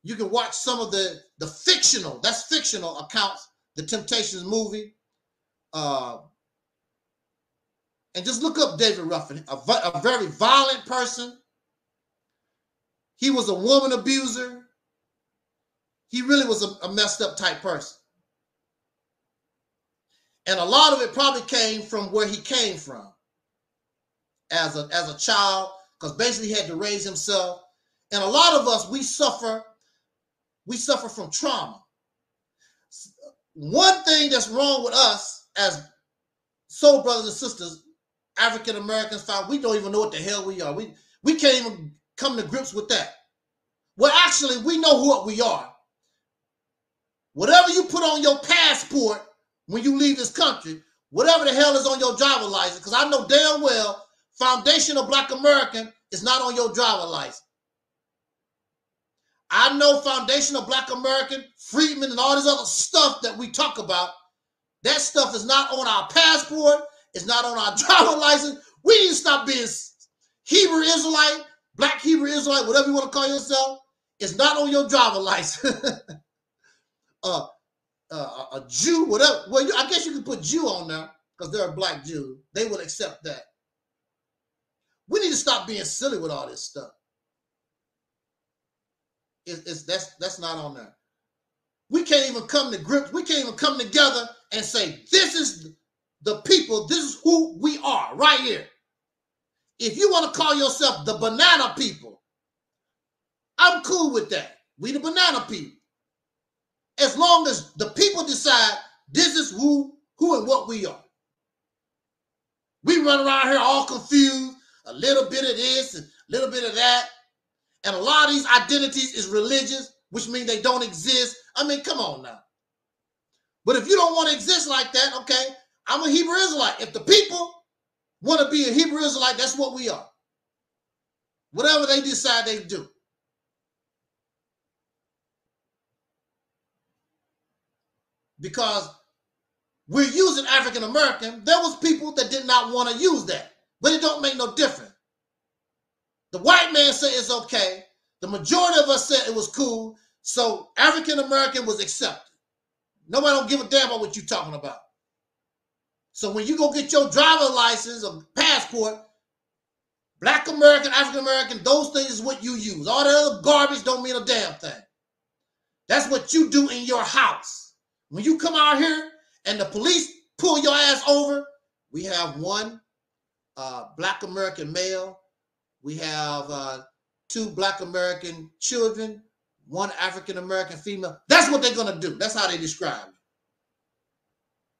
You can watch some of the the fictional, that's fictional accounts, the Temptations movie. Uh, and just look up David Ruffin, a, a very violent person, he was a woman abuser. He really was a, a messed up type person. And a lot of it probably came from where he came from as a, as a child, because basically he had to raise himself. And a lot of us, we suffer, we suffer from trauma. One thing that's wrong with us as soul brothers and sisters, African Americans, we don't even know what the hell we are. We we can't even come to grips with that. Well, actually, we know what we are. Whatever you put on your passport when you leave this country, whatever the hell is on your driver license, because I know damn well foundational black American is not on your driver license. I know foundational black American, Freedmen, and all this other stuff that we talk about. That stuff is not on our passport, it's not on our driver license. We need to stop being Hebrew Israelite, black Hebrew Israelite, whatever you want to call yourself. It's not on your driver license. uh, uh, a Jew, whatever. Well, you, I guess you can put Jew on there because they're a black Jew. They will accept that. We need to stop being silly with all this stuff. It, it's that's that's not on there. We can't even come to grips. We can't even come together and say this is the people. This is who we are right here. If you want to call yourself the banana people, I'm cool with that. We the banana people. As long as the people decide this is who who and what we are. We run around here all confused, a little bit of this and a little bit of that. And a lot of these identities is religious, which means they don't exist. I mean, come on now. But if you don't want to exist like that, okay, I'm a Hebrew Israelite. If the people want to be a Hebrew Israelite, that's what we are. Whatever they decide they do. Because we're using African American, there was people that did not want to use that, but it don't make no difference. The white man said it's okay. The majority of us said it was cool. So African American was accepted. Nobody don't give a damn about what you're talking about. So when you go get your driver license or passport, Black American, African American, those things is what you use. All the other garbage don't mean a damn thing. That's what you do in your house. When you come out here and the police pull your ass over, we have one uh, Black American male we have uh, two Black American children, one African American female. That's what they're gonna do. That's how they describe it.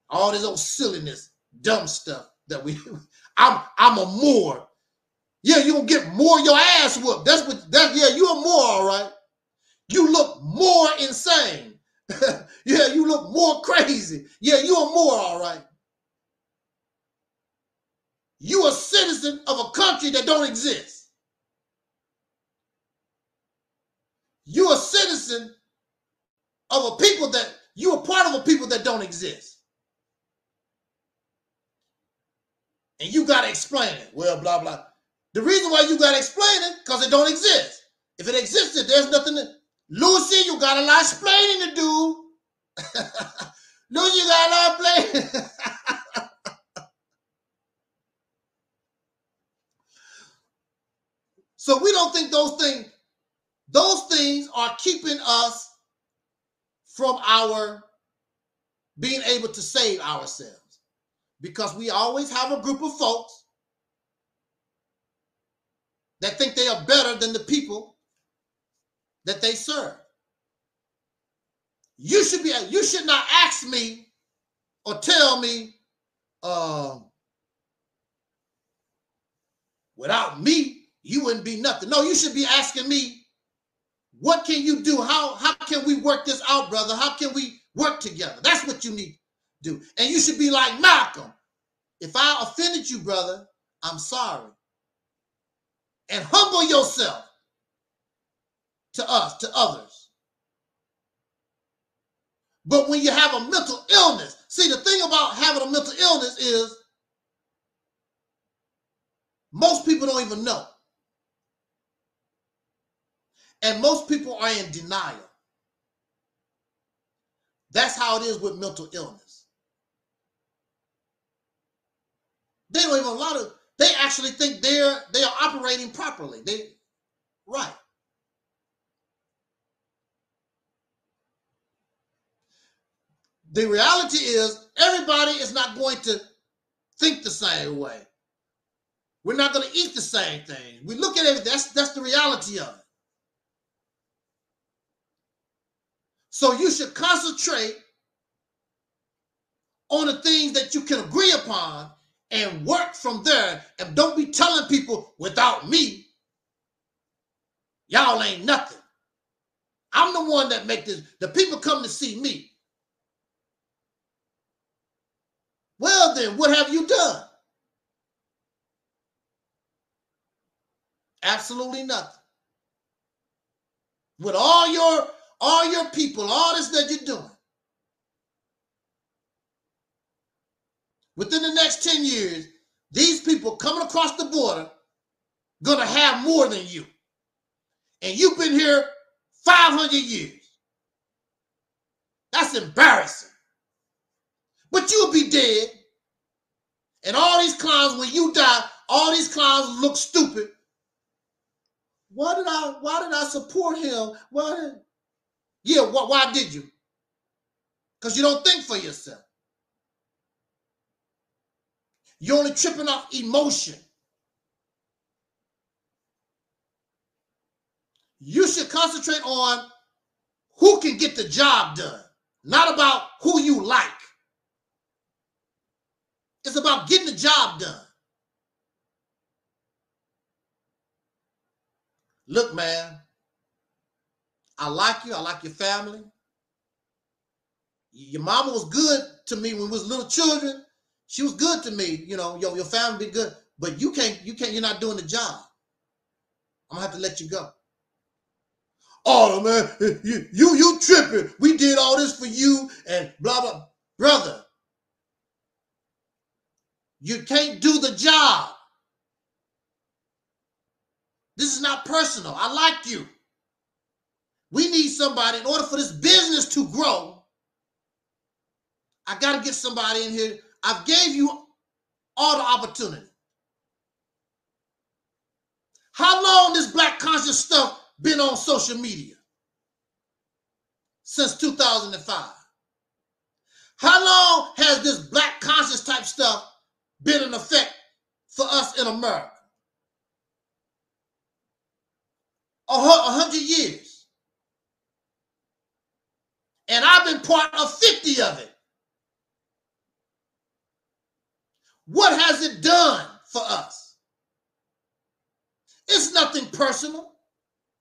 All this old silliness, dumb stuff that we. I'm I'm a Moor. Yeah, you gonna get more your ass whooped. That's what that. Yeah, you a Moor, all right. You look more insane. yeah, you look more crazy. Yeah, you are more all right. You a citizen of a country that don't exist. You a citizen of a people that you a part of a people that don't exist. And you got to explain it. Well, blah, blah. The reason why you got to explain it, because it don't exist. If it existed, there's nothing to, Lucy, you got a lot of explaining to do. Lucy, you got a lot of explaining. So we don't think those things, those things are keeping us from our being able to save ourselves. Because we always have a group of folks that think they are better than the people that they serve. You should be you should not ask me or tell me um without me you wouldn't be nothing. No, you should be asking me, what can you do? How how can we work this out, brother? How can we work together? That's what you need to do. And you should be like Malcolm. If I offended you, brother, I'm sorry. And humble yourself to us, to others. But when you have a mental illness, see, the thing about having a mental illness is most people don't even know. And most people are in denial. That's how it is with mental illness. They don't even a lot of they actually think they're they are operating properly. They right. The reality is everybody is not going to think the same way. We're not going to eat the same thing. We look at it, that's that's the reality of it. So you should concentrate on the things that you can agree upon and work from there. And don't be telling people without me, y'all ain't nothing. I'm the one that make this. The people come to see me. Well, then, what have you done? Absolutely nothing. with all your all your people, all this that you're doing. Within the next 10 years, these people coming across the border gonna have more than you. And you've been here 500 years. That's embarrassing. But you'll be dead. And all these clowns, when you die, all these clowns look stupid. Why did I why did I support him? Why did yeah, why, why did you? Because you don't think for yourself. You're only tripping off emotion. You should concentrate on who can get the job done, not about who you like. It's about getting the job done. Look, man, I like you. I like your family. Your mama was good to me when we was little children. She was good to me. You know, your, your family be good. But you can't, you can't, you're not doing the job. I'm gonna have to let you go. Oh man, you you you tripping. We did all this for you and blah blah. Brother, you can't do the job. This is not personal. I like you. We need somebody in order for this business to grow. I got to get somebody in here. I've gave you all the opportunity. How long this black conscious stuff been on social media? Since 2005. How long has this black conscious type stuff been in effect for us in America? A hundred years. And I've been part of 50 of it. What has it done for us? It's nothing personal.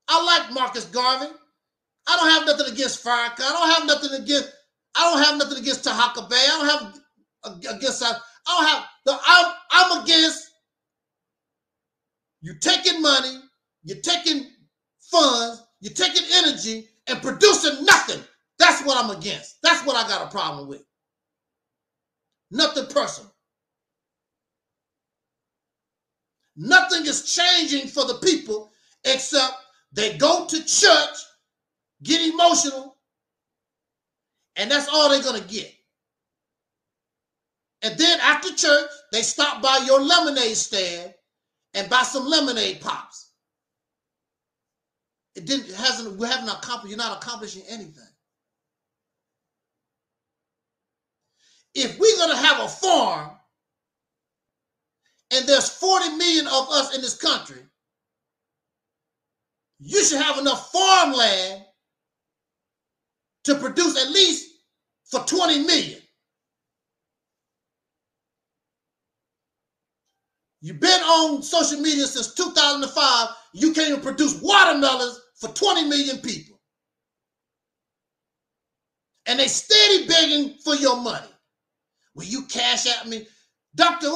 I like Marcus Garvey. I don't have nothing against Farrakhan. I don't have nothing against. I don't have nothing against Tahaka Bay. I don't have against. I don't have. The, I'm, I'm against you taking money, you're taking funds, you're taking energy and producing nothing. That's what I'm against. That's what I got a problem with. Nothing personal. Nothing is changing for the people except they go to church, get emotional, and that's all they're going to get. And then after church, they stop by your lemonade stand and buy some lemonade pops. It didn't it hasn't we haven't accomplished, you're not accomplishing anything. If we're gonna have a farm and there's 40 million of us in this country, you should have enough farmland to produce at least for 20 million. You've been on social media since 2005. You can't even produce watermelons for 20 million people. And they steady begging for your money. Will you cash at me? Dr.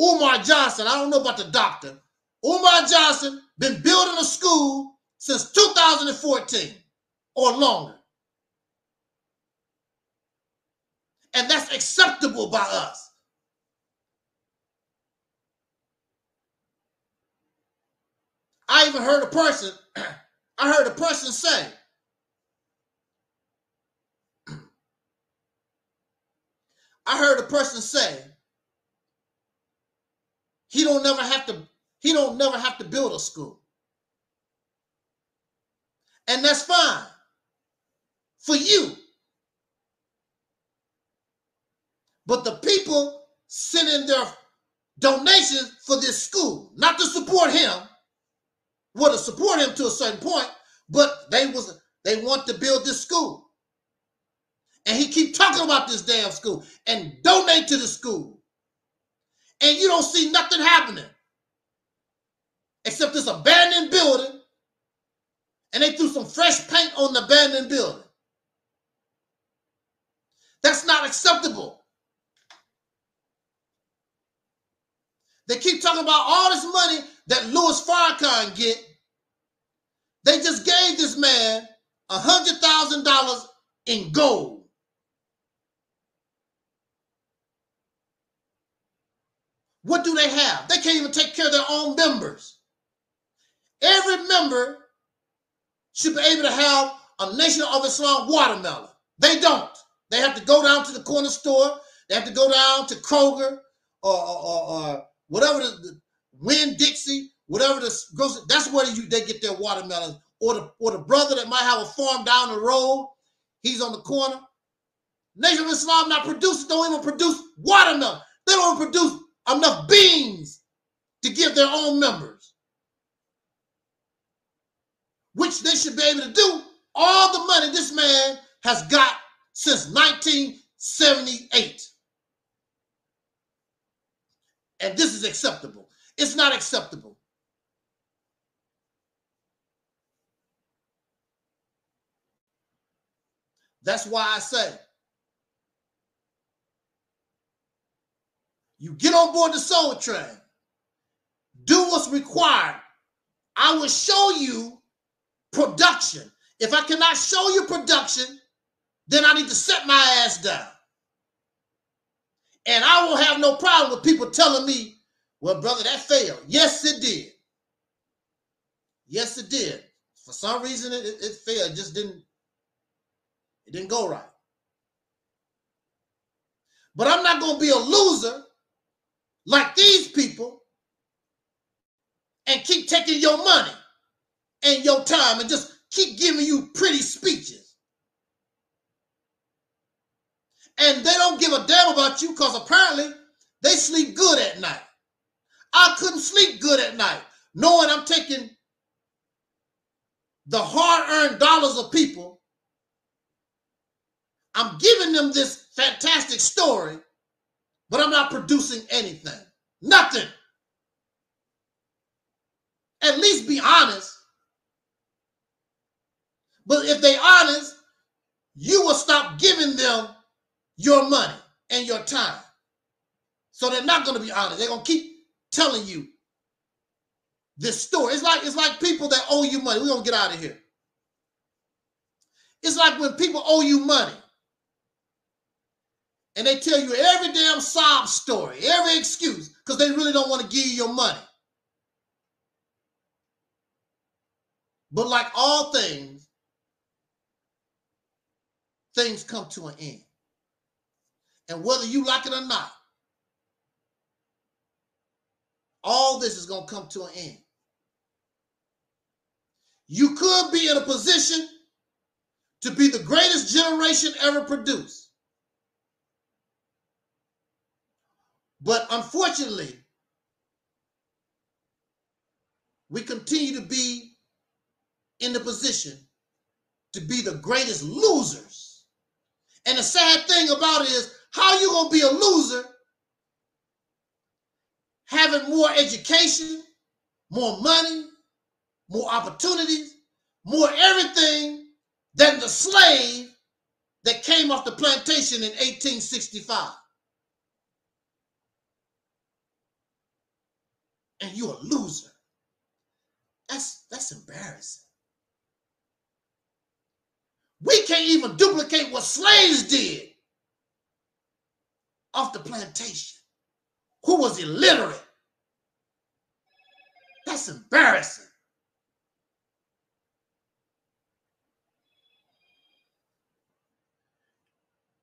Umar Johnson, I don't know about the doctor. Umar Johnson been building a school since 2014 or longer. And that's acceptable by us. I even heard a person, I heard a person say, I heard a person say, he don't never have to, he don't never have to build a school. And that's fine for you. But the people sending their donations for this school, not to support him, would have support him to a certain point, but they was they want to build this school. And he keep talking about this damn school and donate to the school. And you don't see nothing happening. Except this abandoned building. And they threw some fresh paint on the abandoned building. That's not acceptable. They keep talking about all this money that Louis Farrakhan get They just gave this man a hundred thousand dollars in gold. What do they have? They can't even take care of their own members. Every member should be able to have a Nation of Islam watermelon. They don't. They have to go down to the corner store. They have to go down to Kroger or, or, or, or whatever the, the Dixie, whatever the grocery. That's where you they get their watermelons. Or the or the brother that might have a farm down the road. He's on the corner. Nation of Islam not producing, don't even produce watermelon. They don't produce enough beans to give their own members, which they should be able to do. All the money this man has got since 1978. And this is acceptable. It's not acceptable. That's why I say you get on board the soul train, do what's required. I will show you production. If I cannot show you production, then I need to set my ass down. And I won't have no problem with people telling me, well, brother, that failed. Yes, it did. Yes, it did. For some reason, it, it, failed. It just didn't, didn't go right. But I'm not going to be a loser like these people and keep taking your money and your time and just keep giving you pretty speeches. And they don't give a damn about you because apparently they sleep good at night. I couldn't sleep good at night knowing I'm taking the hard earned dollars of people. I'm giving them this fantastic story, but I'm not producing anything. Nothing. At least be honest. But if they honest, you will stop giving them your money and your time. So they're not going to be honest. They're going to keep telling you this story. It's like it's like people that owe you money. We're going to get out of here. It's like when people owe you money and they tell you every damn sob story, every excuse, because they really don't want to give you your money. But like all things, things come to an end. And whether you like it or not, all this is going to come to an end. You could be in a position to be the greatest generation ever produced. But unfortunately, we continue to be in the position to be the greatest losers. And the sad thing about it is, how you gonna be a loser having more education, more money, more opportunities, more everything than the slave that came off the plantation in 1865? And you're a loser. That's that's embarrassing. We can't even duplicate what slaves did off the plantation, who was illiterate. That's embarrassing.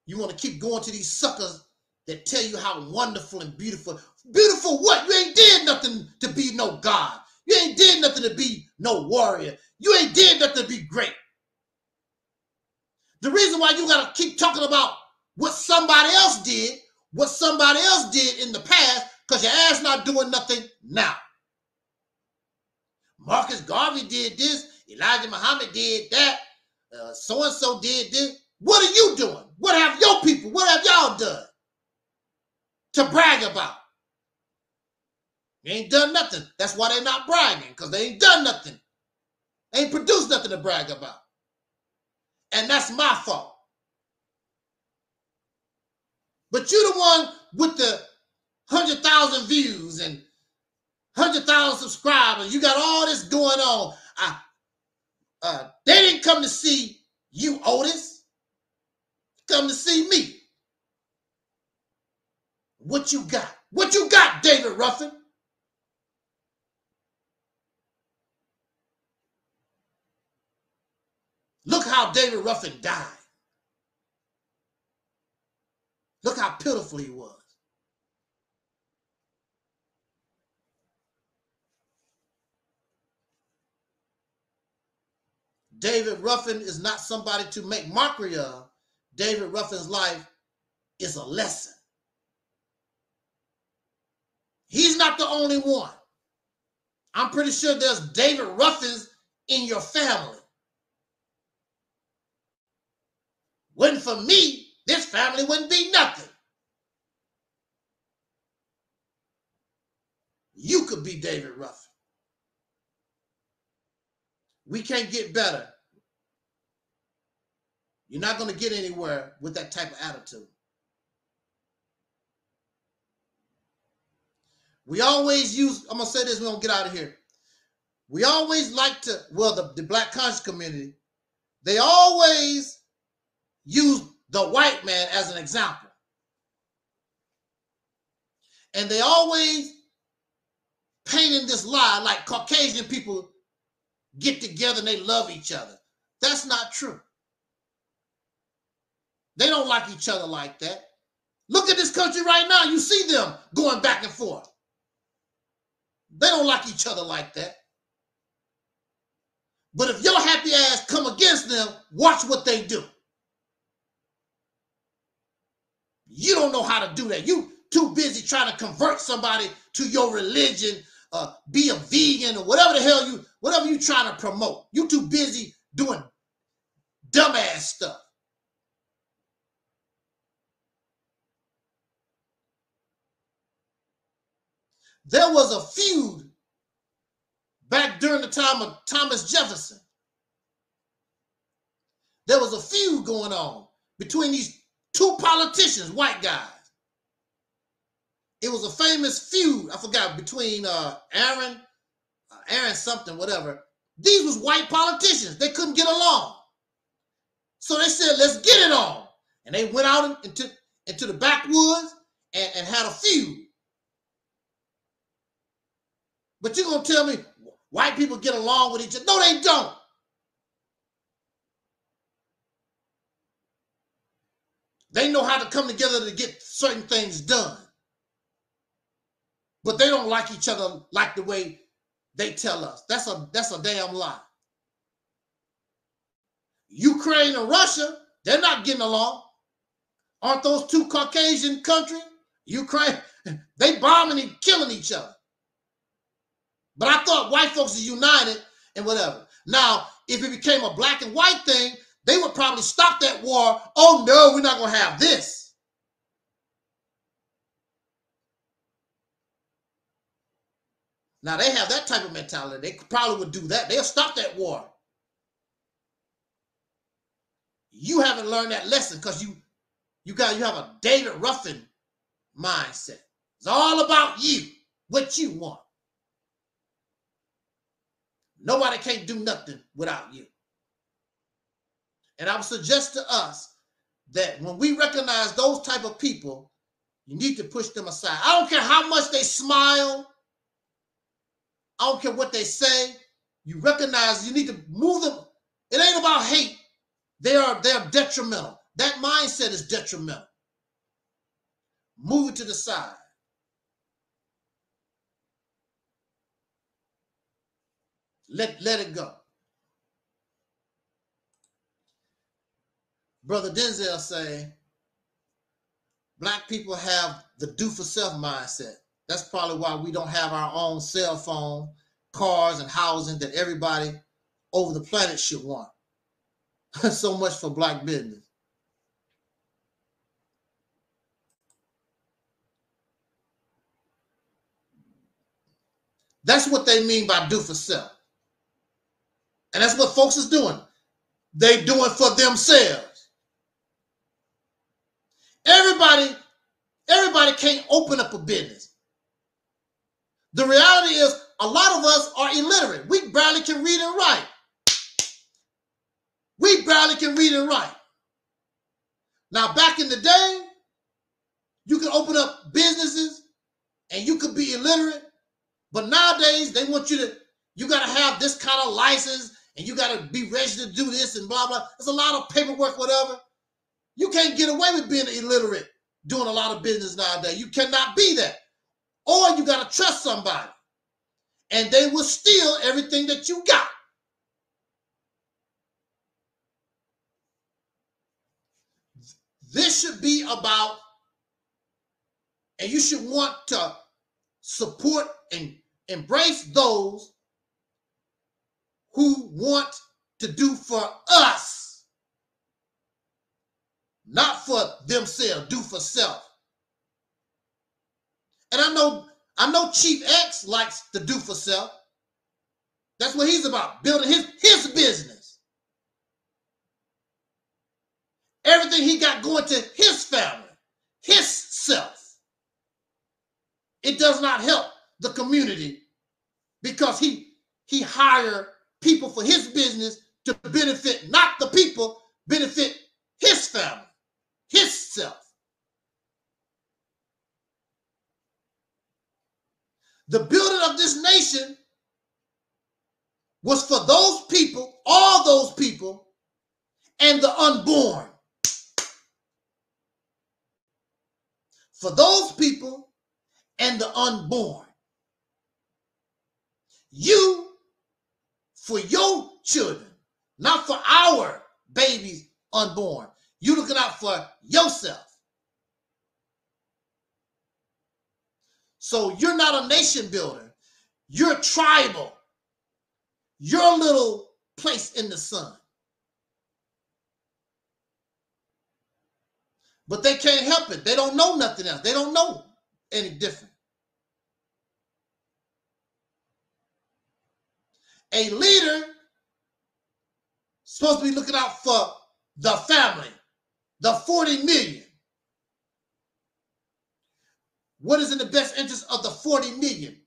You want to keep going to these suckers that tell you how wonderful and beautiful. Beautiful what? You ain't did nothing to be no God. You ain't did nothing to be no warrior. You ain't did nothing to be great. The reason why you got to keep talking about what somebody else did, what somebody else did in the past, because your ass not doing nothing now. Marcus Garvey did this. Elijah Muhammad did that. So and so did this. What are you doing? What have your people, what have y'all done to brag about? They ain't done nothing. That's why they're not bragging, because they ain't done nothing. They ain't produced nothing to brag about. And that's my fault. But you the one with the 100,000 views and 100,000 subscribers. You got all this going on. I, uh, they didn't come to see you, Otis. Come to see me. What you got? What you got, David Ruffin? Look how David Ruffin died. Look how pitiful he was. David Ruffin is not somebody to make mockery of. David Ruffin's life is a lesson. He's not the only one. I'm pretty sure there's David Ruffins in your family. Wasn't for me, this family wouldn't be nothing. You could be David Ruffin. We can't get better. You're not going to get anywhere with that type of attitude. We always use, I'm going to say this, we're going to get out of here. We always like to, well, the, the black conscious community, they always use the white man as an example. And they always painting this lie like Caucasian people get together and they love each other. That's not true. They don't like each other like that. Look at this country right now. You see them going back and forth. They don't like each other like that. But if your happy ass come against them, watch what they do. You don't know how to do that. You too busy trying to convert somebody to your religion, uh, be a vegan or whatever the hell you, whatever you trying to promote. You too busy doing dumbass stuff. There was a feud back during the time of Thomas Jefferson. There was a feud going on between these two politicians, white guys. It was a famous feud, I forgot, between uh, Aaron, uh, Aaron something, whatever. These was white politicians. They couldn't get along. So they said, let's get it on. And they went out into, into the backwoods and, and had a feud. But you're going to tell me white people get along with each other? No, they don't. They know how to come together to get certain things done. But they don't like each other like the way they tell us. That's a that's a damn lie. Ukraine and Russia, they're not getting along. Aren't those two Caucasian countries? Ukraine, they bombing and killing each other. But I thought white folks are united and whatever. Now, if it became a black and white thing, they would probably stop that war. Oh no, we're not going to have this. Now they have that type of mentality. They probably would do that. They'll stop that war. You haven't learned that lesson because you you got you have a David Ruffin mindset. It's all about you, what you want. Nobody can't do nothing without you. And I would suggest to us that when we recognize those type of people, you need to push them aside. I don't care how much they smile. I don't care what they say. You recognize you need to move them. It ain't about hate. They are they're detrimental. That mindset is detrimental. Move it to the side. Let, let it go. Brother Denzel say, black people have the do for self mindset. That's probably why we don't have our own cell phone, cars, and housing that everybody over the planet should want. so much for black business. That's what they mean by do for self. And that's what folks is doing. They doing for themselves. Everybody, everybody can't open up a business. The reality is a lot of us are illiterate. We barely can read and write. We barely can read and write. Now, back in the day, you could open up businesses and you could be illiterate, but nowadays they want you to, you got to have this kind of license and you got to be registered to do this and blah, blah. There's a lot of paperwork, whatever. You can't get away with being illiterate doing a lot of business nowadays. You cannot be that. Or you got to trust somebody and they will steal everything that you got. This should be about, and you should want to support and embrace those who want to do for us, not for themselves, do for self. And I know, I know Chief X likes to do for self. That's what he's about, building his, his business. Everything he got going to his family, his self. It does not help the community because he he hired people for his business to benefit not the people, benefit his family, his self. The building of this nation was for those people, all those people, and the unborn. For those people and the unborn. You for your children, not for our babies unborn. You looking out for yourself. So you're not a nation builder. You're tribal. Your little place in the sun. But they can't help it. They don't know nothing else. They don't know any different. A leader supposed to be looking out for the family, the 40 million. What is in the best interest of the 40 million?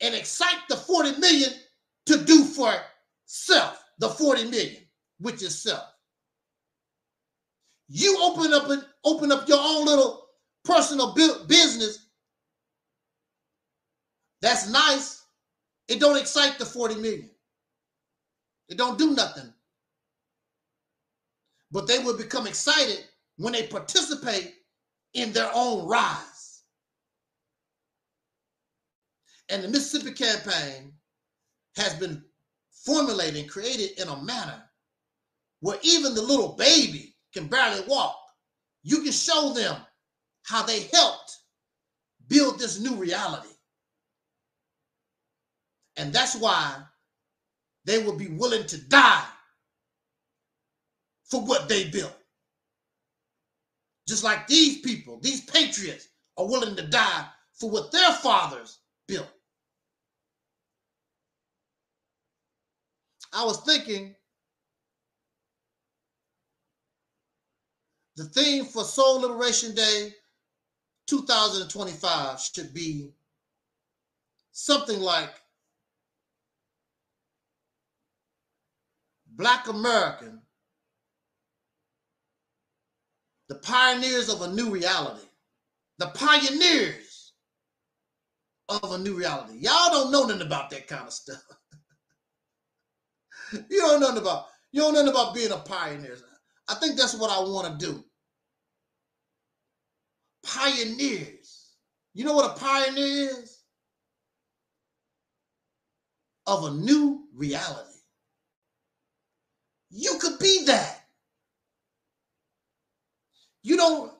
And excite the 40 million to do for self, the 40 million, which is self. You open up and open up your own little personal business. That's nice. It don't excite the 40 million. It don't do nothing. But they will become excited when they participate in their own rise. And the Mississippi campaign has been formulated and created in a manner where even the little baby can barely walk. You can show them how they helped build this new reality. And that's why they will be willing to die for what they built. Just like these people, these patriots are willing to die for what their fathers built. I was thinking the theme for Soul Liberation Day 2025 should be something like Black American, the pioneers of a new reality, the pioneers of a new reality. Y'all don't know nothing about that kind of stuff. you don't know nothing about you don't know nothing about being a pioneer. I think that's what I want to do. Pioneers. You know what a pioneer is? Of a new reality. You could be that. You don't,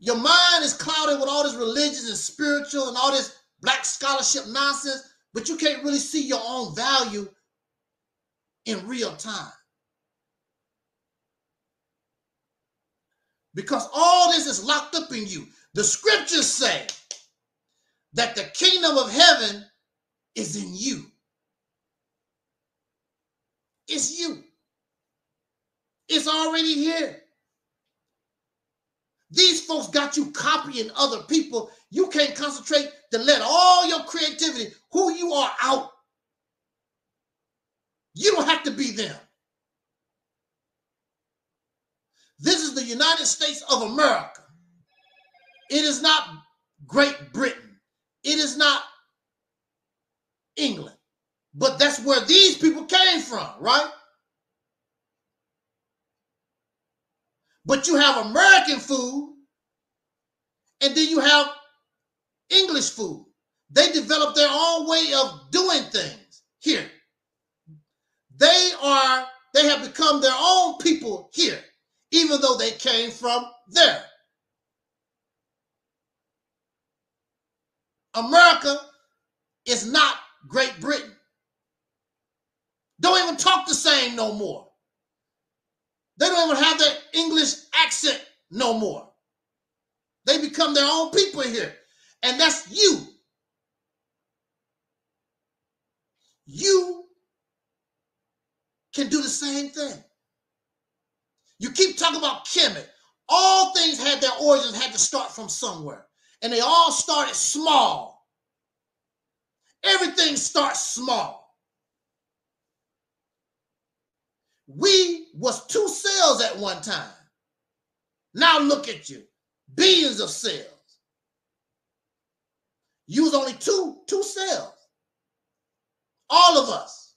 your mind is clouded with all this religious and spiritual and all this black scholarship nonsense, but you can't really see your own value in real time. Because all this is locked up in you. The scriptures say that the kingdom of heaven is in you. It's you. It's already here. These folks got you copying other people. You can't concentrate to let all your creativity, who you are, out. You don't have to be them. This is the United States of America. It is not Great Britain. It is not England. But that's where these people came from, right? But you have American food, and then you have English food. They developed their own way of doing things here. They are, they have become their own people here, even though they came from there. America is not Great Britain. Don't even talk the same no more. They don't even have that English accent no more. They become their own people here. And that's you. You can do the same thing. You keep talking about Kemet. All things had their origins, had to start from somewhere. And they all started small. Everything starts small. We was two cells at one time. Now look at you, billions of cells. You was only two two cells. All of us.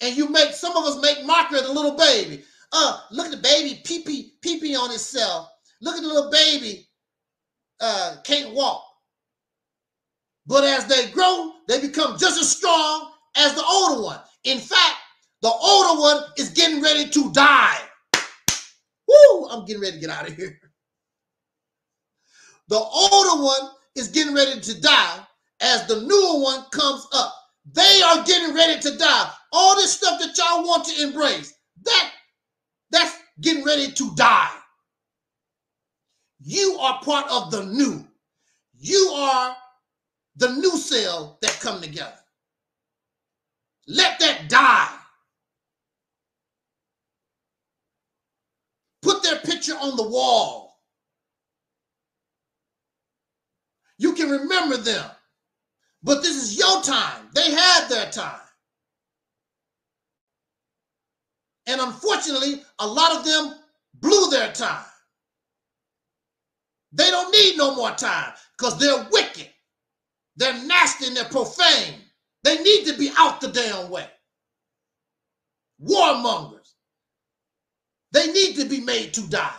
And you make some of us make mockery of the little baby. Uh, look at the baby pee pee pee pee on itself. Look at the little baby uh, can't walk. But as they grow, they become just as strong as the older one. In fact, the older one is getting ready to die. Woo! I'm getting ready to get out of here. The older one is getting ready to die as the newer one comes up. They are getting ready to die. All this stuff that y'all want to embrace, that that's getting ready to die. You are part of the new. You are the new cell that come together. Let that die. Put their picture on the wall. You can remember them. But this is your time. They had their time. And unfortunately, a lot of them blew their time. They don't need no more time because they're wicked. They're nasty and they're profane. They need to be out the damn way. Warmongers. They need to be made to die.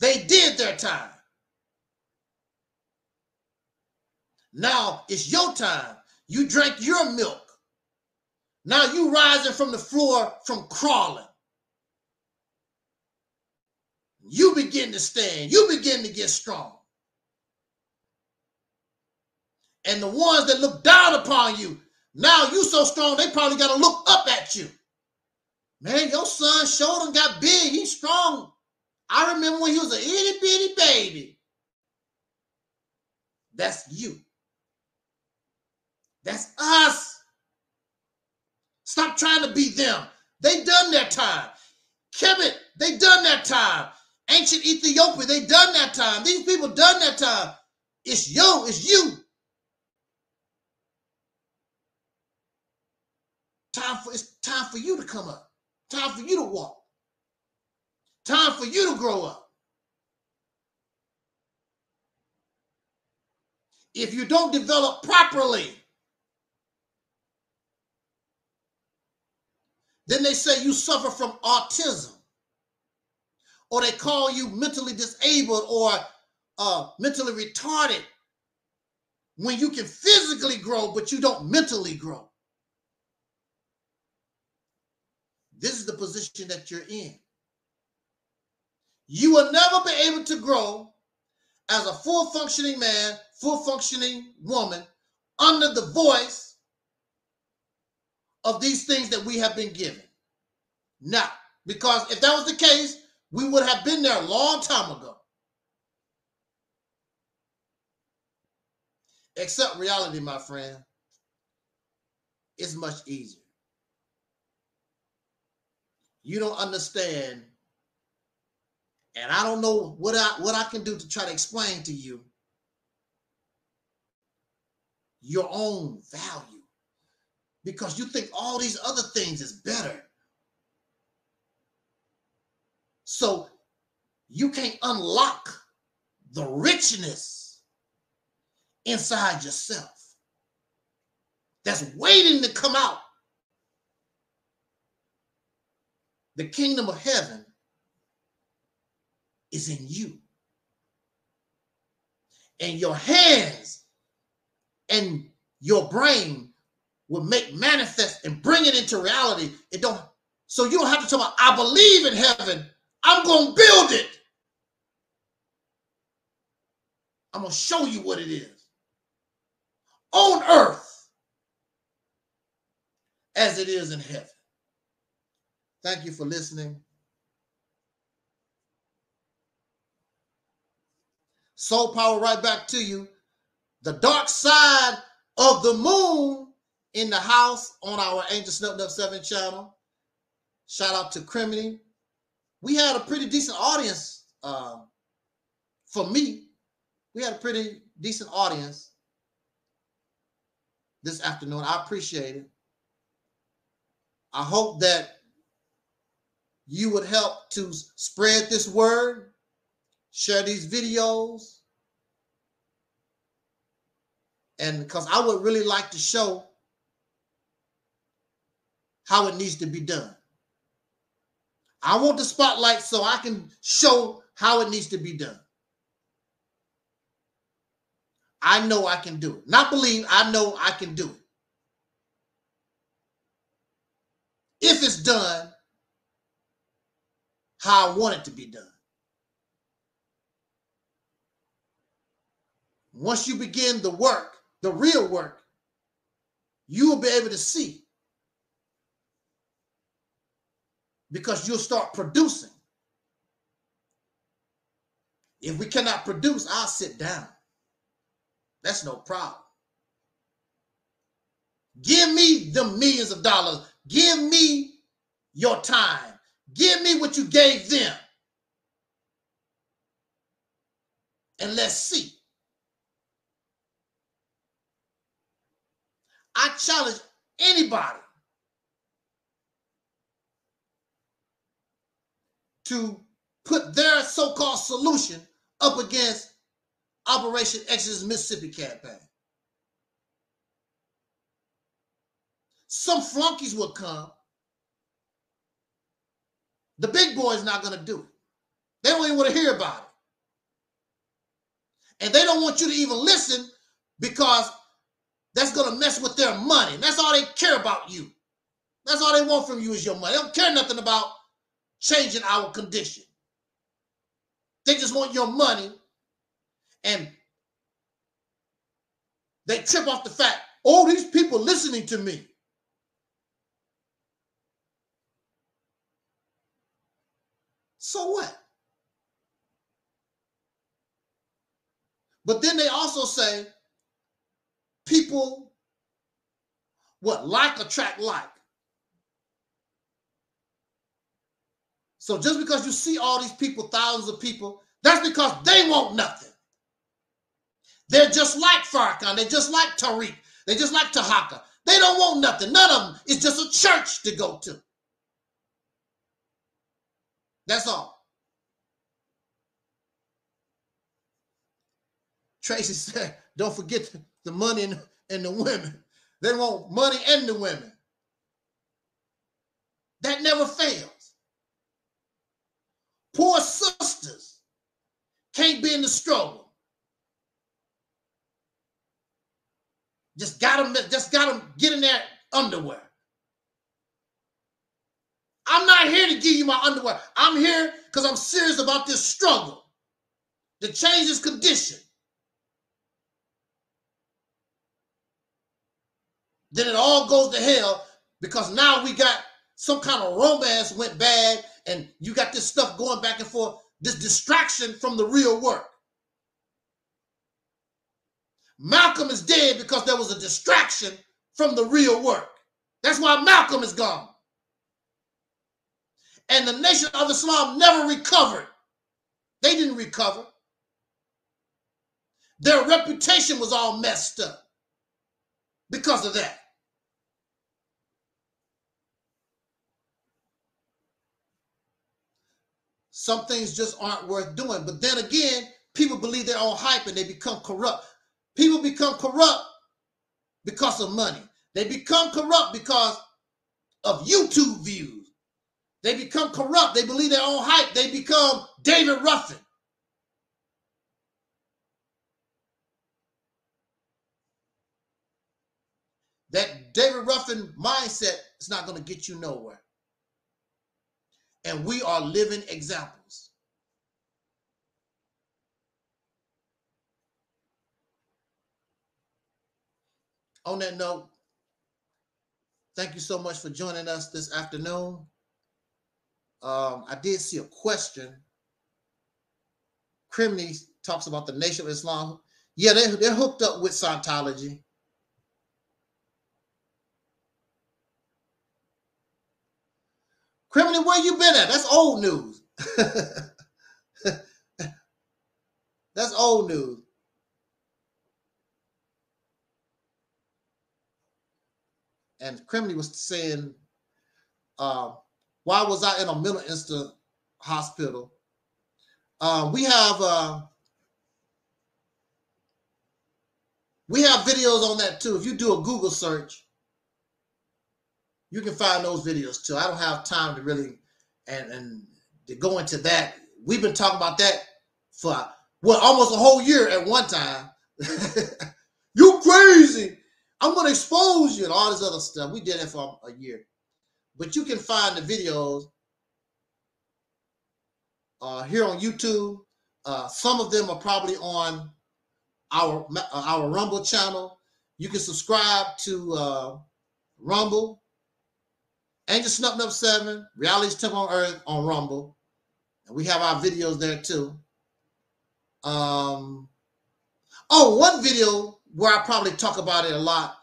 They did their time. Now it's your time. You drank your milk. Now you rising from the floor from crawling. You begin to stand. You begin to get strong. And the ones that look down upon you, now you so strong, they probably got to look up at you. Man, your son showed him got big. He's strong. I remember when he was a itty bitty baby. That's you. That's us. Stop trying to be them. They done their time. Kemet, they done their time. Ancient Ethiopia, they done that time. These people done that time. It's you, it's you. Time for it's time for you to come up. Time for you to walk. Time for you to grow up. If you don't develop properly, then they say you suffer from autism, or they call you mentally disabled or uh, mentally retarded when you can physically grow, but you don't mentally grow. This is the position that you're in. You will never be able to grow as a full functioning man, full functioning woman under the voice of these things that we have been given. Now, because if that was the case, we would have been there a long time ago. Except reality, my friend, it's much easier. You don't understand. And I don't know what I what I can do to try to explain to you your own value. because you think all these other things is better. So you can't unlock the richness inside yourself that's waiting to come out. The kingdom of heaven is in you. And your hands and your brain will make manifest and bring it into reality. It don't so you don't have to talk about I believe in heaven. I'm gonna build it. I'm gonna show you what it is on earth as it is in heaven. Thank you for listening. Soul power right back to you. The dark side of the moon in the house on our Angelsnupnup7 channel. Shout out to Criminy. We had a pretty decent audience um, for me. We had a pretty decent audience this afternoon. I appreciate it. I hope that you would help to spread this word, share these videos, and because I would really like to show how it needs to be done. I want the spotlight so I can show how it needs to be done. I know I can do it. Not believe, I know I can do it. If it's done how I want it to be done. Once you begin the work, the real work, you will be able to see because you'll start producing. If we cannot produce, I'll sit down. That's no problem. Give me the millions of dollars. Give me your time. Give me what you gave them. And let's see. I challenge anybody to put their so-called solution up against Operation Exodus Mississippi campaign. Some flunkies will come. The big boy's not going to do it. They don't even want to hear about it. And they don't want you to even listen because that's going to mess with their money. That's all they care about you. That's all they want from you is your money. They don't care nothing about changing our condition. They just want your money and they trip off the fact, oh, these people listening to me. So what? But then they also say people what like attract like. So just because you see all these people, thousands of people, that's because they want nothing. They're just like Farrakhan. They're just like Tariq. They're just like Tahaka. They don't want nothing. None of them is just a church to go to. That's all. Tracy said, don't forget the money and, the women. They want money and the women. That never fails. Poor sisters can't be in the struggle. Just got them, just got them get in their underwear. I'm not here to give you my underwear. I'm here because I'm serious about this struggle to change this condition. Then it all goes to hell because now we got some kind of romance went bad and you got this stuff going back and forth, this distraction from the real work. Malcolm is dead because there was a distraction from the real work. That's why Malcolm is gone and the nation of Islam never recovered. They didn't recover. Their reputation was all messed up because of that. Some things just aren't worth doing. But then again, people believe their own hype and they become corrupt. People become corrupt because of money. They become corrupt because of YouTube views. They become corrupt. They believe their own hype. They become David Ruffin. That David Ruffin mindset is not going to get you nowhere. And we are living examples. On that note, thank you so much for joining us this afternoon. Um, I did see a question. Crimney talks about the Nation of Islam. Yeah, they, they're hooked up with Scientology. Crimney, where you been at? That's old news. That's old news. And Crimney was saying, uh, why was I in a mental instant hospital? Uh, we have uh, we have videos on that too. If you do a Google search, you can find those videos too. I don't have time to really and and to go into that. We've been talking about that for well almost a whole year at one time. you crazy. I'm gonna expose you and all this other stuff. We did it for a year. But you can find the videos uh, here on YouTube. Uh, some of them are probably on our uh, our Rumble channel. You can subscribe to uh, Rumble, Angelsnupnup7, Reality's Temple on Earth on Rumble. And we have our videos there too. Um, oh, one video where I probably talk about it a lot.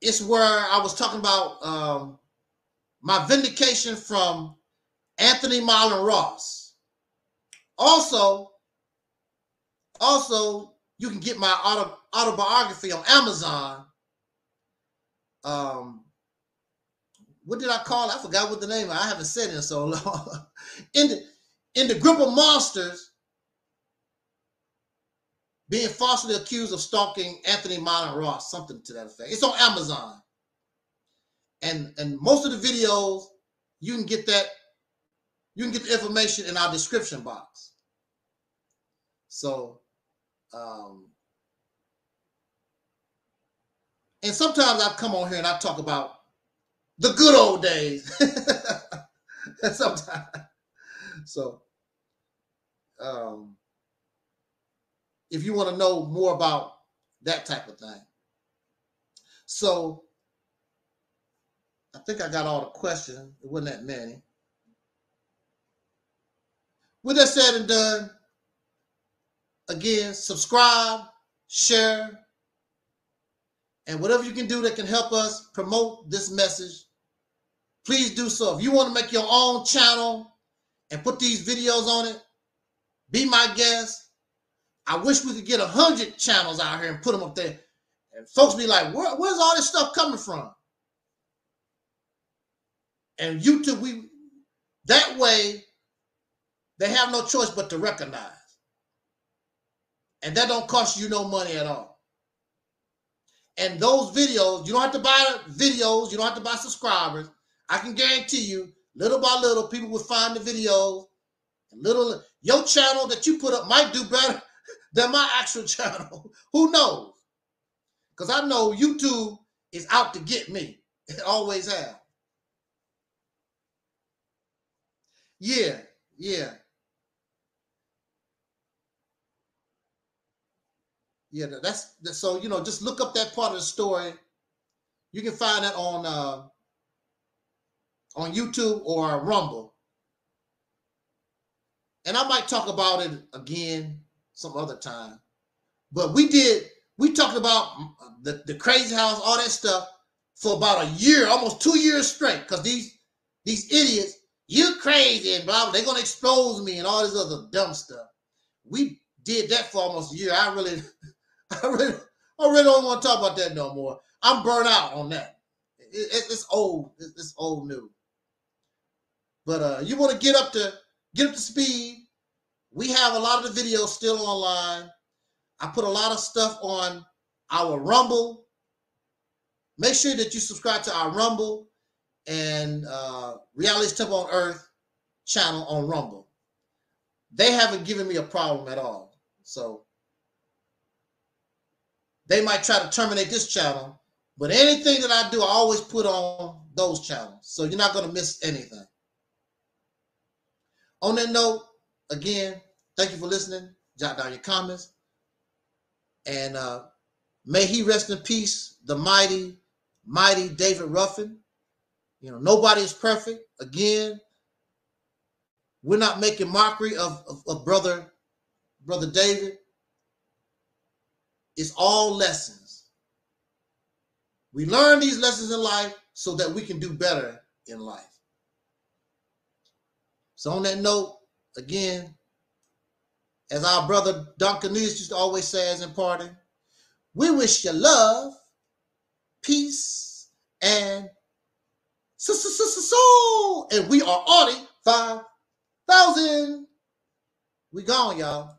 It's where I was talking about um, my vindication from Anthony Milan Ross. Also, also you can get my auto, autobiography on Amazon. Um, what did I call it? I forgot what the name. I haven't said it in so long. in the in the grip of monsters being falsely accused of stalking Anthony Milan Ross, something to that effect. It's on Amazon. And and most of the videos, you can get that, you can get the information in our description box. So um and sometimes I come on here and I talk about the good old days. sometimes. So um if you want to know more about that type of thing. So I think I got all the questions. It wasn't that many. With that said and done, again, subscribe, share, and whatever you can do that can help us promote this message, please do so. If you want to make your own channel and put these videos on it, be my guest. I wish we could get a hundred channels out here and put them up there. And folks be like, Where, where's all this stuff coming from? And YouTube, we that way they have no choice but to recognize. And that don't cost you no money at all. And those videos, you don't have to buy videos, you don't have to buy subscribers. I can guarantee you, little by little, people will find the videos. Little your channel that you put up might do better than my actual channel. Who knows? Because I know YouTube is out to get me. It always have. Yeah, yeah. Yeah, that's, so you know, just look up that part of the story. You can find that on uh on YouTube or Rumble. And I might talk about it again some other time. But we did, we talked about the, the crazy house, all that stuff for about a year, almost two years straight, because these these idiots, you crazy and blah, they're gonna expose me and all this other dumb stuff. We did that for almost a year. I really, I really, I really don't want to talk about that no more. I'm burnt out on that. It, it, it's old. It, it's old news. But uh, you want to get up to get up to speed. We have a lot of the videos still online. I put a lot of stuff on our Rumble. Make sure that you subscribe to our Rumble and uh, Reality's Temple on Earth channel on Rumble. They haven't given me a problem at all. So they might try to terminate this channel, but anything that I do, I always put on those channels. So you're not going to miss anything. On that note, again, thank you for listening. Jot down your comments. And uh, may he rest in peace, the mighty, mighty David Ruffin. You know, nobody is perfect. Again, we're not making mockery of, of, of brother, brother David. It's all lessons. We learn these lessons in life so that we can do better in life. So on that note, again, as our brother Don Cornelius used to always say as in parting, we wish you love, peace, and so, so, so, so, so. And we are Audi 5000. We gone, y'all.